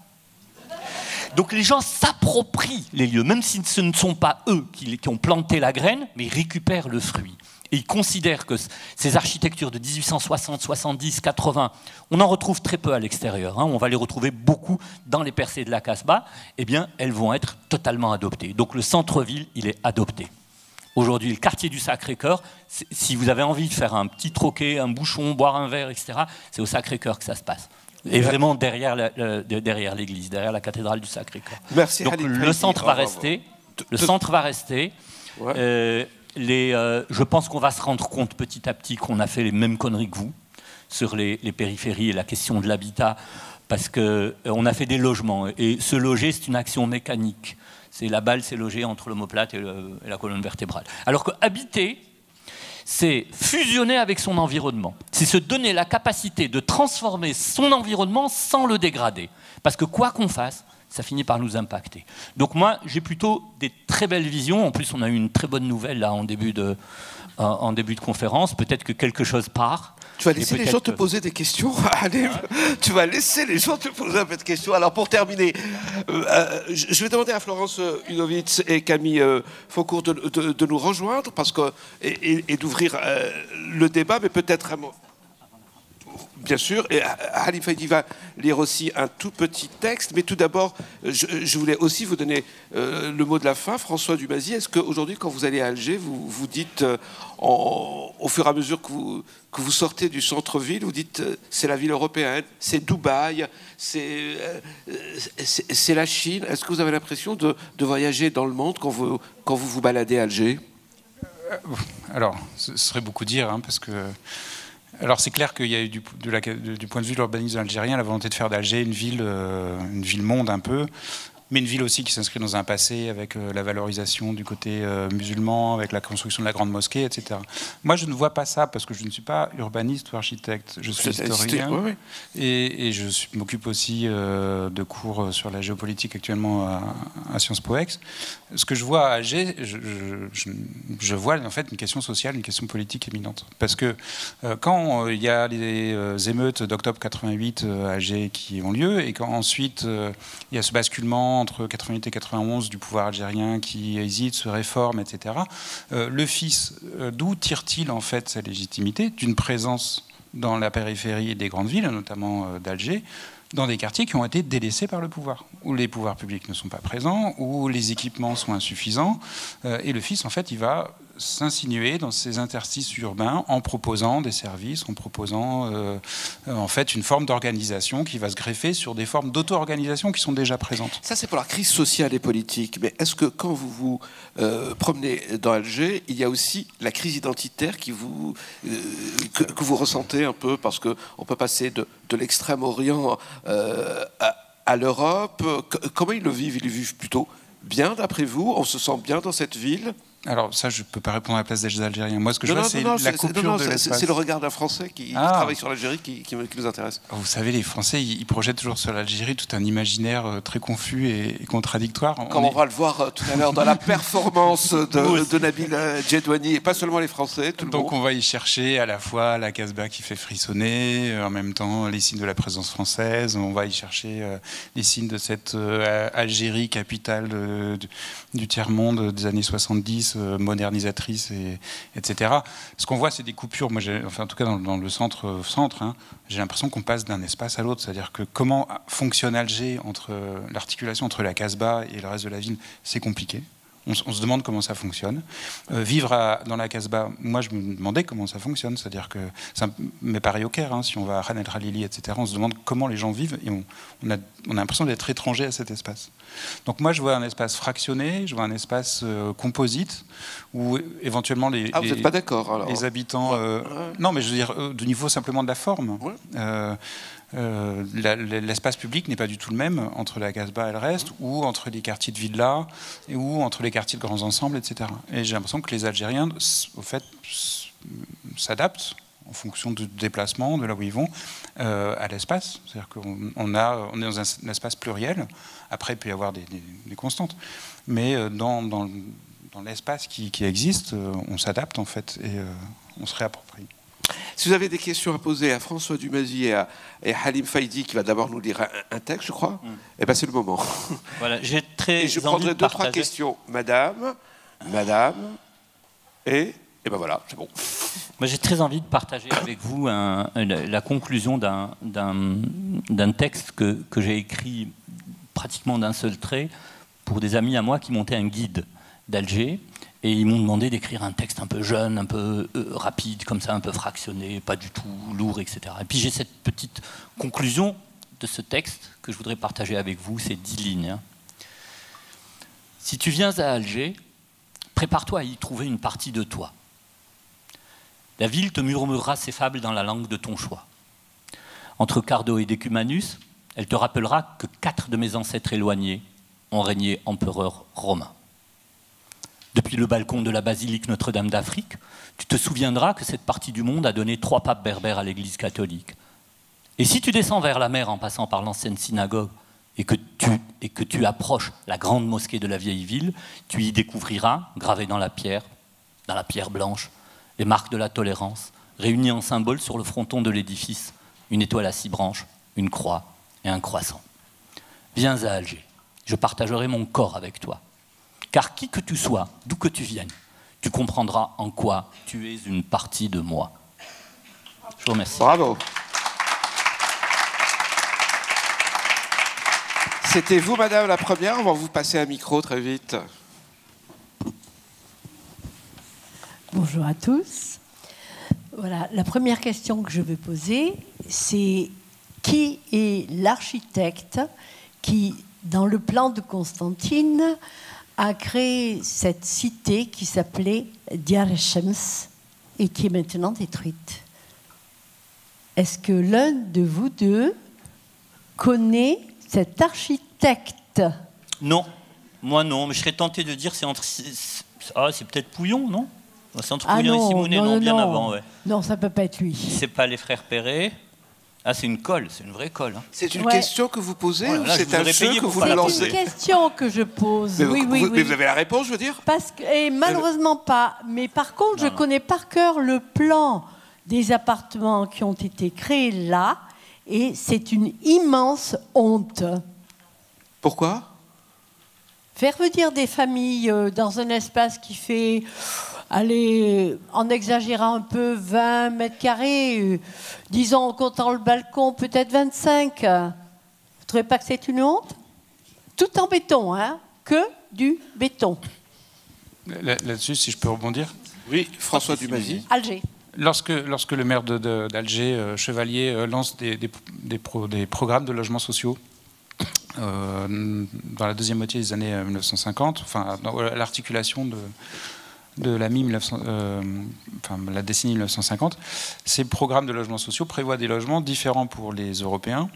Donc les gens s'approprient les lieux, même si ce ne sont pas eux qui, qui ont planté la graine, mais ils récupèrent le fruit. Et ils considèrent que ces architectures de 1860, 70, 80, on en retrouve très peu à l'extérieur. Hein. on va les retrouver beaucoup dans les percées de la Casbah. Eh bien, elles vont être totalement adoptées. Donc le centre-ville, il est adopté. Aujourd'hui, le quartier du Sacré-Cœur, si vous avez envie de faire un petit troquet, un bouchon, boire un verre, etc., c'est au Sacré-Cœur que ça se passe. Et vraiment derrière l'église, derrière la cathédrale du Sacré-Cœur. Merci. Donc le centre va rester. Le centre va rester. Euh, je pense qu'on va se rendre compte petit à petit qu'on a fait les mêmes conneries que vous sur les, périphéries et la question de l'habitat, parce qu'on euh, a fait des logements. Et se loger, c'est une action mécanique. C'est la balle, c'est logé entre l'omoplate et, et, la colonne vertébrale. Alors que habiter, c'est fusionner avec son environnement. C'est se donner la capacité de transformer son environnement sans le dégrader. Parce que quoi qu'on fasse, ça finit par nous impacter. Donc moi, j'ai plutôt des très belles visions. En plus, on a eu une très bonne nouvelle là en début de, en début de conférence. Peut-être que quelque chose part. Tu vas laisser les gens te poser des questions. Allez, tu vas laisser les gens te poser un peu de questions. Alors pour terminer, euh, euh, je vais demander à Florence Unovitz et Camille euh, Faucourt de, nous rejoindre parce que, et, et d'ouvrir le débat, mais peut-être un mot. Bien sûr, et Halim Faidi va lire aussi un tout petit texte, mais tout d'abord, je, voulais aussi vous donner euh, le mot de la fin. François Dumazy, est-ce qu'aujourd'hui, quand vous allez à Alger, vous vous dites, euh, au fur et à mesure que vous, sortez du centre-ville, vous dites, euh, c'est la ville européenne, c'est Dubaï, c'est la Chine. Est-ce que vous avez l'impression de, de, voyager dans le monde quand vous quand vous, vous baladez à Alger? Alors, ce serait beaucoup dire, hein, parce que alors c'est clair qu'il y a eu du, point de vue de l'urbanisme algérien la volonté de faire d'Alger une ville, euh, une ville monde un peu, mais une ville aussi qui s'inscrit dans un passé avec euh, la valorisation du côté euh, musulman, avec la construction de la grande mosquée, etc. Moi, je ne vois pas ça parce que je ne suis pas urbaniste ou architecte. Je suis historien et, je m'occupe aussi euh, de cours sur la géopolitique actuellement à, Sciences Po Ex. Ce que je vois à Alger, je, vois en fait une question sociale, une question politique éminente. Parce que quand il y a les émeutes d'octobre 88 à Alger qui ont lieu et quand ensuite il y a ce basculement entre 88 et 91 du pouvoir algérien qui hésite, se réforme, etc. Euh, le fils, euh, d'où tire-t-il en fait sa légitimité? D'une présence dans la périphérie des grandes villes, notamment euh, d'Alger, dans des quartiers qui ont été délaissés par le pouvoir, où les pouvoirs publics ne sont pas présents, où les équipements sont insuffisants. et le fils, en fait, il va s'insinuer dans ces interstices urbains en proposant des services, en proposant euh, en fait une forme d'organisation qui va se greffer sur des formes d'auto-organisation qui sont déjà présentes. Ça, c'est pour la crise sociale et politique. Mais est-ce que quand vous vous euh, promenez dans Alger, il y a aussi la crise identitaire qui vous, euh, que, vous ressentez un peu Parce qu'on peut passer de, l'extrême-orient à, à l'Europe? Comment ils le vivent? Ils le vivent plutôt bien, d'après vous? On se sent bien dans cette ville? Alors ça, je ne peux pas répondre à la place des Algériens. Moi, ce que je vois, c'est la coupure. C'est le regard d'un Français qui, ah. travaille sur l'Algérie qui, qui, nous intéresse. Vous savez, les Français, ils, projettent toujours sur l'Algérie tout un imaginaire euh, très confus et, contradictoire. Comme on, va le voir euh, tout à l'heure dans la performance de, de Nabil euh, Djedouani, et pas seulement les Français, tout le Donc on va y chercher à la fois la Casbah qui fait frissonner, en même temps les signes de la présence française, on va y chercher les signes de cette Algérie capitale du tiers-monde des années 70 euh, modernisatrice, et, etc. Ce qu'on voit, c'est des coupures. Moi, enfin, en tout cas, dans, le centre, euh, hein, j'ai l'impression qu'on passe d'un espace à l'autre. C'est-à-dire que comment fonctionne Alger entre l'articulation entre la Casbah et le reste de la ville, c'est compliqué. On, se demande comment ça fonctionne. Euh, vivre dans la Casbah, moi je me demandais comment ça fonctionne. C'est-à-dire que, mais pareil au Caire, hein, si on va à Khan el etc., on se demande comment les gens vivent et on, a, on a l'impression d'être étranger à cet espace. Donc moi je vois un espace fractionné, je vois un espace euh, composite où éventuellement les, ah, vous n'êtes pas d'accord les habitants. Euh, non, mais je veux dire du niveau simplement de la forme. Euh, l'espace public n'est pas du tout le même entre la Casbah et le reste, ou entre les quartiers de villas, ou entre les quartiers de grands ensembles, etc. Et j'ai l'impression que les Algériens, au fait, s'adaptent en fonction du déplacement, de là où ils vont, euh, à l'espace. C'est-à-dire qu'on on a, on est dans un, espace pluriel. Après, il peut y avoir des, constantes. Mais euh, dans, dans, l'espace qui, existe, on s'adapte en fait et on se réapproprie. Si vous avez des questions à poser à François Dumazy et à Halim Faidi, qui va d'abord nous lire un, texte, je crois, mm. eh ben c'est le moment. Voilà, j'ai très et je prendrai deux, trois questions. Madame, madame, et, et ben voilà, c'est bon. Moi, j'ai très envie de partager avec vous la, conclusion d'un texte que, que j'ai écrit pratiquement d'un seul trait pour des amis à moi qui montaient un guide d'Alger et ils m'ont demandé d'écrire un texte un peu jeune, un peu euh, rapide, comme ça, un peu fractionné, pas du tout lourd, etc. Et puis j'ai cette petite conclusion de ce texte que je voudrais partager avec vous, c'est dix lignes. Hein. Si tu viens à Alger, prépare-toi à y trouver une partie de toi. La ville te murmurera ses fables dans la langue de ton choix. Entre Cardo et Decumanus, elle te rappellera que quatre de mes ancêtres éloignés ont régné empereur romain depuis le balcon de la basilique Notre-Dame d'Afrique, tu te souviendras que cette partie du monde a donné trois papes berbères à l'Église catholique. Et si tu descends vers la mer en passant par l'ancienne synagogue et que, tu, approches la grande mosquée de la vieille ville, tu y découvriras, gravé dans la pierre, dans la pierre blanche, les marques de la tolérance, réunies en symbole sur le fronton de l'édifice, une étoile à six branches, une croix et un croissant. Viens à Alger, je partagerai mon corps avec toi. Car qui que tu sois, d'où que tu viennes, tu comprendras en quoi tu es une partie de moi. Je vous remercie. Bravo. C'était vous, madame, la première. On va vous passer un micro très vite. Bonjour à tous. Voilà, la première question que je veux poser, c'est qui est l'architecte qui, dans le plan de Constantine, a créé cette cité qui s'appelait Diyar Shems et qui est maintenant détruite. Est-ce que l'un de vous deux connaît cet architecte? Non, moi non, mais je serais tenté de dire c'est entre. Ah, c'est peut-être Pouillon, non? C'est entre ah Pouillon et Simonet, non, bien avant. Ouais. Non, ça peut pas être lui. C'est pas les frères Perret ah, c'est une colle, c'est une vraie colle. Hein. C'est une question que vous posez ou c'est un jeu que vous lancez C'est une question que je pose. oui, oui, oui. Mais vous avez la réponse, je veux dire? Parce que, et malheureusement pas. Mais par contre, je connais par cœur le plan des appartements qui ont été créés là, et c'est une immense honte. Pourquoi? Faire venir des familles euh, dans un espace qui fait allez, en exagérant un peu, 20 mètres carrés, euh, disons en comptant le balcon, peut-être 25. Vous ne trouvez pas que c'est une honte? Tout en béton, hein Que du béton. Là-dessus, si je peux rebondir? Oui, François Dumazy. Alger. Lorsque, lorsque le maire d'Alger, euh, Chevalier, euh, lance des, des, programmes de logements sociaux dans la deuxième moitié des années 1950, enfin, l'articulation de, de la, euh, la décennie 1950, ces programmes de logements sociaux prévoient des logements différents pour les Européens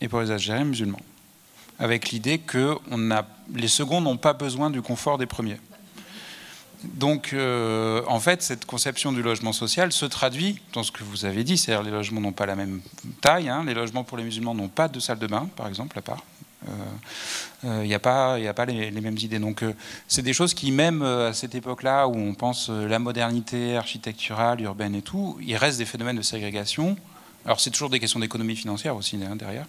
et pour les Algériens musulmans, avec l'idée que les seconds n'ont pas besoin du confort des premiers. Donc, euh, en fait, cette conception du logement social se traduit dans ce que vous avez dit, c'est-à-dire les logements n'ont pas la même taille, hein. les logements pour les musulmans n'ont pas de salle de bain, par exemple, à part. Il euh, n'y euh, a pas, a pas les, mêmes idées. Donc, c'est des choses qui, même à cette époque-là, où on pense la modernité architecturale, urbaine et tout, il reste des phénomènes de ségrégation. Alors, c'est toujours des questions d'économie financière aussi hein, derrière.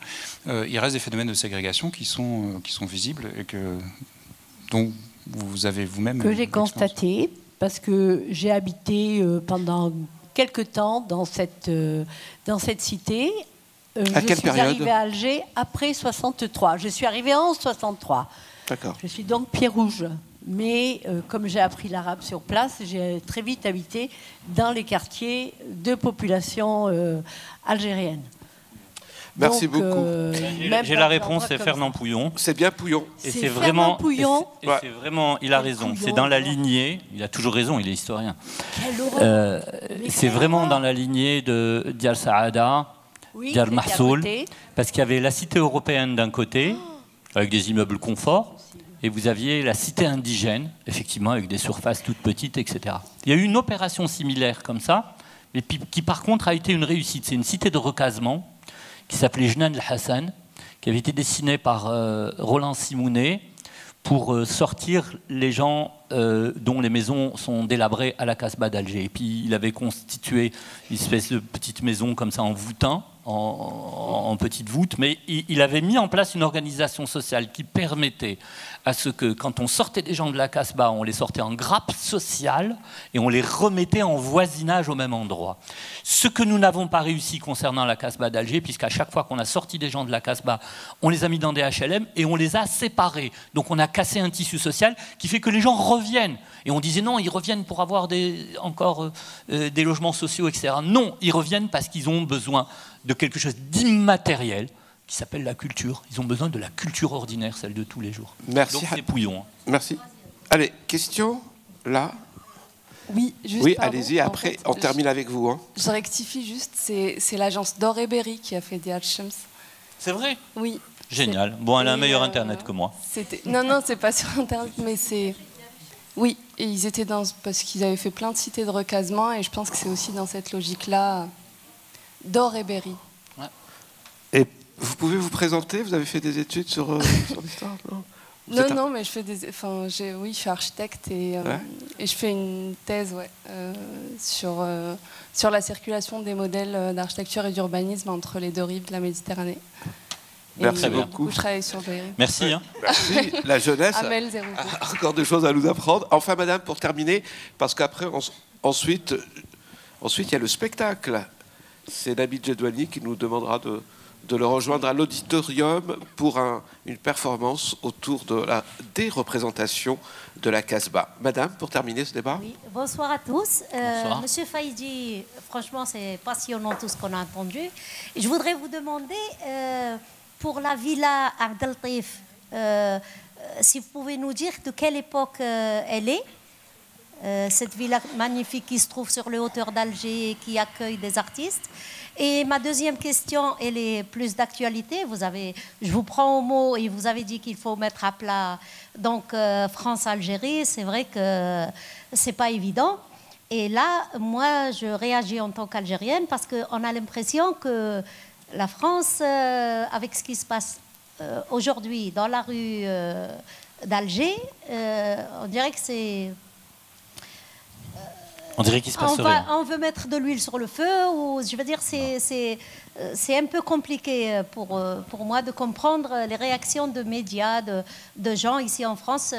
il reste des phénomènes de ségrégation qui sont, qui sont visibles et que, dont vous avez vous-même. Que j'ai constaté, parce que j'ai habité euh, pendant quelque temps dans cette, euh, dans cette cité. Euh, à je quelle suis période arrivée à Alger après 63. Je suis arrivée en 63. D'accord. Je suis donc pied rouge. Mais comme j'ai appris l'arabe sur place, j'ai très vite habité dans les quartiers de population algérienne. Merci beaucoup. Euh, J'ai la réponse, c'est Fernand Pouillon. C'est bien Pouillon. Et c'est vraiment Pouillon. Et c'est vraiment, il a raison. C'est dans la lignée. Il a toujours raison. Il est historien. Euh, c'est vraiment dans la lignée de Dial Saada, oui, Dial Mahsoul, parce qu'il y avait la cité européenne d'un côté, avec des immeubles confort, et vous aviez la cité indigène, effectivement, avec des surfaces toutes petites, etc. Il y a eu une opération similaire comme ça, mais qui par contre a été une réussite. C'est une cité de recasement qui s'appelait Jnan el-Hassan, qui avait été dessiné par euh, Roland Simounet pour euh, sortir les gens euh, dont les maisons sont délabrées à la Casbah d'Alger. Et puis il avait constitué une espèce de petite maison comme ça en voûtant, en, petite voûte, mais il, avait mis en place une organisation sociale qui permettait à ce que, quand on sortait des gens de la Casbah, on les sortait en grappe sociale et on les remettait en voisinage au même endroit. Ce que nous n'avons pas réussi concernant la Casbah d'Alger, puisqu'à chaque fois qu'on a sorti des gens de la Casbah, on les a mis dans des HLM et on les a séparés. Donc on a cassé un tissu social qui fait que les gens reviennent. Et on disait non, ils reviennent pour avoir encore euh, euh, des logements sociaux, etc. Non, ils reviennent parce qu'ils ont besoin de quelque chose d'immatériel qui s'appelle la culture. Ils ont besoin de la culture ordinaire, celle de tous les jours. Merci. Donc c'est Pouillon. Hein. Merci. Allez, question là. Oui, juste Oui, allez-y, après, on termine avec vous. Hein. Je rectifie juste, c'est l'agence Dor Berry qui a fait des Shams. C'est vrai? Oui. Génial. Bon, elle a un meilleur Internet que moi. Non, non, c'est pas sur Internet, mais c'est... Oui, et ils étaient dans... Parce qu'ils avaient fait plein de cités de recasement, et je pense que c'est aussi dans cette logique-là Dor et Berry. Et vous pouvez vous présenter Vous avez fait des études sur, euh, l'histoire Non, non, mais je fais des. Enfin, oui, je suis architecte et, euh, et je fais une thèse ouais, euh, sur, sur la circulation des modèles d'architecture et d'urbanisme entre les deux rives de la Méditerranée. Merci beaucoup. je travaille sur Merci. Hein. Merci. La jeunesse a encore des choses à nous apprendre. Enfin, madame, pour terminer, parce qu'après, ensuite, ensuite, il y a le spectacle c'est Nabil Jedwani qui nous demandera de, le rejoindre à l'auditorium pour une performance autour de la déreprésentation de la Casbah. Madame, pour terminer ce débat. bonsoir à tous. Euh, Monsieur Faïdi, franchement, c'est passionnant tout ce qu'on a entendu. je voudrais vous demander, euh, pour la villa Abdeltif, euh, si vous pouvez nous dire de quelle époque elle est? Euh, cette villa magnifique qui se trouve sur les hauteurs d'Alger et qui accueille des artistes. Et ma deuxième question, elle est plus d'actualité. Vous avez, je vous prends au mot et vous avez dit qu'il faut mettre à plat donc euh, France-Algérie. C'est vrai que c'est pas évident. Et là, moi, je réagis en tant qu'Algérienne parce qu'on a l'impression que la France, euh, avec ce qui se passe aujourd'hui dans la rue d'Alger, on dirait que c'est on dirait qu'il se passe on, rien. on veut mettre de l'huile sur le feu, ou je veux dire, c'est un peu compliqué pour, pour moi de comprendre les réactions de médias, de, de gens ici en France,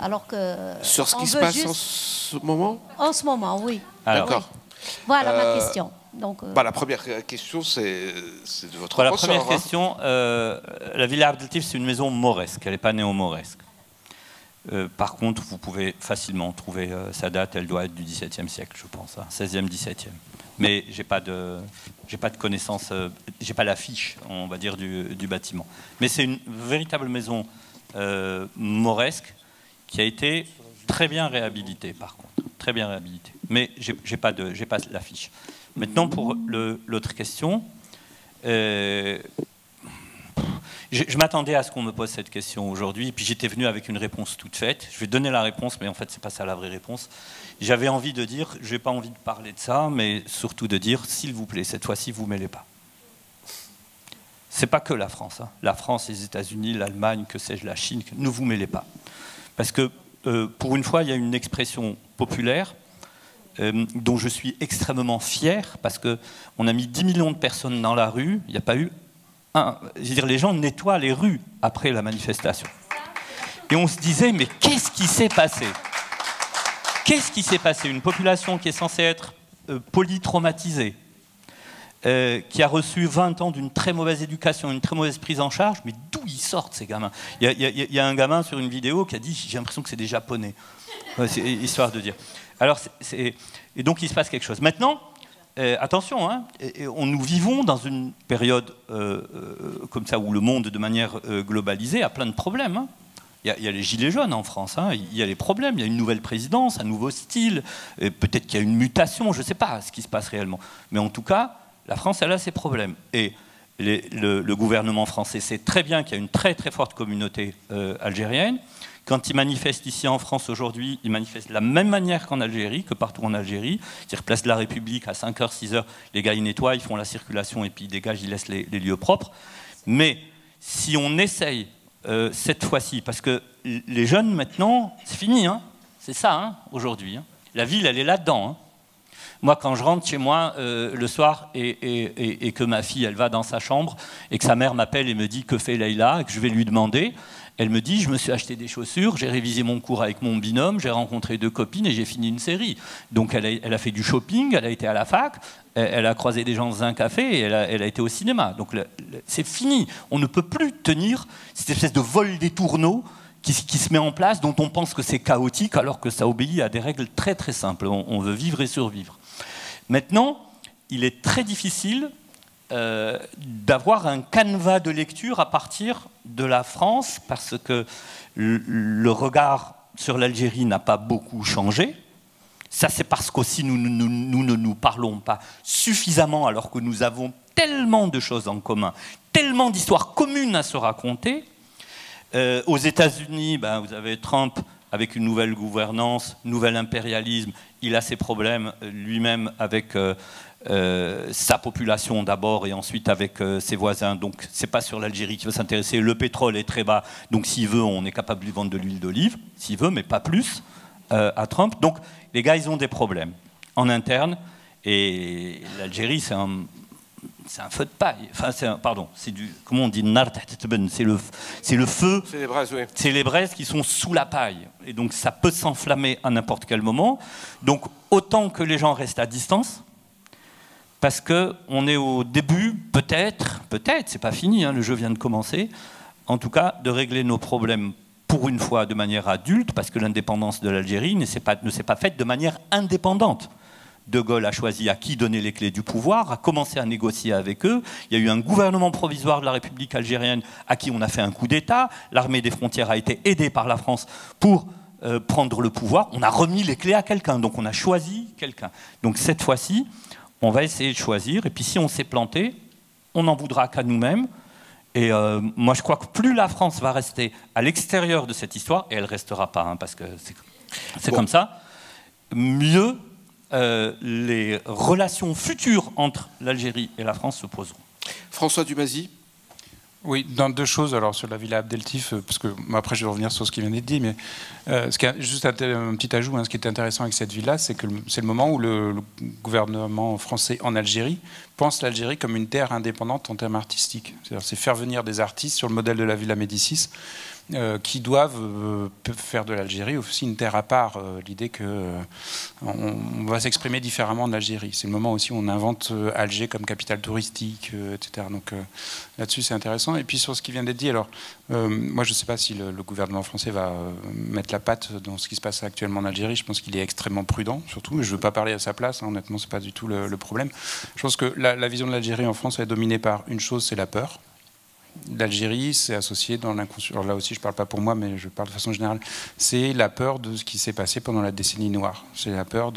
alors que. Sur ce qui se passe en ce moment? En ce moment, oui. D'accord. Voilà ma euh, question. Donc, euh, bah, la première question, c'est de votre bah, La première hein. question, euh, la Villa Abdeltif, c'est une maison mauresque. Elle n'est pas néo-mauresque. Euh, par contre, vous pouvez facilement trouver euh, sa date, elle doit être du XVIIe siècle, je pense, 16e, hein. 17e. Mais j'ai pas de, pas de connaissance, euh, j'ai pas l'affiche, on va dire, du, bâtiment. Mais c'est une véritable maison mauresque qui a été très bien réhabilitée, par contre, très bien réhabilitée. Mais j'ai pas de, j'ai pas l'affiche. Maintenant pour l'autre question. Je, m'attendais à ce qu'on me pose cette question aujourd'hui, puis j'étais venu avec une réponse toute faite. Je vais donner la réponse, mais en fait, c'est pas ça la vraie réponse. J'avais envie de dire, je n'ai pas envie de parler de ça, mais surtout de dire, s'il vous plaît, cette fois-ci, vous mêlez pas. C'est pas que la France. Hein. La France, les États-Unis, l'Allemagne, que sais-je, la Chine, ne vous mêlez pas. Parce que, euh, pour une fois, il y a une expression populaire euh, dont je suis extrêmement fier, parce qu'on a mis 10 millions de personnes dans la rue, il n'y a pas eu un. Je veux dire, les gens nettoient les rues après la manifestation. Et on se disait, mais qu'est-ce qui s'est passé? Qu'est-ce qui s'est passé? Une population qui est censée être euh, polytraumatisée, euh, qui a reçu 20 ans d'une très mauvaise éducation, une très mauvaise prise en charge, mais d'où ils sortent ces gamins? Il y, a, un gamin sur une vidéo qui a dit J'ai l'impression que c'est des Japonais. c'est histoire de dire. Alors, et donc il se passe quelque chose. Maintenant, euh, attention, hein, on, nous vivons dans une période euh, comme ça où le monde, de manière globalisée, a plein de problèmes. Hein. Il y, a, les gilets jaunes en France, hein. il y a les problèmes, il y a une nouvelle présidence, un nouveau style, peut-être qu'il y a une mutation, je ne sais pas ce qui se passe réellement. Mais en tout cas, la France, elle a ses problèmes. Et le, gouvernement français sait très bien qu'il y a une très très forte communauté euh, algérienne. Quand ils manifestent ici en France aujourd'hui, ils manifestent de la même manière qu'en Algérie, que partout en Algérie. C'est-à-dire, place de la République, à 5h, 6h, les gars, ils nettoient, ils font la circulation et puis ils dégagent, ils laissent les, lieux propres. Mais si on essaye euh, cette fois-ci, parce que les jeunes maintenant, c'est fini, hein c'est ça hein, aujourd'hui. Hein. la ville, elle est là-dedans. Moi, quand je rentre chez moi euh, le soir et, que ma fille, elle va dans sa chambre et que sa mère m'appelle et me dit que fait Leïla et que je vais lui demander, elle me dit, je me suis acheté des chaussures, j'ai révisé mon cours avec mon binôme, j'ai rencontré deux copines et j'ai fini une série. Donc elle a, fait du shopping, elle a été à la fac, elle, a croisé des gens dans un café et elle a, été au cinéma. Donc c'est fini. On ne peut plus tenir cette espèce de vol des tourneaux qui, se met en place, dont on pense que c'est chaotique alors que ça obéit à des règles très très simples. on veut vivre et survivre. Maintenant, il est très difficile euh, d'avoir un canevas de lecture à partir de la France parce que le regard sur l'Algérie n'a pas beaucoup changé. Ça, c'est parce qu'aussi nous, ne nous parlons pas suffisamment alors que nous avons tellement de choses en commun, tellement d'histoires communes à se raconter. Euh, aux États-Unis, ben, vous avez Trump avec une nouvelle gouvernance, nouvel impérialisme. Il a ses problèmes euh, lui-même avec euh, sa population d'abord et ensuite avec ses voisins. Donc c'est pas sur l'Algérie qu'il veut s'intéresser. Le pétrole est très bas, donc s'il veut, on est capable de lui vendre de l'huile d'olive, s'il veut, mais pas plus à Trump. Donc les gars, ils ont des problèmes en interne. Et l'Algérie, c'est un, c'est un feu de paille. Enfin, c'est pardon, c'est du, comment on dit, c'est le, c'est le feu. C'est les braises, oui. C'est les braises qui sont sous la paille. Et donc, ça peut s'enflammer à n'importe quel moment. Donc, autant que les gens restent à distance, parce que on est au début, peut-être, peut-être, c'est pas fini, hein, le jeu vient de commencer. En tout cas, de régler nos problèmes pour une fois de manière adulte, parce que l'indépendance de l'Algérie ne s'est pas, ne s'est pas faite de manière indépendante. De Gaulle a choisi à qui donner les clés du pouvoir, a commencé à négocier avec eux. Il y a eu un gouvernement provisoire de la République algérienne à qui on a fait un coup d'État. L'armée des frontières a été aidée par la France pour euh, prendre le pouvoir. On a remis les clés à quelqu'un, donc on a choisi quelqu'un. Donc cette fois-ci, on va essayer de choisir. Et puis si on s'est planté, on n'en voudra qu'à nous-mêmes. Et euh, moi, je crois que plus la France va rester à l'extérieur de cette histoire, et elle restera pas, hein, parce que c'est comme ça, mieux euh, les relations futures entre l'Algérie et la France se poseront. François Dumazy oui, dans deux choses. Alors sur la villa Abdeltif, euh, parce que après je vais revenir sur ce qui vient d'être dit, mais euh, juste un, petit ajout. Hein, ce qui est intéressant avec cette villa, c'est que c'est le moment où le, gouvernement français en Algérie pense l'Algérie comme une terre indépendante en termes artistiques. C'est-à-dire c'est faire venir des artistes sur le modèle de la villa Médicis qui doivent euh, faire de l'Algérie aussi une terre à part. Euh, l'idée que on, va s'exprimer différemment en Algérie. C'est le moment aussi où on invente Alger comme capitale touristique, etc. Donc là-dessus, c'est intéressant. Et puis sur ce qui vient d'être dit, alors moi, je ne sais pas si le, gouvernement français va mettre la patte dans ce qui se passe actuellement en Algérie. Je pense qu'il est extrêmement prudent, surtout. Je ne veux pas parler à sa place. Hein, honnêtement, c'est pas du tout le, problème. Je pense que la vision de l'Algérie en France est dominée par une chose, c'est la peur. l'Algérie, c'est associé dans l'inconscient. Là aussi, je ne parle pas pour moi, mais je parle de façon générale. C'est la peur de ce qui s'est passé pendant la décennie noire. C'est la peur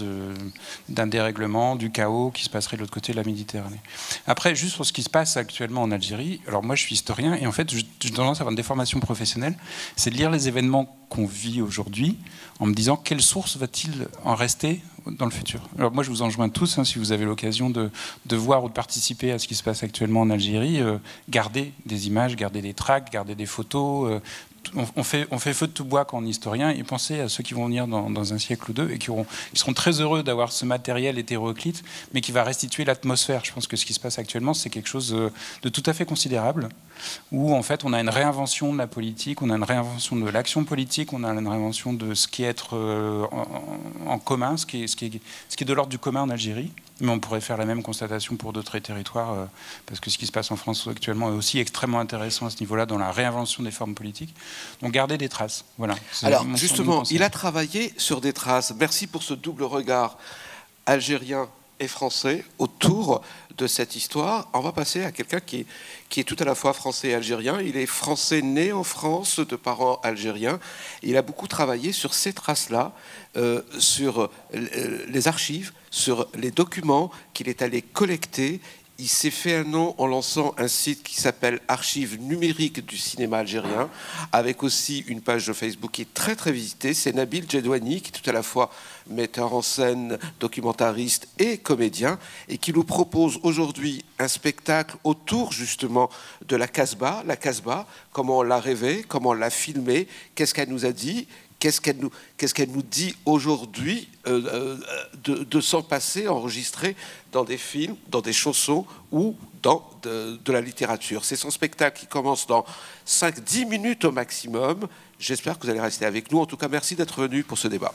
d'un dérèglement, du chaos qui se passerait de l'autre côté de la Méditerranée. Après, juste sur ce qui se passe actuellement en Algérie, alors moi, je suis historien et en fait, j'ai tendance à avoir une déformation professionnelle. C'est de lire les événements qu'on vit aujourd'hui en me disant quelle source va-t-il en rester dans le futur? Alors moi, je vous enjoins tous, hein, si vous avez l'occasion de, voir ou de participer à ce qui se passe actuellement en Algérie, euh, gardez des images, gardez des tracts, gardez des photos, euh, on, fait, feu de tout bois quand on est historien et pensez à ceux qui vont venir dans, un siècle ou deux et qui, seront très heureux d'avoir ce matériel hétéroclite, mais qui va restituer l'atmosphère. Je pense que ce qui se passe actuellement, c'est quelque chose euh, de tout à fait considérable, où en fait on a une réinvention de la politique, on a une réinvention de l'action politique, on a une réinvention de ce qui est être euh, en, commun, ce, qui est, ce qui est de l'ordre du commun en Algérie. Mais on pourrait faire la même constatation pour d'autres territoires, euh, parce que ce qui se passe en France actuellement est aussi extrêmement intéressant à ce niveau-là dans la réinvention des formes politiques. Donc garder des traces. Voilà. Alors justement, il a travaillé sur des traces. Merci pour ce double regard algérien et français autour de cette histoire. On va passer à quelqu'un qui, est, tout à la fois français et algérien. Il est français né en France de parents algériens. Il a beaucoup travaillé sur ces traces-là, euh, sur euh, les archives, sur les documents qu'il est allé collecter il s'est fait un nom en lançant un site qui s'appelle Archives numériques du cinéma algérien, avec aussi une page de Facebook qui est très très visitée. C'est Nabil Djedouani, qui est tout à la fois metteur en scène, documentariste et comédien, et qui nous propose aujourd'hui un spectacle autour justement de la Casbah. La Casbah, comment on l'a rêvé, comment on l'a filmé, qu'est-ce qu'elle nous a dit, qu'est-ce qu'elle nous, dit aujourd'hui euh, euh, de, son passé enregistré dans des films, dans des chansons ou dans de, de la littérature? C'est son spectacle qui commence dans 5-10 minutes au maximum. J'espère que vous allez rester avec nous. En tout cas, merci d'être venu pour ce débat.